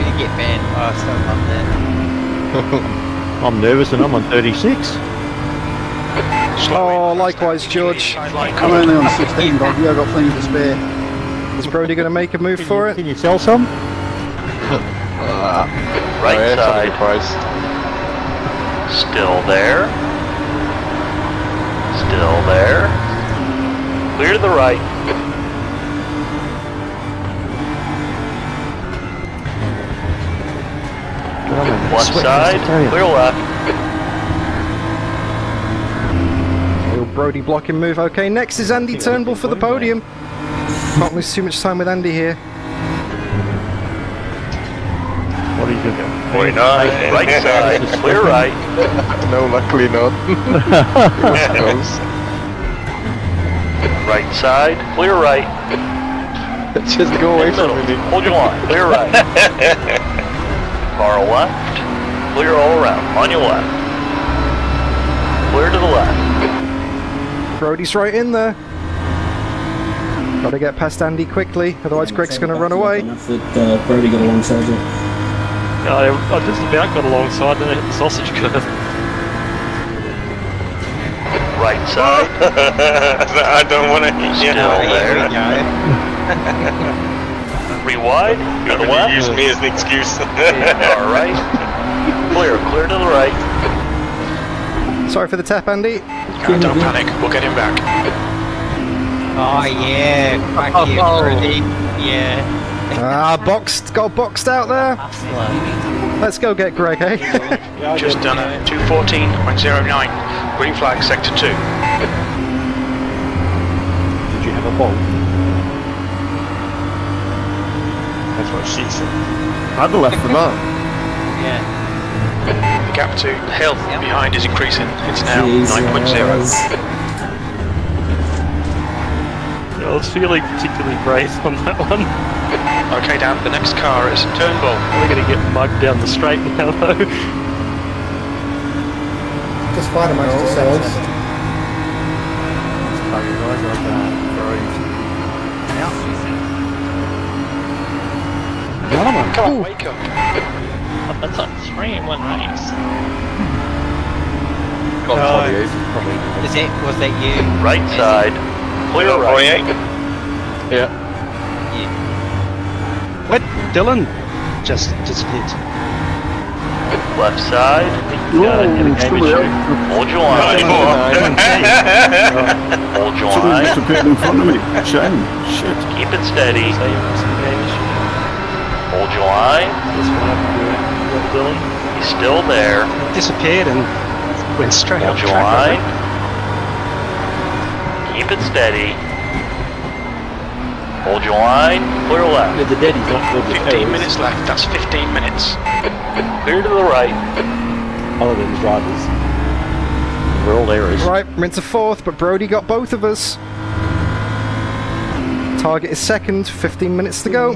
Gonna get banned. Oh, I still love that. I'm nervous and I'm on 36. Oh, likewise, George. I'm only on 16, but yeah, I've got plenty to spare. Is Brody going to make a move for it? Can you sell some? Right Oh, yeah, side. price. Still there. Still there. Clear to the right. Left side. Clear left. Will Brody block and move? Okay, next is Andy Turnbull for the podium. Can't lose too much time with Andy here. What are you doing? 49. Right side. Clear right. no, luckily not. it was close. Right side. Clear right. Just go away from Middle. me. Hold your line. Clear right. Car left. Clear all around. On your left. Clear to the left. Brody's right in there. Gotta get past Andy quickly, otherwise Greg's gonna run away. Enough that uh, Brody got alongside you. Yeah, I, I just about got alongside and hit the sausage curve. Right side. I don't want to hit you. Still Here we there. go. Three wide. To the You left. use me as an excuse. All right. Clear. Clear to the right. Sorry for the tap, Andy. Don't panic, we'll get him back. Oh, yeah. Crack you, Oh. Brody. Yeah. Ah, boxed, got boxed out there. Let's go get Greg, eh? Just done a 2.14.09. Green flag, sector 2. Did you have a bolt? That's what she said. I'd have left for that. Yeah. The gap to the hill behind is increasing. It's now Jesus. 9.0. Yeah, I was feeling particularly brave on that one. Okay, Dan, the next car is Turnbull. We're going to get mugged down the straight now, though. Just Spider managed to sell us. Come on, wake up. But that's a three in one race. Got Oh. 48, probably. Was it, was that you? Right side. Clear right. Yeah. What? Dylan just disappeared. Left side. Whoa, somebody. Hold your line. Hold your Somebody line. just appeared in front of me. Shame. Shit. Keep it steady. Hold your line. That's what happened to Dylan. He's still there. Disappeared and went straight Hold up your line. Keep it steady. Hold your line. Clear left. The daddy's not good 15 minutes left, that's 15 minutes. Clear to the right. Other than the drivers. We're all errors. Right, we're into fourth, but Brody got both of us. Target is second, 15 minutes to go.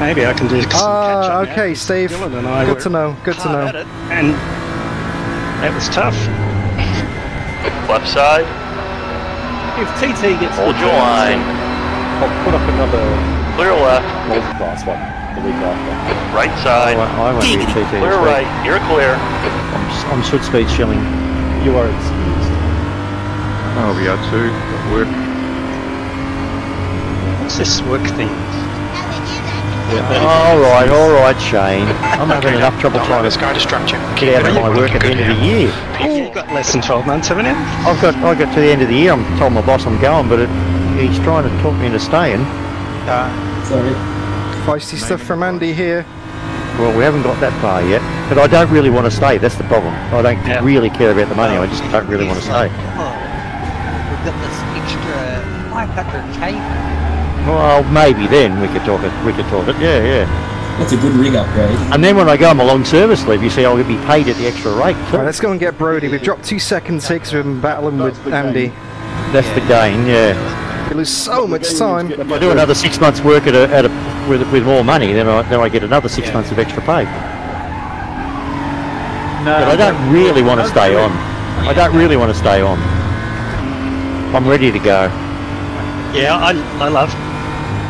Maybe I can do some Ah, catch-up now. okay, Steve. Dylan and I Good to know, good to know. and that was tough. Left side. If TT gets Hold your line. I'll put up another Clear left. multi-class one the week after. Right I side. won't, I won't be at TT. this Clear week. right. You're clear. I'm, s- I'm Soot Speed shilling. You are excused. I'll be out too. At work. What's this work thing? All right, all right, Shane. I'm having enough trouble trying to guy distract you. get out of my work at the end of the year. You've got less than 12 months, haven't you? I've got I got to the end of the year. I'm told my boss I'm going, but it, he's trying to talk me into staying. Uh, Sorry. Feisty stuff from Andy here. Well, we haven't got that far yet, but I don't really want to stay. That's the problem. I don't Yeah. really care about the money. I just don't really want to stay. Oh, we've got this extra 500k. Well, maybe then we could talk it. We could talk it. Yeah, yeah. That's a good rig upgrade. And then when I go on my long service leave, you see, I'll be paid at the extra rate. too. Right, let's go and get Brody. We've dropped two seconds here 'cause we've been battling with Andy. That's the gain. Yeah. We lose so much time. If I do another six months' work at a, at a with, with more money, then I then I get another six months of extra pay. No, But I don't really want to stay on. I don't really want to stay on. I'm ready to go. Yeah, I, I love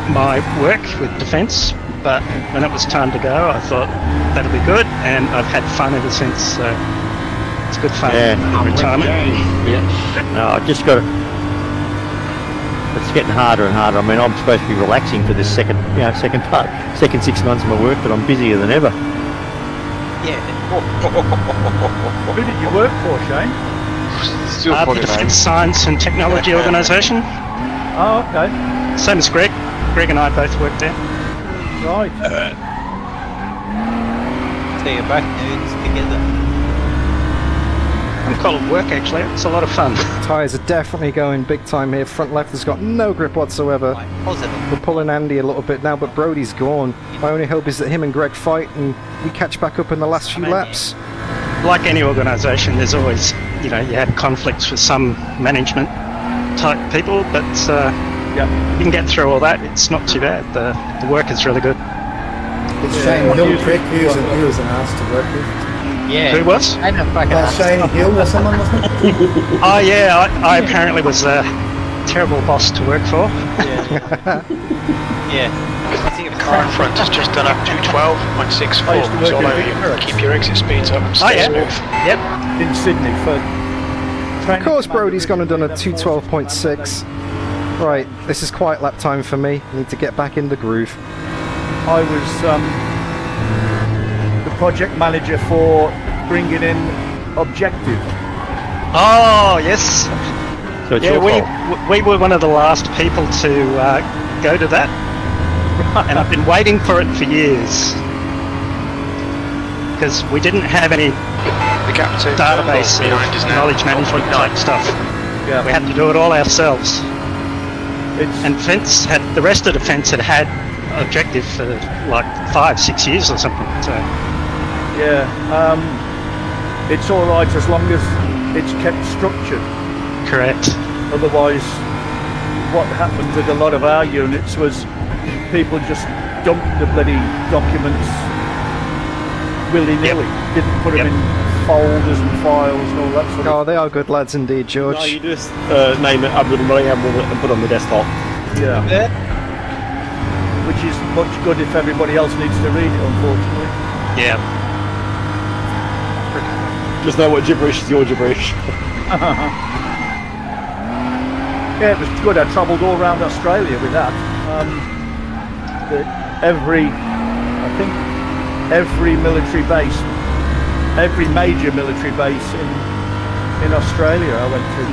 my work with defence, but when it was time to go, I thought that'll be good, and I've had fun ever since. So it's good fun Yeah. in retirement. Yeah. No, I just got to. It's getting harder and harder. I mean, I'm supposed to be relaxing for this second, you know, second part, second six months of my work, but I'm busier than ever. Yeah. Who did you work for, Shane? Still Uh, the Defence Science and Technology Organisation, Oh, okay. same as Greg. Greg and I both worked there. Right. So you're both nerds together. I'm called work actually. It's a lot of fun. Tyres are definitely going big time here. Front left has got no grip whatsoever. Positive. We're pulling Andy a little bit now, but Brody's gone. My only hope is that him and Greg fight and we catch back up in the last few laps. Like any organisation, there's always, you know, you have conflicts with some management type people, but uh, Yeah. you can get through all that. It's not too bad. The, the work is really good. It's Shane Hill prick. He was, an, he was an ass to work with. Yeah. Who was? I know fucking Uh, Shane Hill or someone, wasn't it? Oh yeah, I, I apparently was a terrible boss to work for. Yeah. I think it was Car in front has just done a 212.64. I used It's all over you. Victoria. Keep your exit speeds up. Oh Stay yeah. smooth. Yep. In Sydney for. Of course, Brody's gone and done a 212.6. Right, this is quiet lap time for me. I need to get back in the groove. I was um, the project manager for bringing in Objective. Oh yes. So it's yeah, your we fault. we were one of the last people to uh, go to that, and I've been waiting for it for years because we didn't have any The gap to database turn behind is of now knowledge management type stuff. Yeah. We had to do it all ourselves. It's And Fence had the rest of the fence had had objective for like five, six years or something. So yeah. Um, it's all right as long as it's kept structured. correct. Otherwise, what happened with a lot of our units was people just dumped the bloody documents willy nilly. Didn't put them in folders and files and all that sort of. Oh, they are good lads indeed, George. No, you just uh, name it Abdul Maryam and put it on the desktop. Yeah. Which is much good if everybody else needs to read it, unfortunately. Yeah. Just know what gibberish is your gibberish. Yeah, it was good. I travelled all around Australia with that. Um, the, every, I think, every military base, every major military base in in Australia, I went to.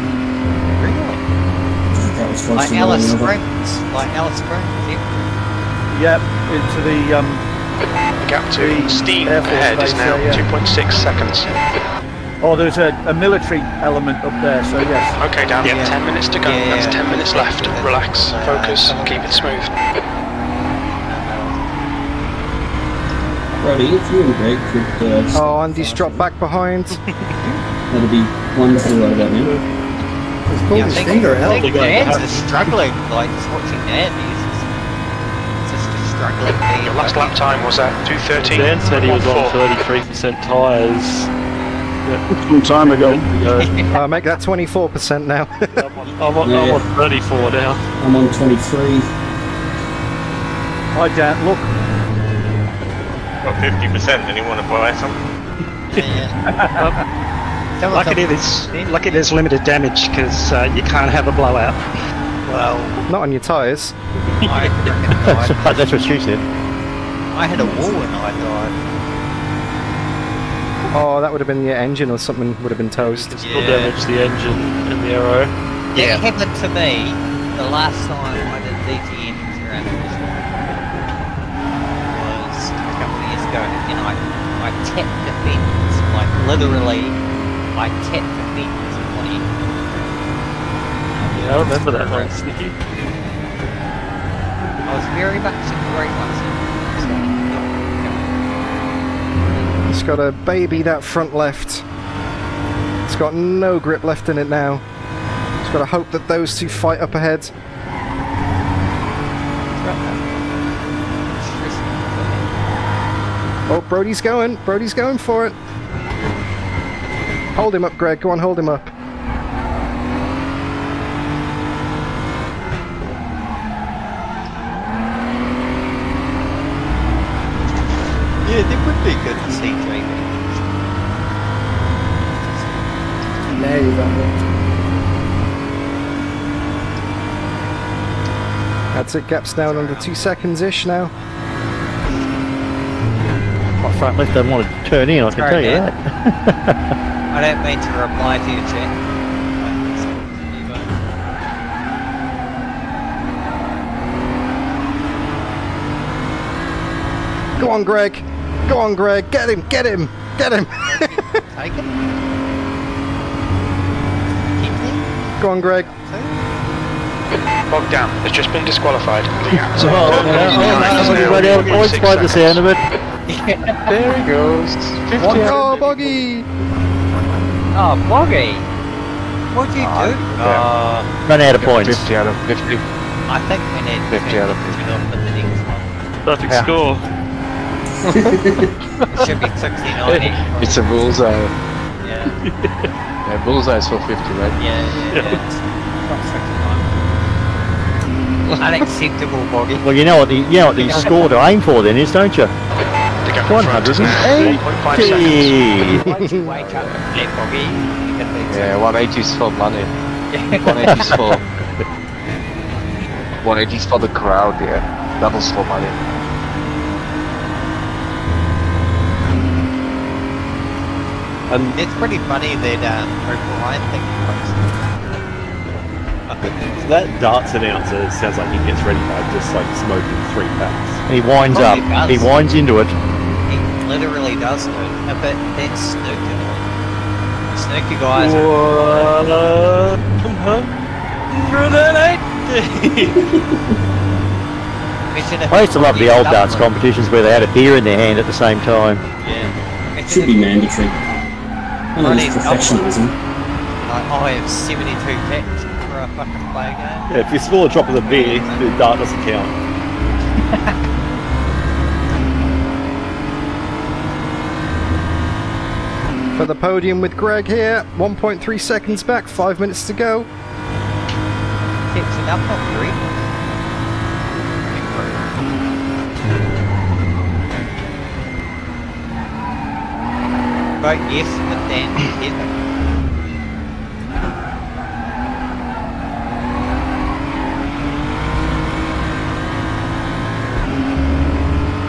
That Like Alice. Springs. Like Alice Springs. Yeah. Yep, into the um, The gap to The steam Air Force ahead is base now yeah. 2.6 seconds. Oh, there's a, a military element up there, so yes. Okay, Dan. Yeah. 10 minutes to go. Yeah, That's yeah. 10 minutes left. Relax, focus, keep it smooth. Brody, if you and Greg could, uh, just- Oh, Andy's dropped back behind. that'd be wonderful right about now. He's pulled Yeah, I his think, finger I out. think Dan's is struggling, like just watching Dan. He's just, just struggling. Your last lap time was at 2.13. Dan said he was on 33% tyres. Some time ago. Uh, make that 24% now. I'm on, I'm on 34 now. I'm on 23. I don't look. Got 50%, anyone want to buy some? Yeah. Lucky there's, lucky there's limited damage because uh, you can't have a blowout. Well, Not on your tyres. I reckon That's, I, that's what she said. I had a wall when I died. Oh, that would have been the engine or something would have been toast. Still damage the engine and the aero. Yeah. It happened to me the last time I did DTM around the was a couple of years ago, and I, I tapped the fence, like literally, I tapped the fence on it. Yeah, I remember that one, Snicky. I was very much in great ones. It's got a baby that front left. It's got no grip left in it now. It's got to hope that those two fight up ahead. Oh, Brody's going. Brody's going for it. Hold him up, Greg. Go on, hold him up. Yeah, they would be good to see driving. There you go. That's it. Gap's down under two seconds ish now. My front left doesn't want to turn in, I can Sorry, tell you Dan. that. I don't mean to reply to you, chat. Go on, Greg. Go on, Greg. Get him. Get him. Get him. Take it. Go on, Greg. Bogdan has just been disqualified. So, Oh, yeah. Somebody run out of points by the sound of it. There he goes. 50 One out go, Boggy. Oh, Boggy! What'd you do? Uh, Run out of points. 50 out of 50. I think we need 50 out of to turn off for the next one. Perfect Yeah. score. Should be 69. It's a bullseye. Yeah, Yeah, bullseye is for 50, right? yeah, yeah. yeah. Unacceptable, Boggy. Well, you know what the you know what the score to aim for then is, don't you? One hundred and eighty. Wake up, let Boggy. You can be Yeah, 180 is for money. 180 is for 180 is for the crowd. Yeah, doubles for money. And it's pretty funny that um, O'Brien thing That darts announcer sounds like he gets ready by just like smoking three packs. He winds up. Probably He winds into it. He literally does though. Uh, But that's snooker. Snooker guys are I used to love the old darts competitions where they had a beer in their hand at the same time. Yeah. Imagine Should be mandatory. I know Ronnie professionalism. Like, I have 72 packs for a fucking play game. Yeah, if you spill a drop of the beer, the dart doesn't count. For the podium with Greg here. 1.3 seconds back. Five minutes to go. Catching up on three. Vote yes, but then yes.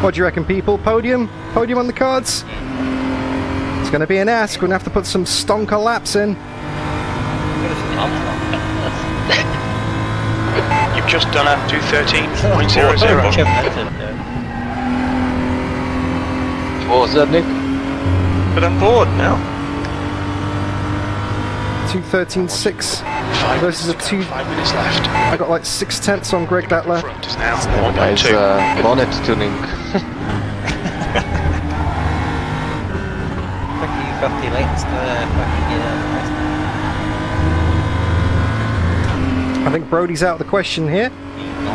What do you reckon, people? Podium? Podium on the cards? It's going to be an ask. We're going to have to put some stonker laps in. You've just done a 213.00. What was that, Nick? But I'm bored now. 213.6 versus a 2. Five minutes left. I got like six tenths on Greg that lap. Front is now Yeah, 1.2. it's uh, bonnet tuning. 50 lengths to fucking get out of the race. I think Brody's out of the question here.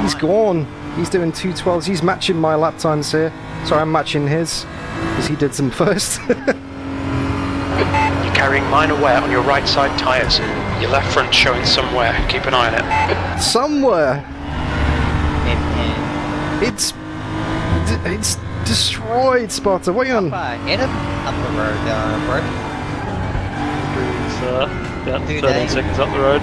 He's gone. He's doing 212s. He's matching my lap times here. Sorry, I'm matching his. Because he did some first. You're carrying minor wear on your right side tyres. Your left front showing some wear. Keep an eye on it. Somewhere. It's. It's destroyed, Spotter. What are you on? Hit him up the road, uh, bro. It's uh, about Two 13 seconds up the road.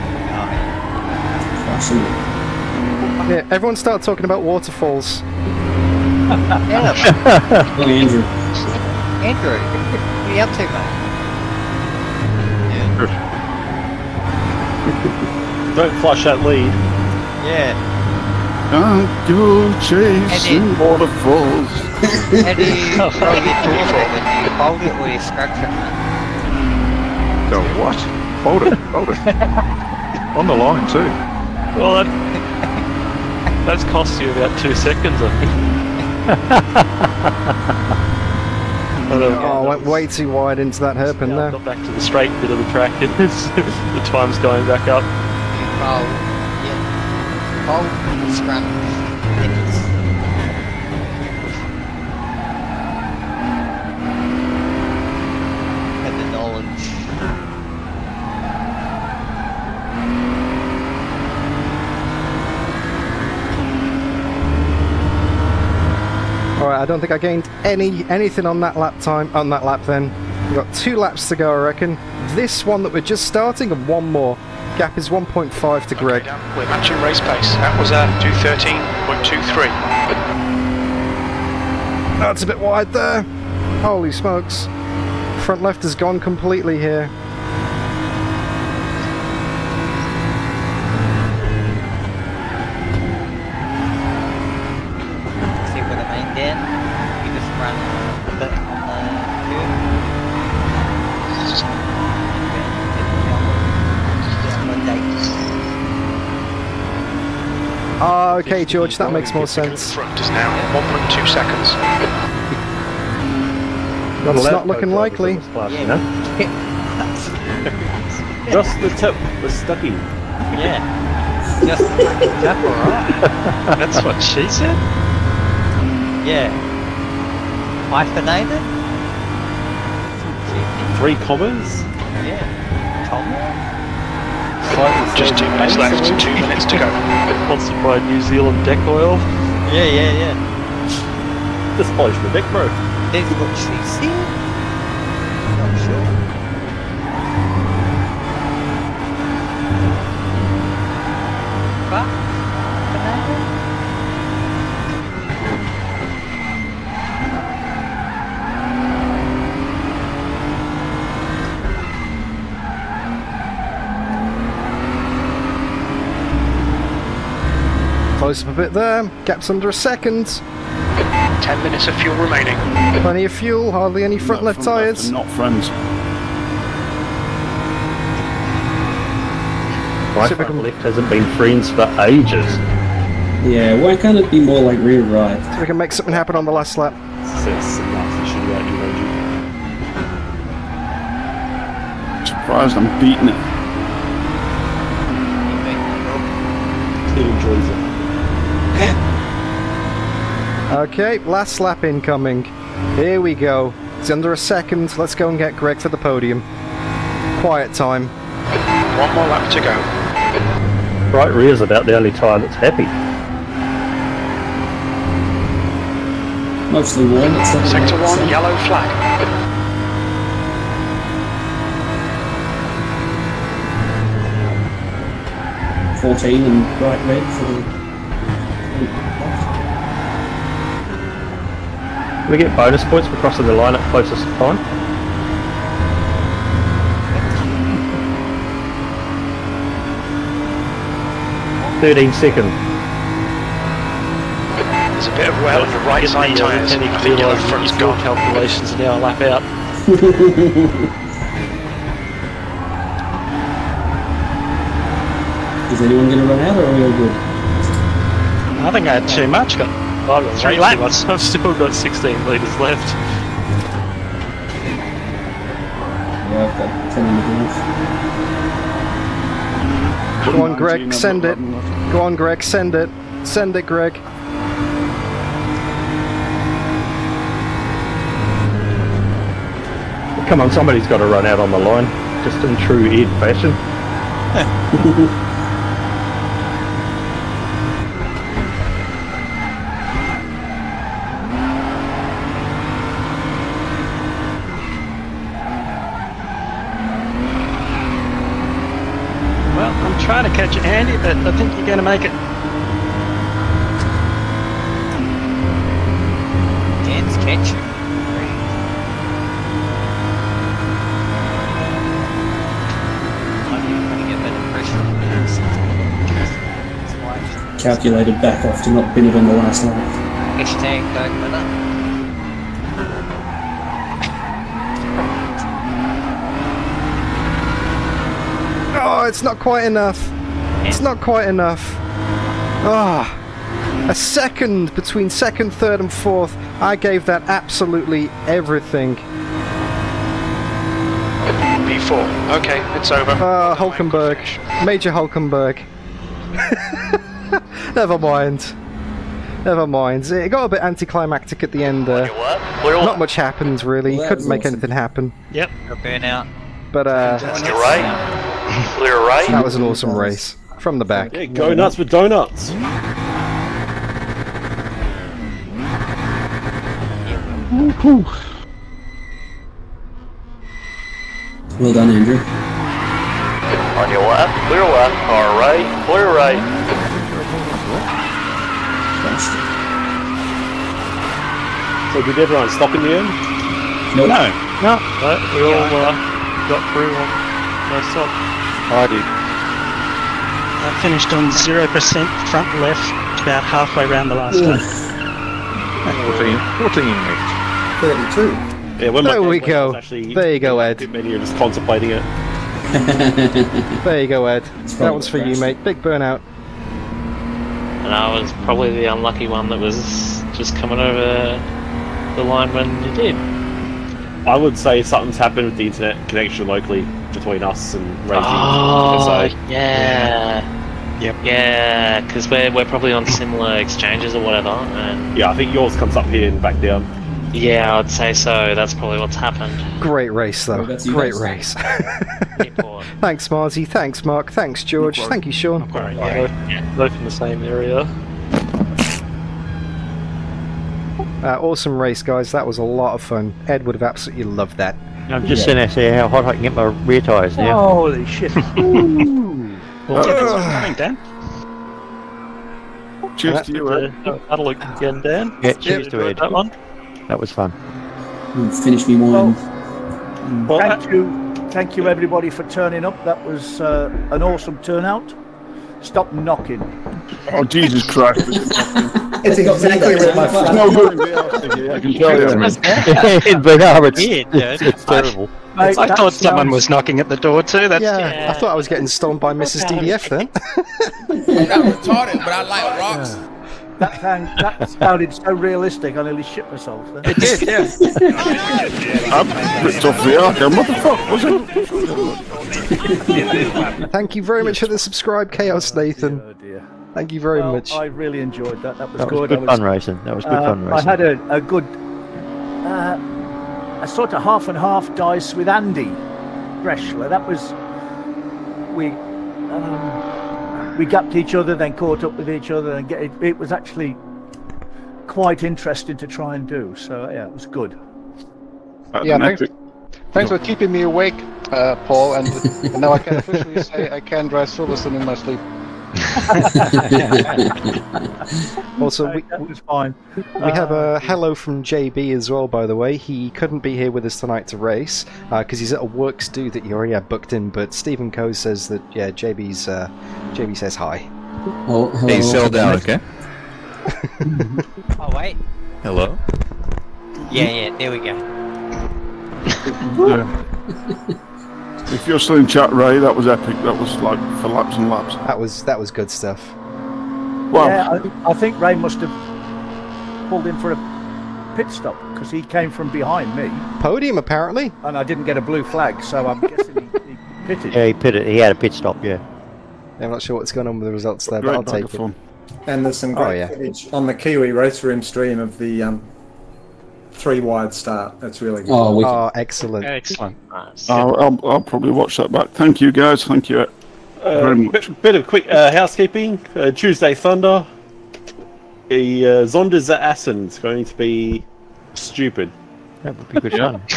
Yeah, everyone start talking about waterfalls. Andrew. Andrew, what are you up to, mate? Don't flush that lead. Yeah. Can't go chasing waterfalls. How do you throw your door you hold it or you scratch it? So what? Hold it, hold it. On the line too. Well, that, that's cost you about two seconds, I think. Oh, there we go. I went way too wide into that hairpin Now there. got back to the straight bit of the track and the time's going back up. Hold, yeah. It's and the knowledge. Alright, I don't think I gained any anything on that lap time on that lap then. We've got two laps to go, I reckon. This one that we're just starting and one more. Gap is 1.5 to Greg. We're matching race pace. That was a 213.23. That's a bit wide there. Holy smokes. Front left has gone completely here. See where the main den? You just run a bit on the curve. Just on the date. Okay, George, that makes more sense. Front is now 1.2 seconds. That's not looking likely. you know? Just the tip was stucky. Yeah. Just that's alright. That's what she said? Yeah. Hyphenated? Three commas. Yeah. Comma? Just two minutes left. Two minutes to go. Sponsored by New Zealand Deck Oil. Yeah, yeah, yeah. Just polish the deck, bro. That's what she said? Not sure. Close up a bit there. Gap's under a second. 10 minutes of fuel remaining. Plenty of fuel, hardly any front left tyres. Not friends. My Typical- front left hasn't been friends for ages. Yeah, why can't it be more like rear right? So we can make something happen on the last lap. Says some nasty shit about you, Reggie. Surprised I'm beating it. He enjoys it. Okay, last lap incoming. Here we go. It's under a second. Let's go and get Greg to the podium. Quiet time. One more lap to go. Right rear's about the only tyre that's happy. Mostly one. It's Sector percent. one, yellow flag. Fourteen and bright red for the. We get bonus points for crossing the line at closest time. Thirteen second. There's a bit of wear on the right Get side the, tyres. I Lieutenant think yellow Clearline front's fuel gone. calculations are now a lap out. Is anyone going to run out, or are we all good? I think I had too much. Got I've got Three three laps. laps. I've still got 16 litres left. Yeah, I've got 10 in the. Go on, Greg, send it. Go on, Greg, send it. Send it, Greg. Come on, somebody's got to run out on the line, just in true Ed fashion. Well, I'm trying to catch Andy, but I think you're going to make it. Dan's catching. Calculated back off to not pin it on the last lap. Hashtag back winner. Oh, it's not quite enough. It's not quite enough. Ah, a second between second, third, and fourth. I gave that absolutely everything. P4. Okay, it's over. Ah, Hulkenberg, Major Hulkenberg. Never mind. Never mind. It got a bit anticlimactic at the end there. Not much happens really. Well, Couldn't make awesome. anything happen. Yep. Go burnout. But uh, You're right. Clear right. that was an awesome race from the back. Yeah, go nuts with donuts. Well done, Andrew. On your left. Clear left. All right. Clear right. So did everyone stop in the end? Nope. No. No. But we all uh, got through on no stop. I did. I finished on 0% front left about halfway around the last lap. 14, 14 left. 32. Yeah, when There dad we go. Actually, There you go, Ed. Pit menu just contemplating it. There you go, Ed. That one's for you, mate. Big burnout. And I was probably the unlucky one that was just coming over the line when you did. I would say something's happened with the internet connection locally between us and Racing. Oh, So, yeah. Yep. Yeah, because we're, we're probably on similar exchanges or whatever. And yeah, I think yours comes up here and back down. yeah, I'd say so. That's probably what's happened. Great race, though. Well, that's Great race. Thanks, Marty. Thanks, Mark. Thanks, George. Thank you, Sean. Sorry, Both, yeah. both in the same area. Uh, awesome race, guys. That was a lot of fun. Ed would have absolutely loved that. I'm just sitting there see how hot I can get my rear tyres now. Holy shit. Well, yeah, coming, Dan. Cheers to you, Ed. Uh, that'll look again, Dan. Yeah, cheers you to enjoy Ed. That one. That was fun. Mm, Finish me wine. Well, thank you, thank you everybody for turning up. That was uh, an awesome turnout. Stop knocking. Oh, Jesus Christ. It's exactly where my It's no good in the house here, I can tell you. but no, it's, Weird, it's, it's terrible. Mate, I that thought someone was knocking at the door too. That's Yeah, I thought I was getting stoned by Mrs. DDF then. I'm not retarded, but I like rocks. That, sound, that sounded so realistic. I nearly shit myself. Then. It did, yeah. I'm ripped off the arc. What the fuck was it? Thank you very much for the subscribe, Chaos Nathan. Oh dear. Thank you very Well, much. I really enjoyed that. That was That was good. good was- fun racing. That was good Uh, fun I racing. had a, a good, uh, a sort of half and half dice with Andy Breschler. That was we um, we gapped each other, then caught up with each other, and get it, it was actually quite interesting to try and do. So yeah, it was good. Yeah, thanks, thanks for keeping me awake, uh, Paul. And, and now I can officially say I can drive Silverstone in my sleep. Also, we, that was fine. we have a hello from JB as well, by the way. He couldn't be here with us tonight to race because he's at a works do that he already had booked in. But Stephen Coe says that yeah, JB's uh, JB says hi. Oh, hello. Hey, settle down, okay? Oh wait. Hello? Yeah, yeah. There we go. If you're still in chat, Ray, that was epic. That was like for laps and laps. That was that was good stuff. Well, yeah, I, I think Ray must have pulled in for a pit stop because he came from behind me Podium, apparently. and I didn't get a blue flag, so I'm guessing he, he pitted. Yeah, he pitted. He had a pit stop. Yeah. I'm not sure what's going on with the results there, but Great I'll take microphone. it. And there's some Oh, great yeah. footage on the Kiwi RaceRoom stream of the um, three wide start. That's really good. Oh, wicked. Oh, excellent. Excellent. I'll, I'll, I'll probably watch that back. Thank you, guys. Thank you. Uh, Very much. bit, bit of quick uh, housekeeping. Uh, Tuesday Thunder. The uh, Zonders at Assen is going to be stupid. That would be good fun.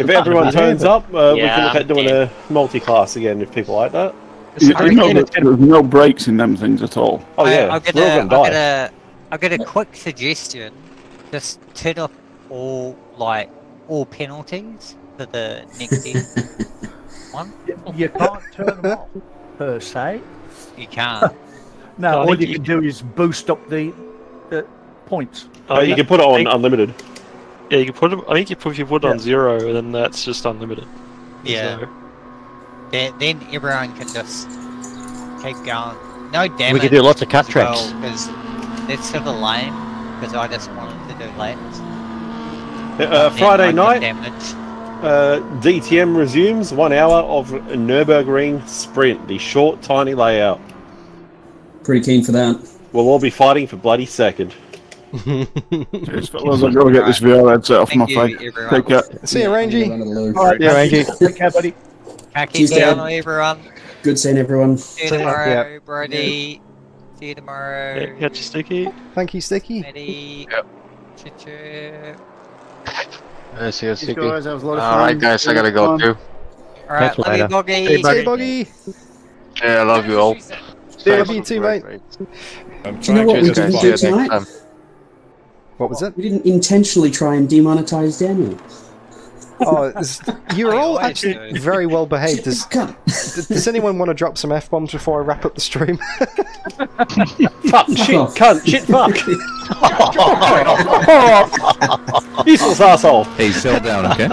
If everyone turns up, uh, we can look at doing a multi-class again if people like that. You, you know that there's no breaks in them things at all. Oh yeah, I've got we're all a, gonna I've die. got a, I've got a quick suggestion. Just turn off all like all penalties for the next year. one. You can't turn them off per se. You can't. No, I all you you- can do is boost up the, the points. Uh, you can put it on think- unlimited. Yeah, you can put it. I think you put, if you put it on zero, then that's just unlimited. Yeah. So- Then, then everyone can just keep going. No damage. We can do lots of cut as well, tracks. because it's sort of lame. Because I just wanted to do laps. Uh, Friday night, uh, DTM resumes. One hour of Nurburgring sprint. The short, tiny layout. Pretty keen for that. We'll all be fighting for bloody second. Cheers, fellas. I've got to get this VR headset off my Thank you, face. everyone. Take care. See you, Rangy. All right, Yeah, Angie. Take care, buddy. Hacky Cheers, down, everyone. Good seeing everyone. See you See tomorrow, Yeah. Brody. See you tomorrow. Yeah, catch you sticky. Thank you, Sticky. Eddie. Yep. Choo-choo. I see you, Sticky. guys, that was a lot of Alright, guys, I gotta go Fun. too. Alright, Catch love you, later. Boggy. See you, Boggy. Yeah, I love you all. Love you too, mate. I'm Do you know what we Cheers, guys. didn't do tonight? What was it? We didn't intentionally try and demonetize Daniel. Oh, you're all actually do. very well behaved. Does, does anyone want to drop some f bombs before I wrap up the stream? Fuck, shit, off. cunt, shit, fuck. Useless asshole. Hey, settle down, okay?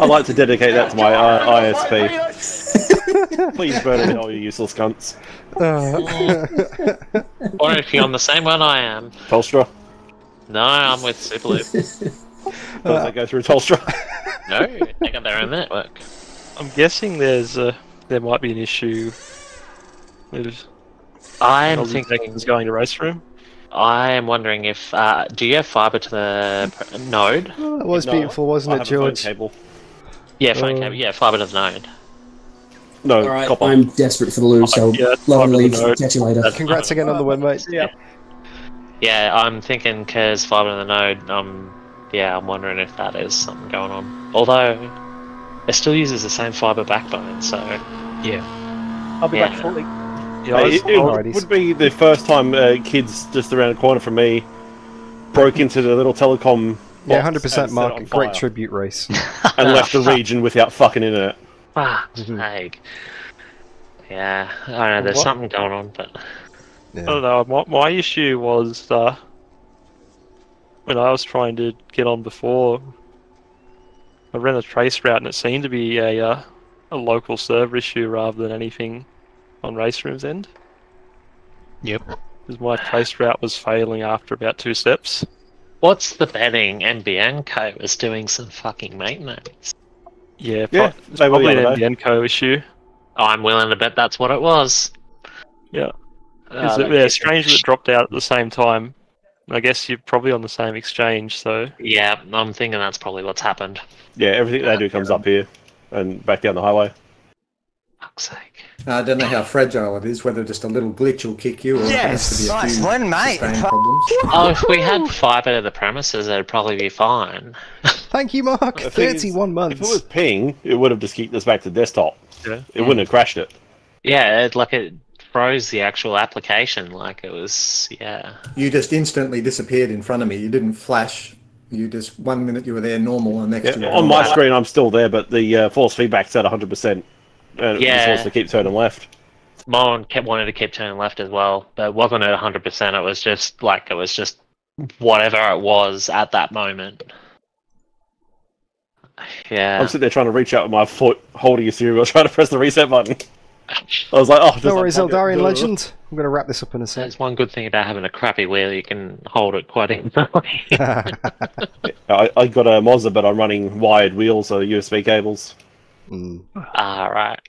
I'd like to dedicate that to my uh, ISP. Please burn it, all you useless cunts. Uh, Or if you're on the same one I am. Telstra. No, I'm with Superloop. Does that go through Telstra? no, they got their own network. I'm guessing there's a there might be an issue with I'm Aussie thinking. Texans going to RaceRoom. I am wondering if uh, do you have fiber to the pr- node? it was No, beautiful, wasn't I it, have a phone George? cable. Yeah, phone Uh, cable. Yeah, fiber to the node. No, All right, copper. I'm desperate for the lose, so Yeah, love and leave. the node. Catch you later. That's Congrats again on the win, mate. Yeah. Yeah, I'm thinking because fiber to the node. Um, yeah, I'm wondering if that is something going on. Although it still uses the same fiber backbone, so yeah. I'll be Yeah. back shortly. Yeah, Hey, it, it would be the first time uh, kids just around the corner from me broke into the little telecom. Yeah, hundred percent, and set it Mark. Great tribute race. And left the region without fucking internet. fuck Mhm. sake. Yeah, I don't know. There's What? something going on, but I don't know. My, my issue was uh, when I was trying to get on before. I ran a trace route, and it seemed to be a uh, a local server issue rather than anything on RaceRoom's end. Yep. Because my trace route was failing after about two steps. what's the betting? NBN Co is doing some fucking maintenance. Yeah, Yeah, pro- they were the probably an other day. NBN Co issue. I'm willing to bet that's what it was. Yeah. Uh, Is it, yeah, keep- strange that it dropped out at the same time. I guess you're probably on the same exchange, so Yeah, I'm thinking that's probably what's happened. Yeah, everything they do comes up here and back down the highway. Fuck's sake. I don't know how fragile it is, whether just a little glitch will kick you or it has to be a Nice few one, mate. problems. Oh, if we had fiber to the premises, it'd probably be fine. Thank you, Mark. The thing is, Thirty-one If it was ping, it would have just kicked us back to desktop. Yeah. It wouldn't have crashed it. Yeah, it, like it froze the actual application. Like it was, yeah. You just instantly disappeared in front of me. You didn't flash. You just one minute you were there normal, and next Yeah, you were on my gone. screen, I'm still there, but the uh, force feedback's at 100%. And it Yeah. just wants to keep turning left. Mine kept wanting to keep turning left as well, but it wasn't at 100%. It was just like it was just whatever it was at that moment. Yeah. I'm sitting there trying to reach out with my foot, holding a cereal, trying to press the reset button. I was like, oh, just no like worries, bugger. Eldarian Legend. I'm going to wrap this up in a sec. There's one good thing about having a crappy wheel, you can hold it quite easily. I, I got a Mazda, but I'm running wired wheels, uh, so USB cables. Hmm. Ah, Alright.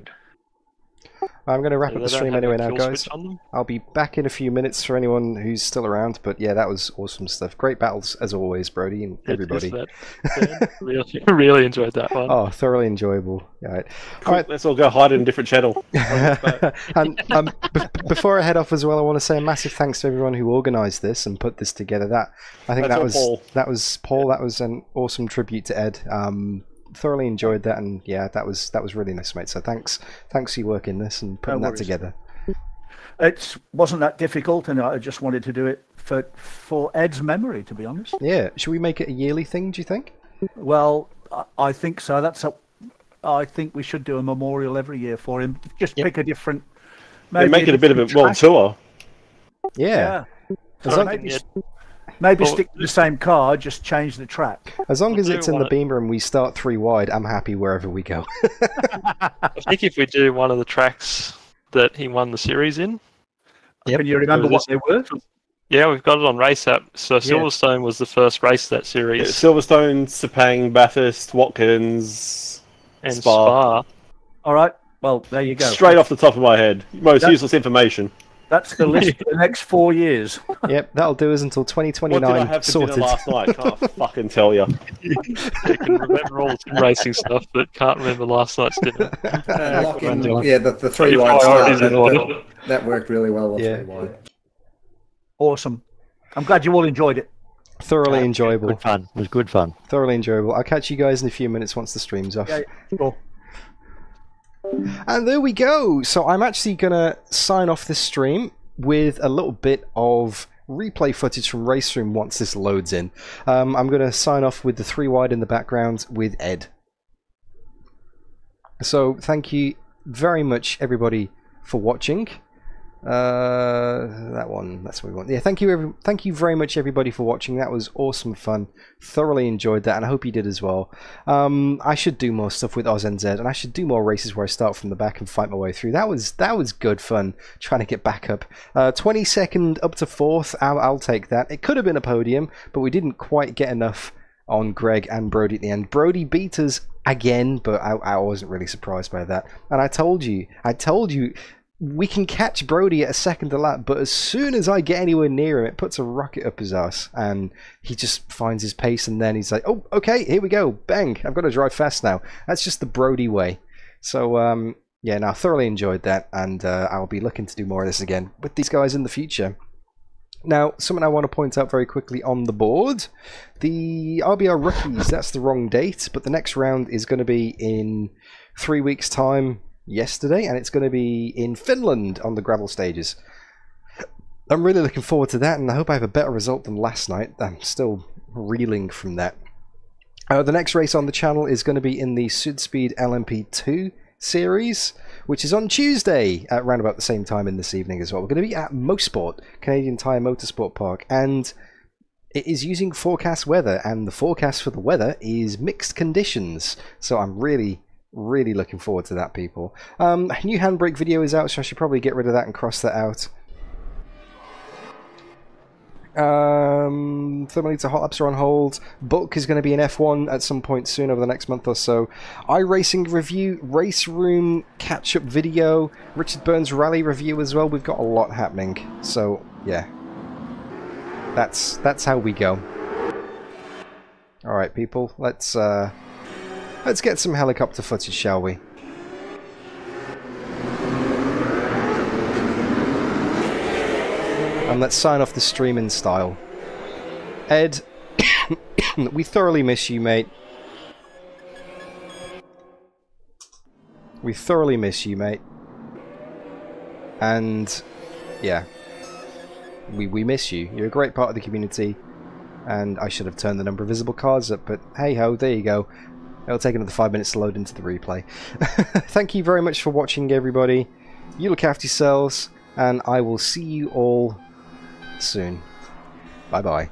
I'm going to wrap So up the stream anyway now, guys. switch on them? I'll be back in a few minutes for anyone who's still around. But yeah, that was awesome stuff. Great battles as always, Brody and everybody. Yeah, really, really enjoyed that one. Oh, thoroughly enjoyable. All right. All right, let's all go hide in a different channel. and um, b- before I head off as well, I want to say a massive thanks to everyone who organised this and put this together. That I think That's that was Paul. that was Paul. That was an awesome tribute to Ed. Um, thoroughly enjoyed that, and yeah, that was that was really nice, mate. So thanks, thanks for your work in this and putting that together. It wasn't that difficult, and I just wanted to do it for for Ed's memory, to be honest. Yeah, should we make it a yearly thing? Do you think? Well, I, I think so. That's a. I think we should do a memorial every year for him. Just pick a different. They make it a bit of a different world tour. Yeah. As So long- maybe maybe Well- stick to the same car, just change the track. As long as it's in the wanna- beamer and we start three wide, I'm happy wherever we go. I think if we do one of the tracks that he won the series in. Can you remember what they were? Yeah, we've got it on Race App. So Silverstone was the first race of that Yeah, series. Silverstone, Sepang, Bathurst, Watkins, And Spa. Spa. All right. Well, there you go. Straight off the top of my head. Most That- useless information. That's the list for the next four years. yep, that'll do us until 2029. What 2029 did I have for sorted. dinner last night? Can't fucking tell you. you can remember all the racing stuff, but can't remember last night's dinner. Uh, in- yeah, the, the three Your wide priorities start, in that, order. that, that worked really well. The Yeah. three wide. Awesome. I'm glad you all enjoyed it. Thoroughly enjoyable. Good fun. It was good fun. Thoroughly enjoyable. I'll catch you guys in a few minutes once the stream's off. Yeah, cool. And there we go. So I'm actually going to sign off this stream with a little bit of replay footage from RaceRoom once this loads in. Um, I'm going to sign off with the three wide in the background with Ed. So thank you very much, everybody, for watching. Uh, that one, that's what we want. Yeah, thank you, every, thank you very much, everybody, for watching. That was awesome fun. Thoroughly enjoyed that, and I hope you did as well. Um, I should do more stuff with AUSNZ, and I should do more races where I start from the back and fight my way through. That was that was good fun. Trying to get back up, uh, 22nd up to fourth. I'll, I'll take that. It could have been a podium, but we didn't quite get enough on Greg and Brody at the end. Brody beat us again, but I, I wasn't really surprised by that. And I told you, I told you, we can catch Brody at a second a lap, but as soon as I get anywhere near him, it puts a rocket up his ass, and he just finds his pace, and then he's like, "Oh, okay, here we go, bang! I've got to drive fast now." That's just the Brody way. So, um, yeah, now thoroughly enjoyed that, and uh, I'll be looking to do more of this again with these guys in the future. Now, something I want to point out very quickly on the board the RBR rookies, that's the wrong date, but the next round is going to be in three weeks' time yesterday, and it's going to be in Finland on the gravel stages. I'm really looking forward to that, and I hope I have a better result than last night. I'm still reeling from that. Uh, the next race on the channel is going to be in the Sudspeed LMP2 series, which is on Tuesday at around about the same time in this evening as well. We're going to be at Mosport, Canadian Tire Motorsport Park, and it is using forecast weather, and the forecast for the weather is mixed conditions. So I'm really, really looking forward to that, people. Um, new handbrake video is out, so I should probably get rid of that and cross that out. Um, Thermalita Hot Laps are on hold. Book is going to be in F1 at some point soon over the next month or so. iRacing review, RaceRoom catch up video, Richard Burns Rally review as well. We've got a lot happening. So, yeah. That's that's how we go. All right, people. Let's uh, let's get some helicopter footage, shall we? And let's sign off the stream in style. Ed, we thoroughly miss you, mate. We thoroughly miss you, mate. And yeah, we we miss you. You're a great part of the community, and I should have turned the number of visible cards up, but hey ho, there you go. It'll take another five minutes to load into the replay. Thank you very much for watching, everybody. You look after yourselves, and I will see you all soon. Bye bye